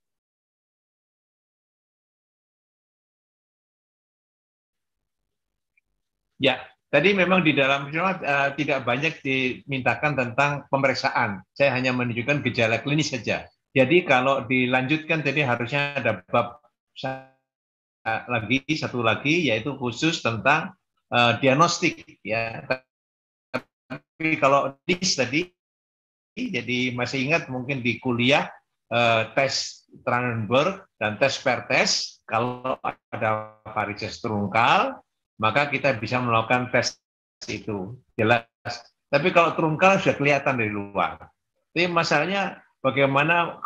Ya, tadi memang di dalam uh, tidak banyak dimintakan tentang pemeriksaan. Saya hanya menunjukkan gejala klinis saja. Jadi kalau dilanjutkan tadi harusnya ada bab lagi satu lagi yaitu khusus tentang uh, diagnostik ya. Tapi kalau dis tadi jadi masih ingat mungkin di kuliah uh, tes Tranenberg dan tes Pertes kalau ada varises trungkal maka kita bisa melakukan tes itu jelas. Tapi kalau trungkal sudah kelihatan dari luar. Tapi masalahnya bagaimana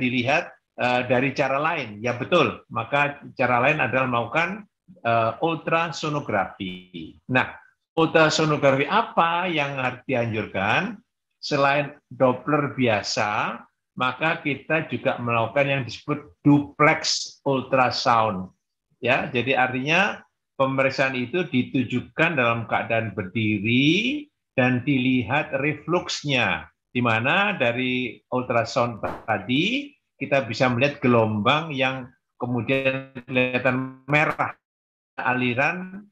dilihat uh, dari cara lain? Ya betul. Maka cara lain adalah melakukan uh, ultrasonografi. Nah, ultrasonografi apa yang harus dianjurkan? selain Doppler biasa, maka kita juga melakukan yang disebut duplex ultrasound. Ya, jadi artinya pemeriksaan itu ditujukan dalam keadaan berdiri dan dilihat refluksnya, di mana dari ultrasound tadi kita bisa melihat gelombang yang kemudian kelihatan merah aliran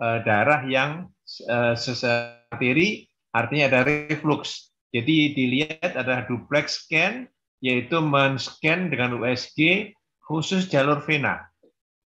uh, darah yang uh, arteri artinya ada reflux. Jadi dilihat ada duplex scan, yaitu men-scan dengan USG khusus jalur vena.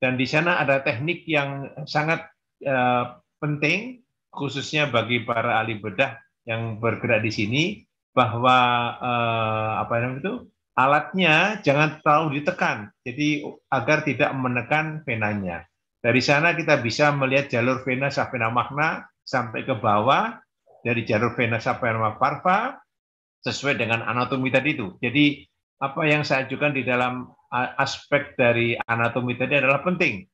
Dan di sana ada teknik yang sangat uh, penting, khususnya bagi para ahli bedah yang bergerak di sini, bahwa uh, apa namanya itu alatnya jangan terlalu ditekan, jadi agar tidak menekan venanya. Dari sana kita bisa melihat jalur vena sampai magna sampai ke bawah dari jalur vena sampai parva sesuai dengan anatomi tadi itu. Jadi apa yang saya ajukan di dalam aspek dari anatomi tadi adalah penting.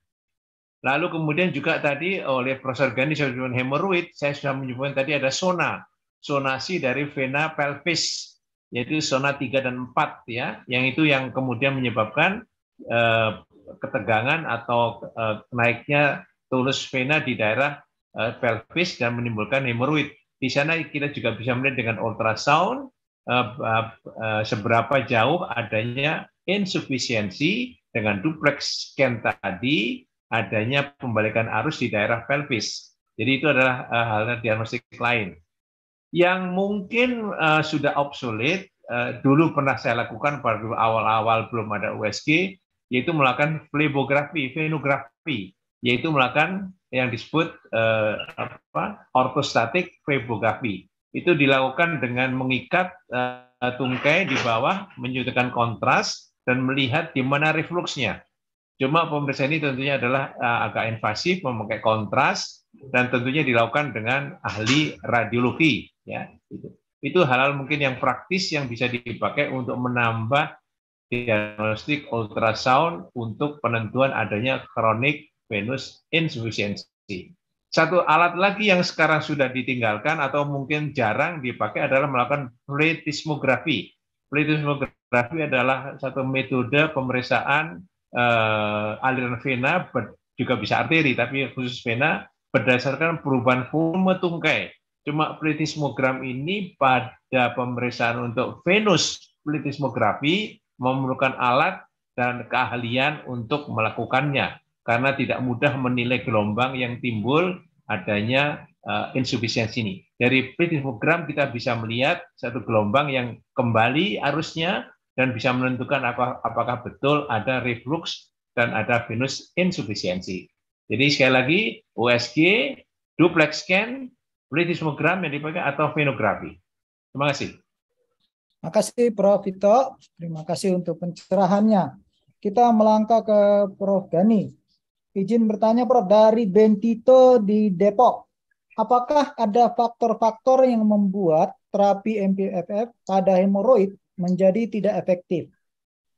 Lalu kemudian juga tadi oleh Profesor Gani sebelum hemoroid, saya sudah menyebutkan tadi ada sona, sonasi dari vena pelvis, yaitu zona 3 dan 4 ya, yang itu yang kemudian menyebabkan eh, ketegangan atau uh, naiknya tulus vena di daerah uh, pelvis dan menimbulkan hemoroid. Di sana kita juga bisa melihat dengan ultrasound uh, seberapa jauh adanya insufisiensi dengan duplex scan tadi adanya pembalikan arus di daerah pelvis. Jadi itu adalah hal diagnostik lain. Yang mungkin sudah obsolete, dulu pernah saya lakukan pada awal-awal belum ada USG, yaitu melakukan flebografi, venografi, yaitu melakukan yang disebut eh, apa, ortostatik flebografi. Itu dilakukan dengan mengikat eh, tungkai di bawah, menyuntikkan kontras, dan melihat di mana refluksnya. Cuma pemeriksaan ini tentunya adalah eh, agak invasif, memakai kontras, dan tentunya dilakukan dengan ahli radiologi. Ya, itu. itu hal-hal mungkin yang praktis yang bisa dipakai untuk menambah diagnostik ultrasound untuk penentuan adanya chronic venous insufficiency. Satu alat lagi yang sekarang sudah ditinggalkan atau mungkin jarang dipakai adalah melakukan pletismografi. Pletismografi adalah satu metode pemeriksaan uh, aliran vena juga bisa arteri tapi khusus vena berdasarkan perubahan volume tungkai. Cuma pletismogram ini pada pemeriksaan untuk venus pletismografi memerlukan alat dan keahlian untuk melakukannya karena tidak mudah menilai gelombang yang timbul adanya uh, insufisiensi ini. Dari plethysmogram kita bisa melihat satu gelombang yang kembali arusnya dan bisa menentukan apakah betul ada reflux dan ada venous insufficiency. Jadi sekali lagi USG, duplex scan, plethysmogram yang dipakai atau venografi. Terima kasih. Terima kasih Prof. Vito. Terima kasih untuk pencerahannya. Kita melangkah ke Prof. Gani. Izin bertanya Prof, dari Bentito di Depok, apakah ada faktor-faktor yang membuat terapi MPFF pada hemoroid menjadi tidak efektif.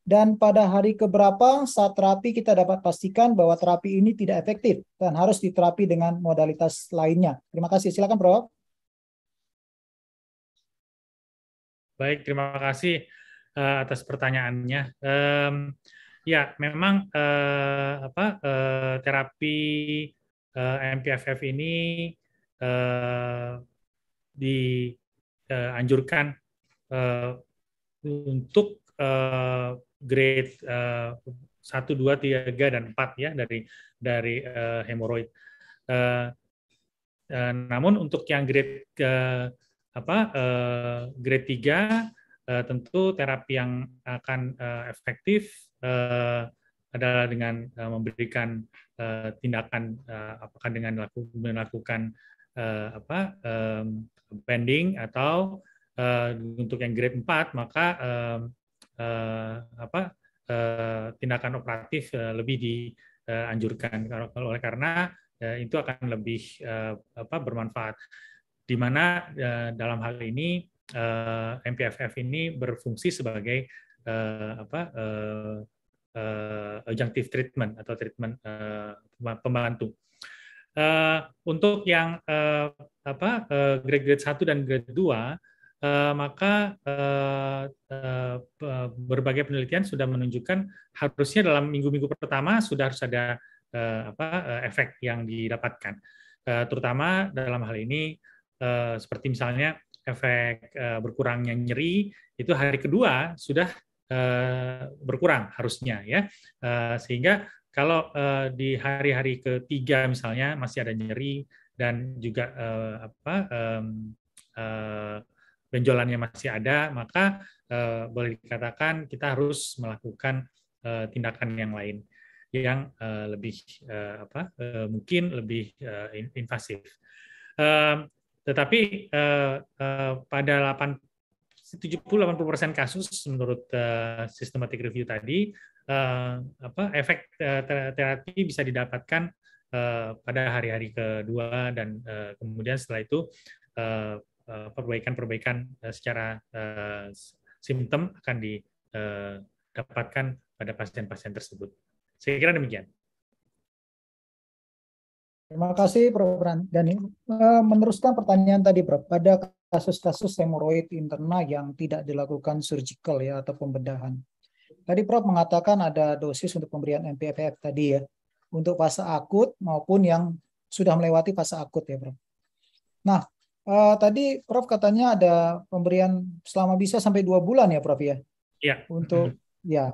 Dan pada hari keberapa saat terapi kita dapat pastikan bahwa terapi ini tidak efektif dan harus diterapi dengan modalitas lainnya. Terima kasih. Silakan, Prof. Baik, terima kasih uh, atas pertanyaannya. Um, ya, memang uh, apa uh, terapi uh, MPFF ini uh, dianjurkan uh, untuk uh, grade uh, 1, 2, 3, dan 4 ya dari dari uh, hemoroid. Uh, uh, namun untuk yang grade ke apa uh, grade 3 uh, tentu terapi yang akan uh, efektif uh, adalah dengan uh, memberikan uh, tindakan uh, apakah dengan melakukan uh, apa um, bending atau uh, untuk yang grade 4 maka uh, uh, apa uh, tindakan operatif uh, lebih dianjurkan oleh karena itu akan lebih apa bermanfaat di mana uh, dalam hal ini uh, MPFF ini berfungsi sebagai uh, apa uh, uh, adjunctive treatment atau treatment uh, pembantu. Uh, untuk yang uh, apa uh, grade grade 1 dan grade 2 Uh, maka uh, uh, berbagai penelitian sudah menunjukkan harusnya dalam minggu-minggu pertama sudah harus ada uh, apa uh, efek yang didapatkan, uh, terutama dalam hal ini uh, seperti misalnya efek uh, berkurangnya nyeri itu hari kedua sudah uh, berkurang harusnya ya, sehingga kalau di hari-hari ketiga misalnya masih ada nyeri dan juga apa benjolannya masih ada, maka boleh dikatakan kita harus melakukan tindakan yang lain yang lebih apa mungkin lebih invasif. Tetapi uh, uh, pada 70-80% kasus menurut uh, systematic review tadi uh, apa efek uh, terapi bisa didapatkan uh, pada hari-hari kedua dan uh, kemudian setelah itu uh, perbaikan-perbaikan secara eh, simptom akan didapatkan pada pasien-pasien tersebut. Saya kira demikian. Terima kasih Prof. Dani. Meneruskan pertanyaan tadi Prof, pada kasus-kasus hemoroid interna yang tidak dilakukan surgical ya atau pembedahan. Tadi Prof mengatakan ada dosis untuk pemberian MPFF tadi ya, untuk fase akut maupun yang sudah melewati fase akut ya Prof. Nah, Uh, tadi Prof katanya ada pemberian selama bisa sampai dua bulan ya Prof ya? Iya. Untuk hmm. ya.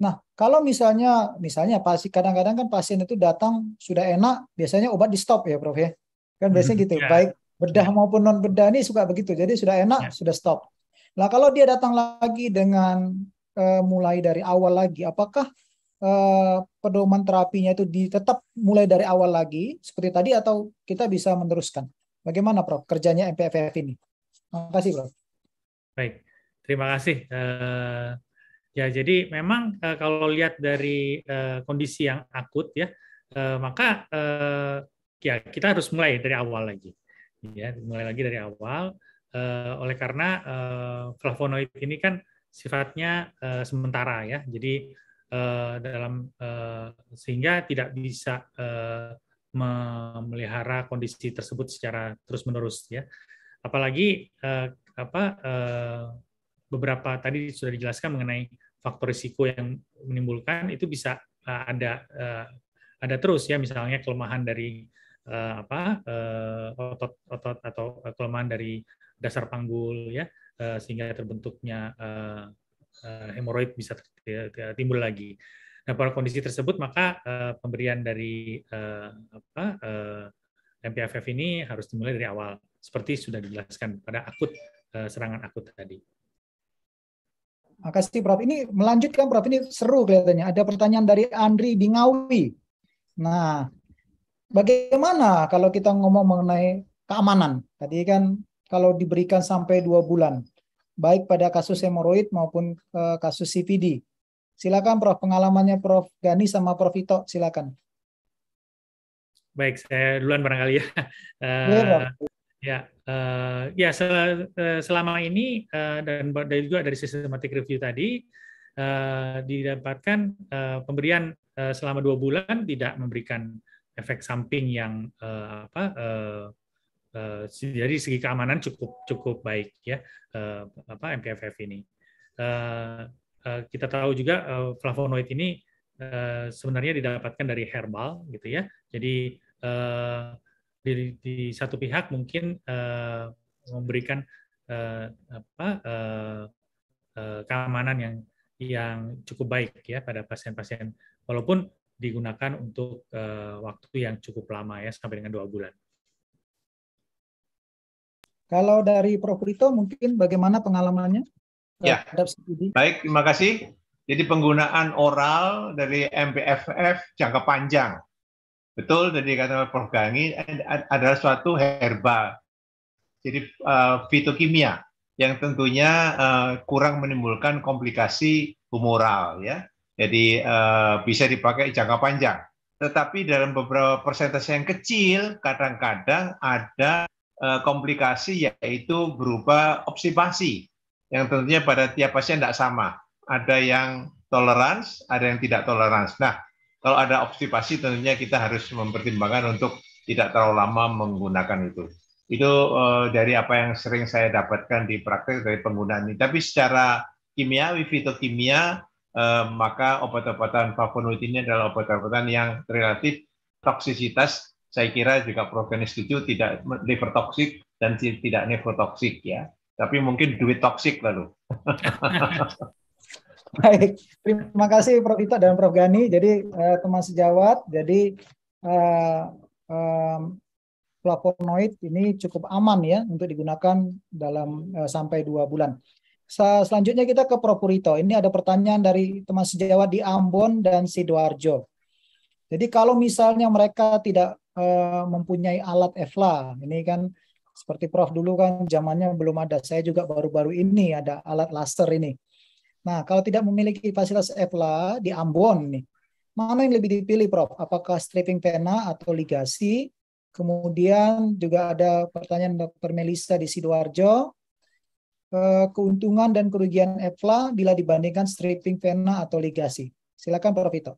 Nah kalau misalnya misalnya pasti kadang-kadang kan pasien itu datang sudah enak, biasanya obat di stop ya Prof ya? Kan biasanya hmm. gitu. Yeah. Baik bedah yeah. maupun non bedah ini suka begitu. Jadi sudah enak yeah. sudah stop. Nah kalau dia datang lagi dengan uh, mulai dari awal lagi, apakah uh, pedoman terapinya itu di, tetap mulai dari awal lagi seperti tadi atau kita bisa meneruskan? Bagaimana Prof kerjanya MPFF ini? Terima kasih Prof. Baik, terima kasih. Uh, ya jadi memang uh, kalau lihat dari uh, kondisi yang akut ya, uh, maka uh, ya kita harus mulai dari awal lagi. Ya, mulai lagi dari awal. Uh, oleh karena uh, flavonoid ini kan sifatnya uh, sementara ya, jadi uh, dalam uh, sehingga tidak bisa uh, memelihara kondisi tersebut secara terus-menerus ya. Apalagi eh, apa eh, beberapa tadi sudah dijelaskan mengenai faktor risiko yang menimbulkan itu bisa eh, ada eh, ada terus ya misalnya kelemahan dari eh, apa otot otot atau kelemahan dari dasar panggul ya eh, sehingga terbentuknya hemoroid bisa timbul lagi. Nah, pada kondisi tersebut maka uh, pemberian dari uh, apa uh, MPFF ini harus dimulai dari awal seperti sudah dijelaskan pada akut uh, serangan akut tadi. Makasih Prof. Ini melanjutkan Prof. Ini seru kelihatannya. Ada pertanyaan dari Andri di Ngawi. Nah, bagaimana kalau kita ngomong mengenai keamanan? Tadi kan kalau diberikan sampai dua bulan, baik pada kasus hemoroid maupun uh, kasus CVD. Silakan Prof. Pengalamannya Prof. Gani sama Prof. Ito, silakan. Baik, saya duluan barangkali ya. Uh, ya, uh, ya sel, uh, selama ini uh, dan juga dari systematic review tadi uh, didapatkan uh, pemberian uh, selama dua bulan tidak memberikan efek samping yang uh, apa uh, uh, jadi segi keamanan cukup cukup baik ya uh, apa MPFF ini. Uh, uh, kita tahu juga uh, flavonoid ini uh, sebenarnya didapatkan dari herbal gitu ya. Jadi uh, di, di satu pihak mungkin uh, memberikan uh, apa uh, uh, keamanan yang yang cukup baik ya pada pasien-pasien walaupun digunakan untuk uh, waktu yang cukup lama ya sampai dengan dua bulan. Kalau dari Prof. Rito mungkin bagaimana pengalamannya? Ya, baik, terima kasih. Jadi penggunaan oral dari MPFF jangka panjang Betul tadi kata Prof. Gangi adalah suatu herbal. Jadi uh, fitokimia yang tentunya uh, kurang menimbulkan komplikasi humoral ya. Jadi uh, bisa dipakai jangka panjang. Tetapi dalam beberapa persentase yang kecil kadang-kadang ada uh, komplikasi yaitu berupa obsipasi yang tentunya pada tiap pasien tidak sama. Ada yang tolerans, ada yang tidak tolerans. Nah, kalau ada obstipasi tentunya kita harus mempertimbangkan untuk tidak terlalu lama menggunakan itu. Itu uh, dari apa yang sering saya dapatkan di praktek dari penggunaan ini. Tapi secara kimiawi, fitokimia, uh, maka obat-obatan flavonoid ini adalah obat-obatan yang relatif toksisitas saya kira juga Prof. setuju tidak liver toxic dan tidak nefrotoksik ya. Tapi mungkin duit toksik lalu. Baik, terima kasih Prof. Ita dan Prof. Gani. Jadi uh, teman sejawat, jadi uh, um, flavonoid ini cukup aman ya untuk digunakan dalam uh, sampai dua bulan. Selanjutnya kita ke Prof. Purito. Ini ada pertanyaan dari teman sejawat di Ambon dan Sidoarjo. Jadi kalau misalnya mereka tidak uh, mempunyai alat EFLA, ini kan seperti Prof dulu kan zamannya belum ada. Saya juga baru-baru ini ada alat laser ini. Nah, kalau tidak memiliki fasilitas EFLA di Ambon nih, mana yang lebih dipilih, Prof? Apakah stripping pena atau ligasi? Kemudian juga ada pertanyaan Dr. Melisa di Sidoarjo. Eh, keuntungan dan kerugian EFLA bila dibandingkan stripping pena atau ligasi. Silakan Prof. Vito.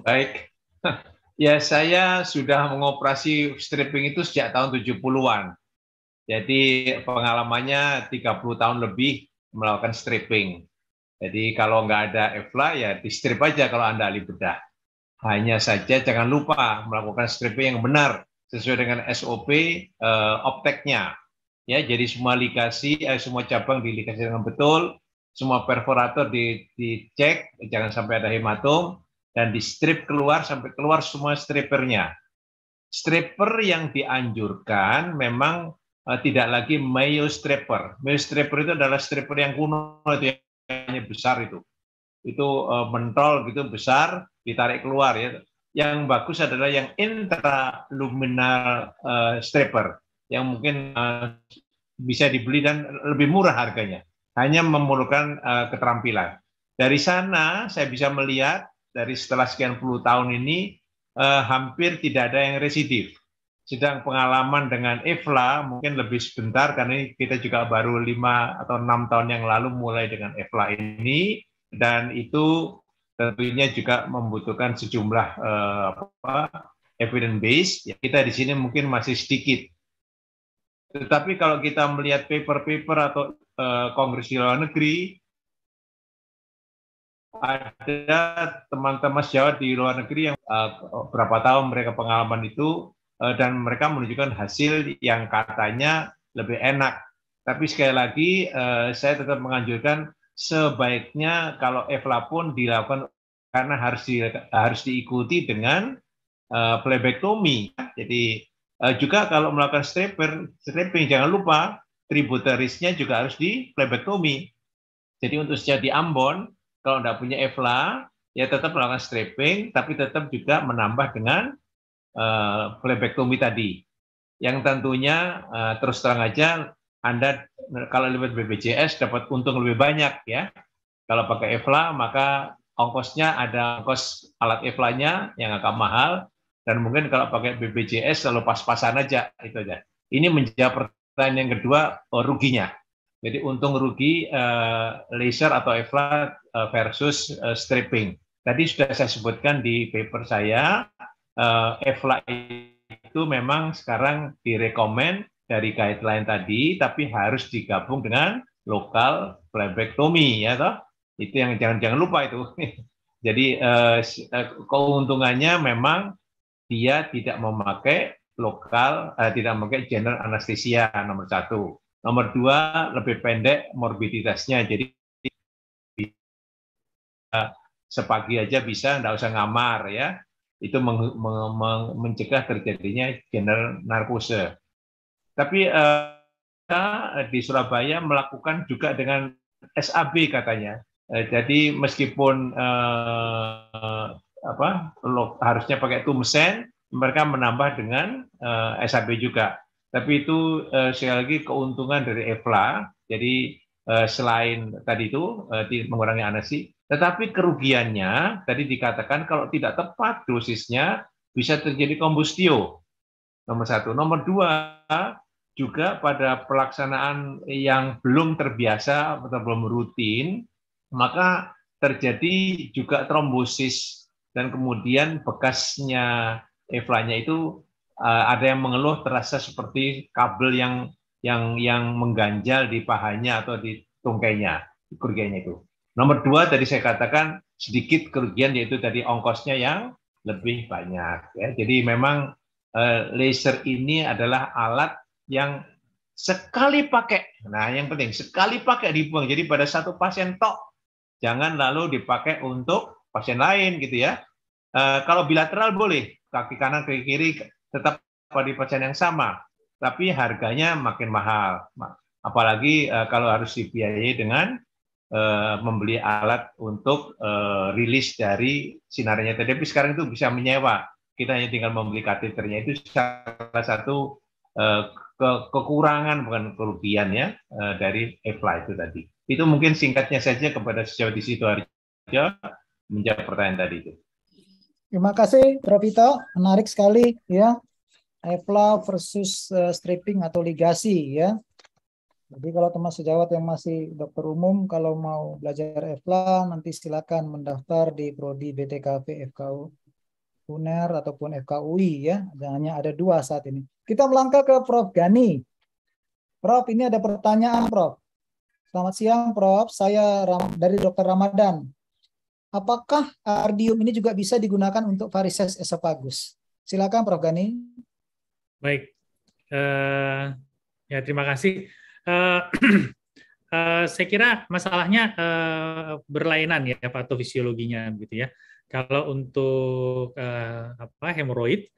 Baik. Ya, saya sudah mengoperasi stripping itu sejak tahun 70-an. Jadi pengalamannya 30 tahun lebih melakukan stripping. Jadi kalau nggak ada EFLA ya di strip aja kalau Anda ahli bedah. Hanya saja jangan lupa melakukan stripping yang benar sesuai dengan SOP eh, opteknya. Ya, jadi semua ligasi, eh, semua cabang diligasi dengan betul, semua perforator di, dicek, jangan sampai ada hematom, dan di strip keluar sampai keluar semua strippernya. Stripper yang dianjurkan memang uh, tidak lagi Mayo stripper. Mayo stripper itu adalah stripper yang kuno itu besar itu. Itu uh, mentol gitu besar, ditarik keluar ya. Yang bagus adalah yang intraluminal uh, stripper yang mungkin uh, bisa dibeli dan lebih murah harganya. Hanya memerlukan uh, keterampilan. Dari sana saya bisa melihat dari setelah sekian puluh tahun ini uh, hampir tidak ada yang residif. Sedang pengalaman dengan EVLA mungkin lebih sebentar karena kita juga baru lima atau enam tahun yang lalu mulai dengan EVLA ini dan itu tentunya juga membutuhkan sejumlah uh, apa, evidence base. Ya, kita di sini mungkin masih sedikit. Tetapi kalau kita melihat paper-paper atau uh, kongres di luar negeri, ada teman-teman sejawat di luar negeri yang uh, berapa tahun mereka pengalaman itu Eh, dan mereka menunjukkan hasil yang katanya lebih enak. Tapi sekali lagi eh, saya tetap menganjurkan sebaiknya kalau EVLA pun dilakukan karena harus di, harus diikuti dengan uh, plebektomi. Jadi juga kalau melakukan stripper, stripping jangan lupa tributarisnya juga harus di plebektomi. Jadi untuk sejak di Ambon, kalau tidak punya EFLA, ya tetap melakukan stripping, tapi tetap juga menambah dengan uh, phlebectomy tadi. Yang tentunya uh, terus terang aja Anda kalau lewat BPJS dapat untung lebih banyak ya. Kalau pakai EFLA maka ongkosnya ada ongkos alat EFLA-nya yang agak mahal dan mungkin kalau pakai BPJS selalu pas-pasan aja itu aja. Ini menjawab pertanyaan yang kedua oh, ruginya. Jadi untung rugi laser atau EVLA uh, versus stripping. Tadi sudah saya sebutkan di paper saya, uh, EVLA itu memang sekarang direkomend dari guideline tadi, tapi harus digabung dengan lokal phlebectomy ya toh. Itu yang jangan jangan lupa itu. Jadi uh, keuntungannya memang dia tidak memakai lokal, uh, tidak memakai general anestesia nomor satu Nomor dua, lebih pendek morbiditasnya. Jadi sepagi aja bisa, tidak usah ngamar ya. Itu meng, meng, mencegah terjadinya general narkose. Tapi eh, kita di Surabaya melakukan juga dengan SAB katanya. Eh, jadi meskipun eh, apa harusnya pakai tumsen, mereka menambah dengan eh, SAB juga. Tapi itu uh, sekali lagi keuntungan dari EVLA. Jadi uh, selain tadi itu uh, mengurangi anesi, tetapi kerugiannya tadi dikatakan kalau tidak tepat dosisnya bisa terjadi kombustio. Nomor satu. Nomor dua, juga pada pelaksanaan yang belum terbiasa atau belum rutin, maka terjadi juga trombosis dan kemudian bekasnya EVLA-nya itu uh, ada yang mengeluh terasa seperti kabel yang yang yang mengganjal di pahanya atau di tungkainya, kerugiannya itu. Nomor dua tadi saya katakan sedikit kerugian yaitu tadi ongkosnya yang lebih banyak. Ya. Jadi memang uh, laser ini adalah alat yang sekali pakai. Nah, yang penting sekali pakai dibuang. Jadi pada satu pasien tok, jangan lalu dipakai untuk pasien lain gitu ya. Uh, kalau bilateral boleh, kaki kanan kaki kiri tetap pada pasien yang sama, tapi harganya makin mahal. Apalagi uh, kalau harus dibiayai dengan uh, membeli alat untuk uh, rilis dari sinarnya. Tapi sekarang itu bisa menyewa. Kita hanya tinggal membeli kateternya itu salah satu uh, ke kekurangan bukan kerugian ya uh, dari EVLA itu tadi. Itu mungkin singkatnya saja kepada sejauh di situ aja menjawab pertanyaan tadi itu. Terima kasih, Prof. Menarik sekali ya. EVLA versus uh, stripping atau ligasi ya. Jadi kalau teman sejawat yang masih dokter umum, kalau mau belajar EVLA, nanti silakan mendaftar di Prodi BTKV FKU UNER ataupun FKUI ya. Hanya ada dua saat ini. Kita melangkah ke Prof. Gani. Prof, ini ada pertanyaan, Prof. Selamat siang, Prof. Saya dari Dokter Ramadan apakah ardium ini juga bisa digunakan untuk varises esophagus? Silakan Prof. Gani. Baik, uh, ya terima kasih. Uh, uh, saya kira masalahnya uh, berlainan ya patofisiologinya gitu ya. Kalau untuk uh, apa hemoroid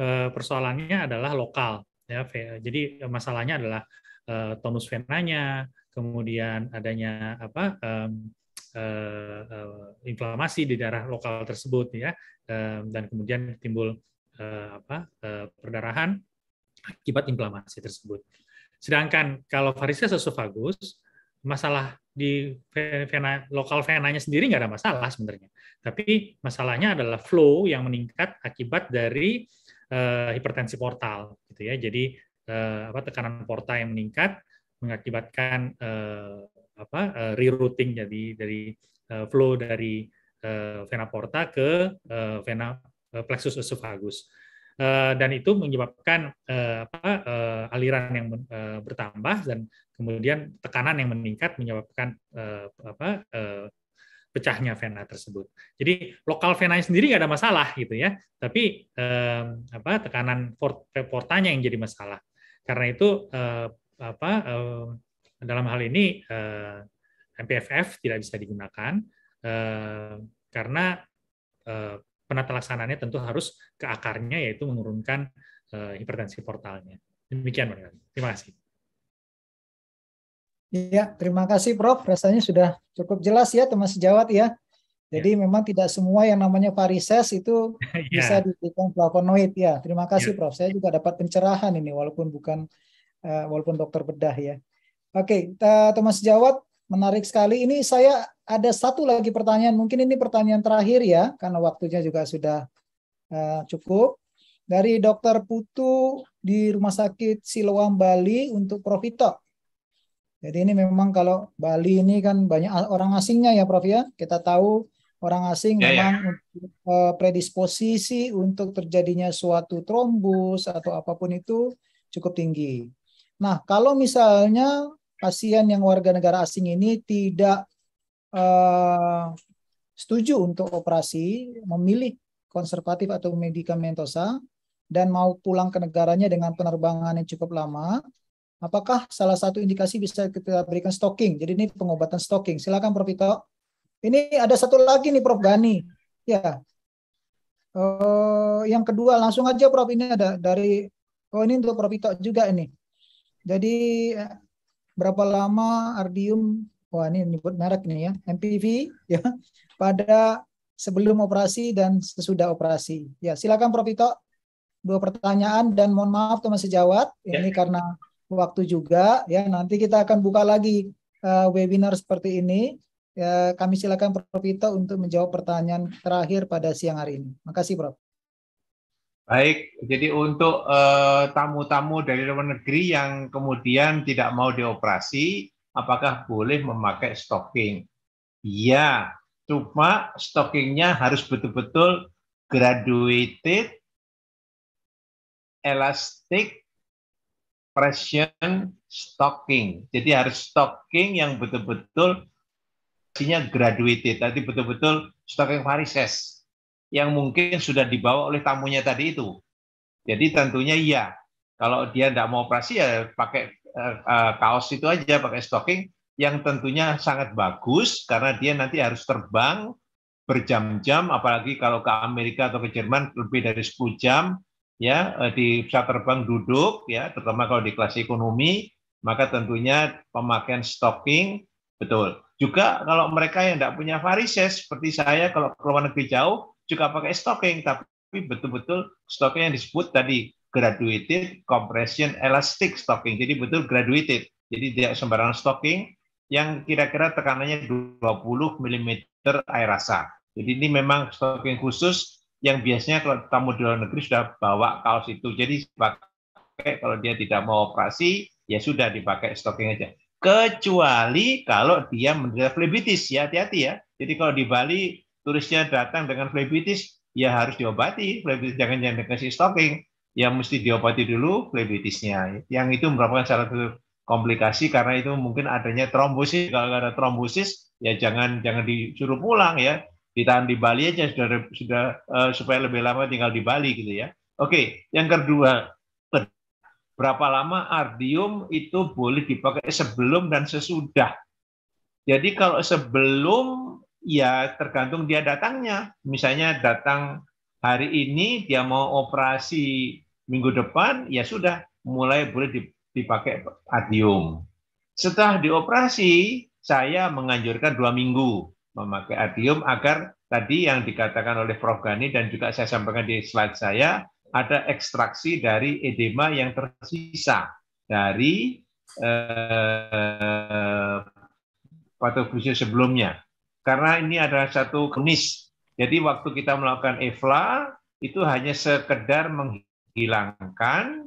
uh, persoalannya adalah lokal ya. Jadi masalahnya adalah uh, tonus venanya, kemudian adanya apa um, uh, uh, inflamasi di daerah lokal tersebut ya uh, dan kemudian timbul uh, apa uh, perdarahan akibat inflamasi tersebut. Sedangkan kalau varises esophagus masalah di vena lokal venanya sendiri nggak ada masalah sebenarnya. Tapi masalahnya adalah flow yang meningkat akibat dari uh, hipertensi portal gitu ya. Jadi uh, apa tekanan portal yang meningkat mengakibatkan uh, apa uh, rerouting jadi dari uh, flow dari uh, vena porta ke uh, vena plexus esophagus. Uh, dan itu menyebabkan uh, apa, uh, aliran yang uh, bertambah dan kemudian tekanan yang meningkat menyebabkan uh, apa, uh, pecahnya vena tersebut. Jadi lokal venanya sendiri nggak ada masalah gitu ya, tapi uh, apa tekanan portanya yang jadi masalah. Karena itu uh, apa uh, dalam hal ini eh, MPFF tidak bisa digunakan eh, karena eh, penata laksananya tentu harus ke akarnya yaitu menurunkan hipertensi portalnya. Demikian, Terima kasih. Ya, terima kasih Prof. Rasanya sudah cukup jelas ya teman sejawat ya. Jadi ya. memang tidak semua yang namanya varises itu ya. bisa diberikan flavonoid ya. Terima kasih ya. Prof. Saya juga dapat pencerahan ini walaupun bukan uh, walaupun dokter bedah ya. Oke, teman sejawat menarik sekali. Ini saya ada satu lagi pertanyaan. Mungkin ini pertanyaan terakhir ya karena waktunya juga sudah uh, cukup. Dari Dokter Putu di Rumah Sakit Siloam Bali untuk Profito. Jadi ini memang kalau Bali ini kan banyak orang asingnya ya Prof ya. Kita tahu orang asing ya, ya. memang ya. Untuk, uh, predisposisi untuk terjadinya suatu trombus atau apa pun itu cukup tinggi. Nah, kalau misalnya pasien yang warga negara asing ini tidak uh, setuju untuk operasi, memilih konservatif atau medikamentosa dan mau pulang ke negaranya dengan penerbangan yang cukup lama, Apakah salah satu indikasi bisa kita berikan stalking? Jadi ini pengobatan stalking. Silakan Prof Ito. Ini ada satu lagi nih Prof Gani. Ya. Uh, yang kedua langsung aja Prof ini ada dari oh ini untuk Prof Ito juga ini. Jadi berapa lama Ardium wah ini nyebut merek ini ya MPV ya pada sebelum operasi dan sesudah operasi. Ya, silakan Prof Ito. Dua pertanyaan dan mohon maaf teman sejawat ya. ini karena waktu juga ya nanti kita akan buka lagi uh, webinar seperti ini ya kami silakan Prof Ito untuk menjawab pertanyaan terakhir pada siang hari ini. Makasih Prof. Baik, jadi untuk eh, tamu-tamu uh, dari luar negeri yang kemudian tidak mau dioperasi, apakah boleh memakai stocking? Iya, cuma stockingnya harus betul-betul graduated, elastic, pression stocking. Jadi harus stocking yang betul-betul isinya graduated. Tadi betul-betul stocking varises yang mungkin sudah dibawa oleh tamunya tadi itu. Jadi tentunya iya. Kalau dia tidak mau operasi ya pakai uh, kaos itu aja, pakai stocking yang tentunya sangat bagus karena dia nanti harus terbang berjam-jam, apalagi kalau ke Amerika atau ke Jerman lebih dari 10 jam, ya eh, di pesawat terbang duduk ya terutama kalau di kelas ekonomi maka tentunya pemakaian stocking betul. Juga kalau mereka yang tidak punya varises seperti saya kalau ke luar negeri jauh juga pakai stocking tapi betul-betul stocking yang disebut tadi graduated compression elastic stocking jadi betul graduated jadi tidak sembarangan stocking yang kira-kira tekanannya 20 mm air rasa jadi ini memang stocking khusus yang biasanya kalau tamu di luar negeri sudah bawa kaos itu. Jadi pakai kalau dia tidak mau operasi, ya sudah dipakai stocking aja. Kecuali kalau dia menderita flebitis, ya hati-hati ya. Jadi kalau di Bali turisnya datang dengan flebitis, ya harus diobati. Flebitis jangan jangan dikasih stocking, ya mesti diobati dulu flebitisnya. Yang itu merupakan salah satu komplikasi karena itu mungkin adanya trombosis. Kalau ada trombosis, ya jangan jangan disuruh pulang ya ditahan di Bali aja sudah sudah uh, supaya lebih lama tinggal di Bali gitu ya. Oke, yang kedua berapa lama ardium itu boleh dipakai sebelum dan sesudah. Jadi kalau sebelum ya tergantung dia datangnya. Misalnya datang hari ini dia mau operasi minggu depan ya sudah mulai boleh dipakai ardium. Setelah dioperasi saya menganjurkan dua minggu memakai adium agar tadi yang dikatakan oleh Prof. Gani dan juga saya sampaikan di slide saya, ada ekstraksi dari edema yang tersisa dari eh, patofisi sebelumnya. Karena ini adalah satu kronis. Jadi waktu kita melakukan EVLA, itu hanya sekedar menghilangkan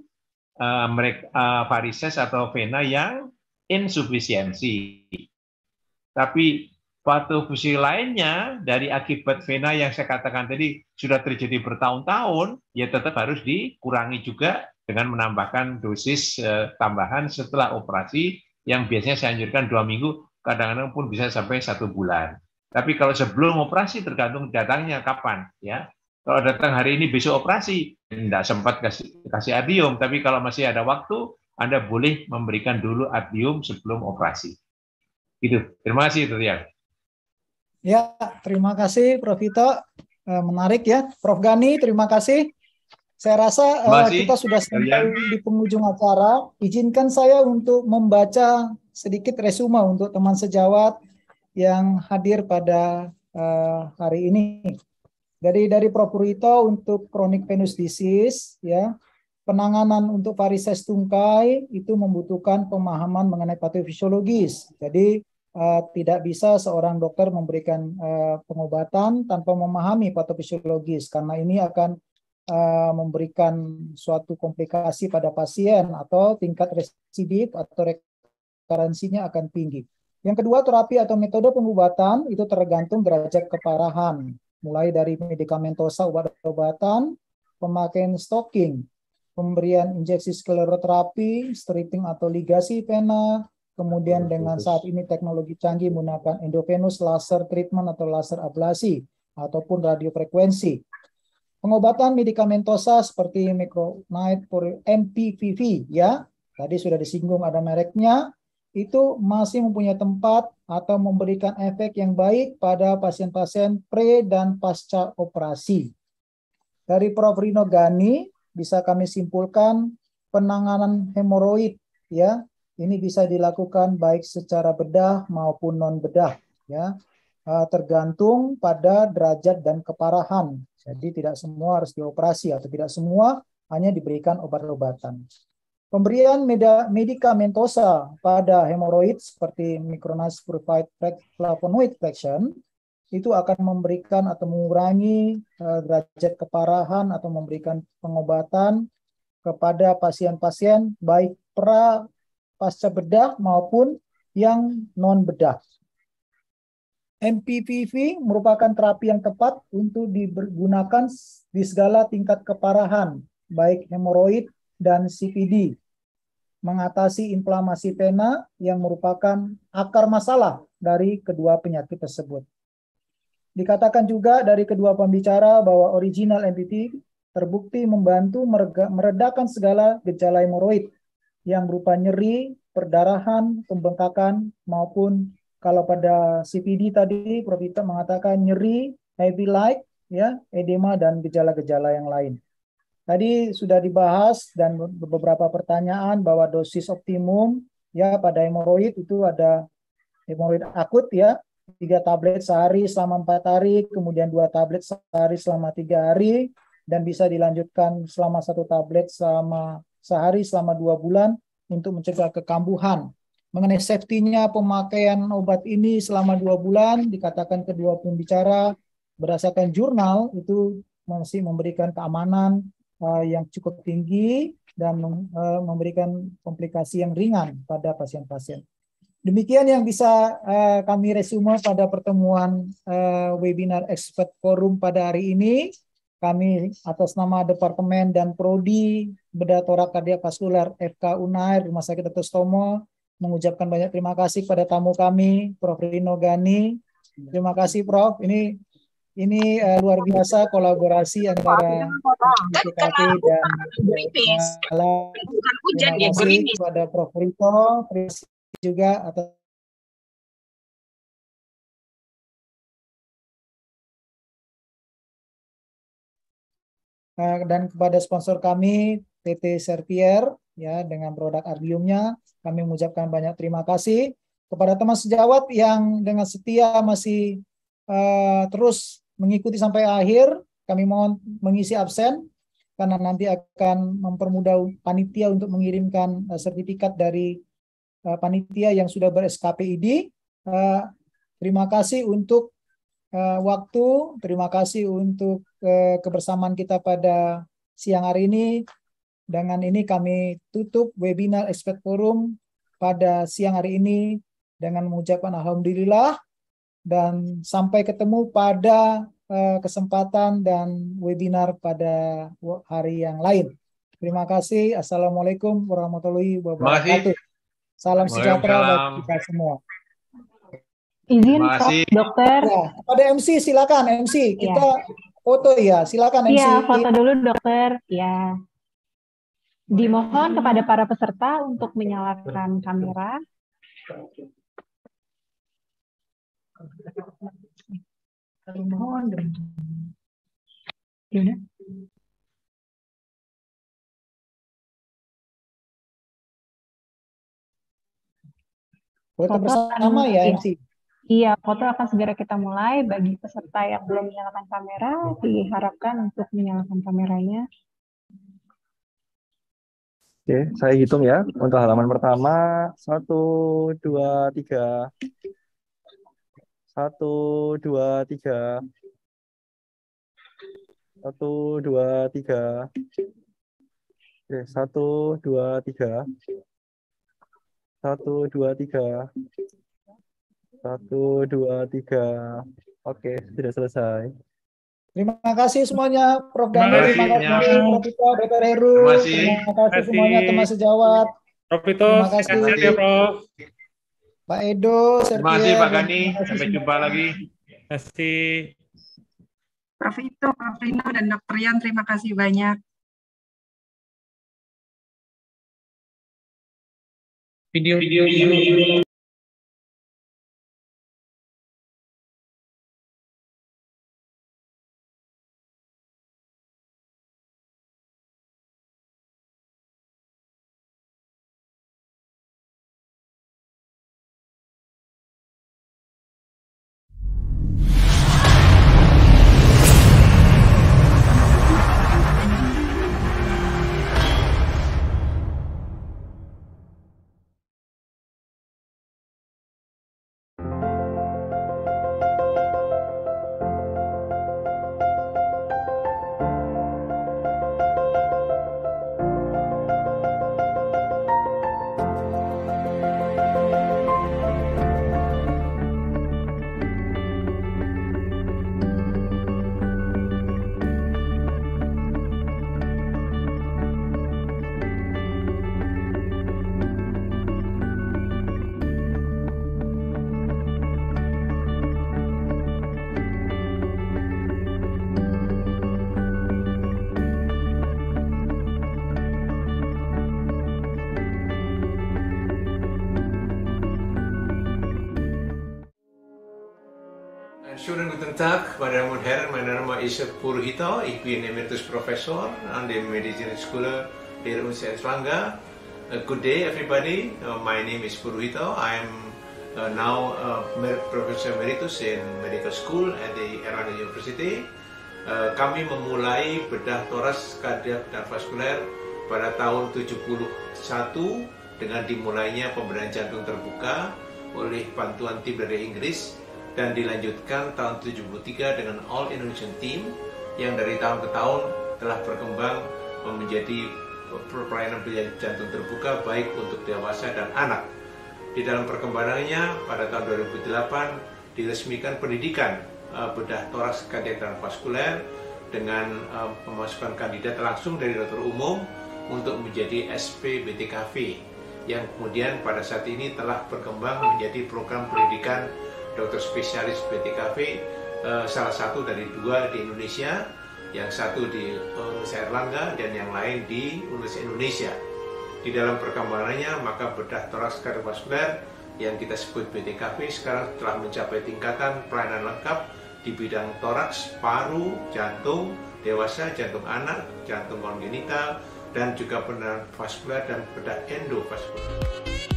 uh, mereka, uh, varises atau vena yang insufisiensi. Tapi patofusi lainnya dari akibat vena yang saya katakan tadi sudah terjadi bertahun-tahun, ya tetap harus dikurangi juga dengan menambahkan dosis eh, tambahan setelah operasi yang biasanya saya anjurkan dua minggu, kadang-kadang pun bisa sampai satu bulan. Tapi kalau sebelum operasi tergantung datangnya kapan, ya. Kalau datang hari ini besok operasi, tidak sempat kasih, kasih adium, tapi kalau masih ada waktu, Anda boleh memberikan dulu adium sebelum operasi. Itu. Terima kasih, Dr. Ya, terima kasih Prof. Vito. Eh, menarik ya. Prof. Gani, terima kasih. Saya rasa uh, kita sudah sampai di penghujung acara. Izinkan saya untuk membaca sedikit resume untuk teman sejawat yang hadir pada uh, hari ini. Jadi dari Propurito untuk chronic venous disease, ya, penanganan untuk varises tungkai itu membutuhkan pemahaman mengenai patofisiologis. Jadi uh, tidak bisa seorang dokter memberikan uh, pengobatan tanpa memahami patofisiologis karena ini akan uh, memberikan suatu komplikasi pada pasien atau tingkat residif atau rekarensinya akan tinggi. Yang kedua, terapi atau metode pengobatan itu tergantung derajat keparahan, mulai dari medikamentosa obat-obatan, pemakaian stocking, pemberian injeksi skleroterapi, stripping atau ligasi pena, kemudian dengan saat ini teknologi canggih menggunakan endovenous laser treatment atau laser ablasi ataupun radiofrekuensi. Pengobatan medikamentosa seperti micronide MPVV ya, tadi sudah disinggung ada mereknya, itu masih mempunyai tempat atau memberikan efek yang baik pada pasien-pasien pre dan pasca operasi. Dari Prof. Rino Gani bisa kami simpulkan penanganan hemoroid ya ini bisa dilakukan baik secara bedah maupun non bedah ya eh, tergantung pada derajat dan keparahan. Jadi tidak semua harus dioperasi atau tidak semua hanya diberikan obat-obatan. Pemberian medikamentosa pada hemoroid seperti Micronized Purified Flavonoid Fraction itu akan memberikan atau mengurangi uh, derajat keparahan atau memberikan pengobatan kepada pasien-pasien baik pra pasca bedah maupun yang non bedah. MPPV merupakan terapi yang tepat untuk digunakan di segala tingkat keparahan, baik hemoroid dan CPD, mengatasi inflamasi pena yang merupakan akar masalah dari kedua penyakit tersebut. Dikatakan juga dari kedua pembicara bahwa original MPT terbukti membantu meredakan segala gejala hemoroid yang berupa nyeri, perdarahan, pembengkakan, maupun kalau pada CPD tadi Prof. mengatakan nyeri, heavy light, ya, edema, dan gejala-gejala yang lain. Tadi sudah dibahas dan beberapa pertanyaan bahwa dosis optimum ya pada hemoroid itu ada hemoroid akut ya tiga tablet sehari selama empat hari, kemudian dua tablet sehari selama tiga hari, dan bisa dilanjutkan selama satu tablet selama sehari selama dua bulan untuk mencegah kekambuhan. Mengenai safety-nya pemakaian obat ini selama dua bulan, dikatakan kedua pembicara berdasarkan jurnal itu masih memberikan keamanan uh, yang cukup tinggi dan uh, memberikan komplikasi yang ringan pada pasien-pasien. Demikian yang bisa uh, kami resume pada pertemuan webinar expert forum pada hari ini. Kami atas nama Departemen dan Prodi Bedah Torak Kardiak Vaskular FK Unair Rumah Sakit Dr. Stomo mengucapkan banyak terima kasih kepada tamu kami Prof. Rino Gani. Terima kasih Prof. Ini ini uh, luar biasa kolaborasi antara BPKP dan Malang. Terima ya, kepada Prof. Rito, terima kasih juga atas eh, dan kepada sponsor kami PT Servier ya dengan produk Ardiumnya kami mengucapkan banyak terima kasih kepada teman sejawat yang dengan setia masih uh, terus mengikuti sampai akhir. Kami mohon mengisi absen karena nanti akan mempermudah panitia untuk mengirimkan uh, sertifikat dari uh, panitia yang sudah ber-SKPID. Uh, terima kasih untuk waktu, terima kasih untuk kebersamaan kita pada siang hari ini. Dengan ini kami tutup webinar Expert Forum pada siang hari ini dengan mengucapkan Alhamdulillah dan sampai ketemu pada uh, kesempatan dan webinar pada hari yang lain. Terima kasih. Assalamualaikum warahmatullahi wabarakatuh. Salam sejahtera bagi kita semua. Izin, dokter. Ya, pada MC silakan MC. Iya. Kita ya. foto ya. Silakan MC. Iya, foto dulu dokter. Ya. Dimohon kepada para peserta untuk menyalakan kamera. Kami mohon Foto bersama ya iya. MC. Iya, foto akan segera kita mulai. Bagi peserta yang belum menyalakan kamera, diharapkan untuk menyalakan kameranya. Oke, saya hitung ya. Untuk halaman pertama, satu, dua, tiga. Satu, dua, tiga. Satu, dua, tiga. Oke, satu, dua, tiga. Satu, dua, tiga. Satu, dua, tiga. Oke, sudah selesai. Terima kasih semuanya Prof. Terima Daniel, kasih terima kasih semuanya. Prof. Tito, Dr. Heru, Terima kasih. terima kasih semuanya teman sejawat, Prof. Terima kasih. sehat-sehat ya, Prof. Pak Edo, Terima kasih Pak Gani. Sampai jumpa lagi. Terima kasih. Prof. Ito, Prof. Rino, dan Dr. Yan, terima kasih banyak. Video, Ist Purhito. Ich bin Emeritus Professor an der Medizinschule der Universität Erlangga. Uh, good day, everybody. Uh, my name is Purhito. I'm uh, now uh, Professor Emeritus in Medical School at the Erlangga University. Uh, kami memulai bedah toras, kardiak, dan vaskuler pada tahun 71 dengan dimulainya pembedahan jantung terbuka oleh bantuan tim dari Inggris dan dilanjutkan tahun 73 dengan All Indonesian Team yang dari tahun ke tahun telah berkembang menjadi pelayanan pelayanan jantung terbuka baik untuk dewasa dan anak. Di dalam perkembangannya pada tahun 2008 diresmikan pendidikan uh, bedah toraks kardiak dan vaskuler dengan uh, memasukkan kandidat langsung dari dokter umum untuk menjadi SP BTKV yang kemudian pada saat ini telah berkembang menjadi program pendidikan dokter spesialis BTKV eh, salah satu dari dua di Indonesia yang satu di Universitas Erlangga dan yang lain di Universitas Indonesia di dalam perkembangannya maka bedah toraks kardiovaskuler yang kita sebut BTKV sekarang telah mencapai tingkatan pelayanan lengkap di bidang toraks, paru, jantung, dewasa, jantung anak, jantung kongenital, dan juga bedah vaskuler dan bedah endovaskuler.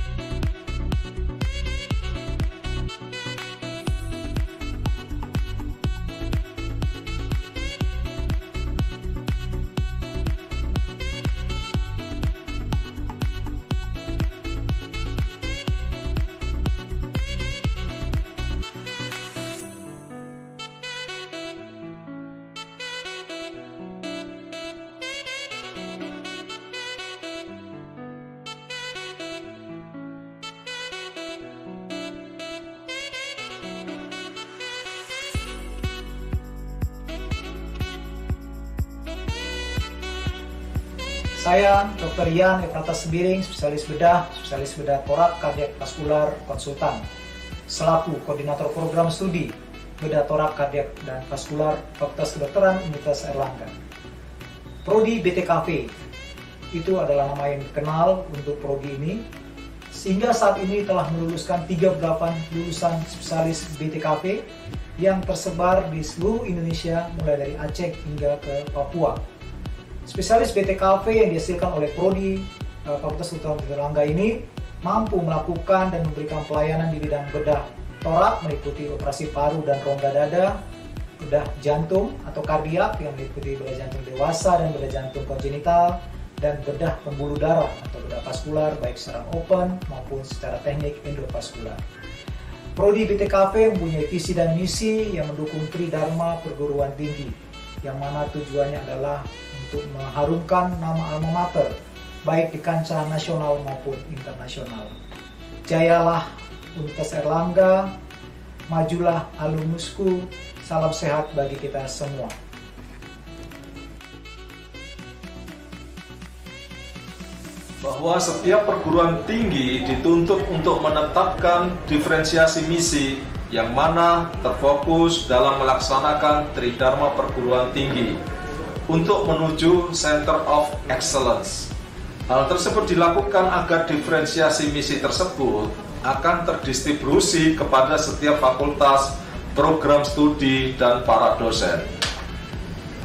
Saya Dr. Ian Efrata Sebiring, spesialis bedah, spesialis bedah torak, kardiak vaskular, konsultan, selaku koordinator program studi bedah torak, kardiak, dan vaskular Fakultas Kedokteran Universitas Erlangga. Prodi BTKV itu adalah nama yang dikenal untuk prodi ini, sehingga saat ini telah meluluskan 38 lulusan spesialis BTKV yang tersebar di seluruh Indonesia mulai dari Aceh hingga ke Papua. Spesialis BTKV yang dihasilkan oleh Prodi uh, Fakultas Kedokteran Erlangga ini mampu melakukan dan memberikan pelayanan di bidang bedah torak meliputi operasi paru dan rongga dada, bedah jantung atau kardiak yang meliputi bedah jantung dewasa dan bedah jantung kongenital, dan bedah pembuluh darah atau bedah vaskular baik secara open maupun secara teknik endovaskular. Prodi BTKV mempunyai visi dan misi yang mendukung Tridharma perguruan tinggi, yang mana tujuannya adalah untuk mengharumkan nama alma mater, baik di kancah nasional maupun internasional. Jayalah Universitas Erlangga, majulah alumnusku, salam sehat bagi kita semua. bahwa setiap perguruan tinggi dituntut untuk menetapkan diferensiasi misi yang mana terfokus dalam melaksanakan Tridharma perguruan tinggi untuk menuju Center of Excellence. Hal tersebut dilakukan agar diferensiasi misi tersebut akan terdistribusi kepada setiap fakultas, program studi, dan para dosen.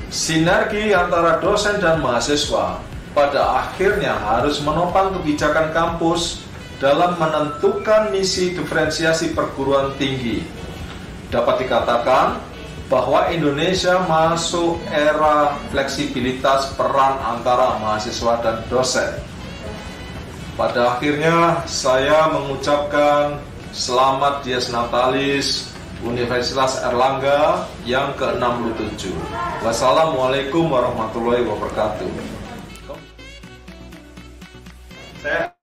Sinergi antara dosen dan mahasiswa pada akhirnya harus menopang kebijakan kampus dalam menentukan misi diferensiasi perguruan tinggi. Dapat dikatakan bahwa Indonesia masuk era fleksibilitas peran antara mahasiswa dan dosen. Pada akhirnya saya mengucapkan selamat Dies Natalis Universitas Erlangga yang ke-67. Wassalamualaikum warahmatullahi wabarakatuh. Saya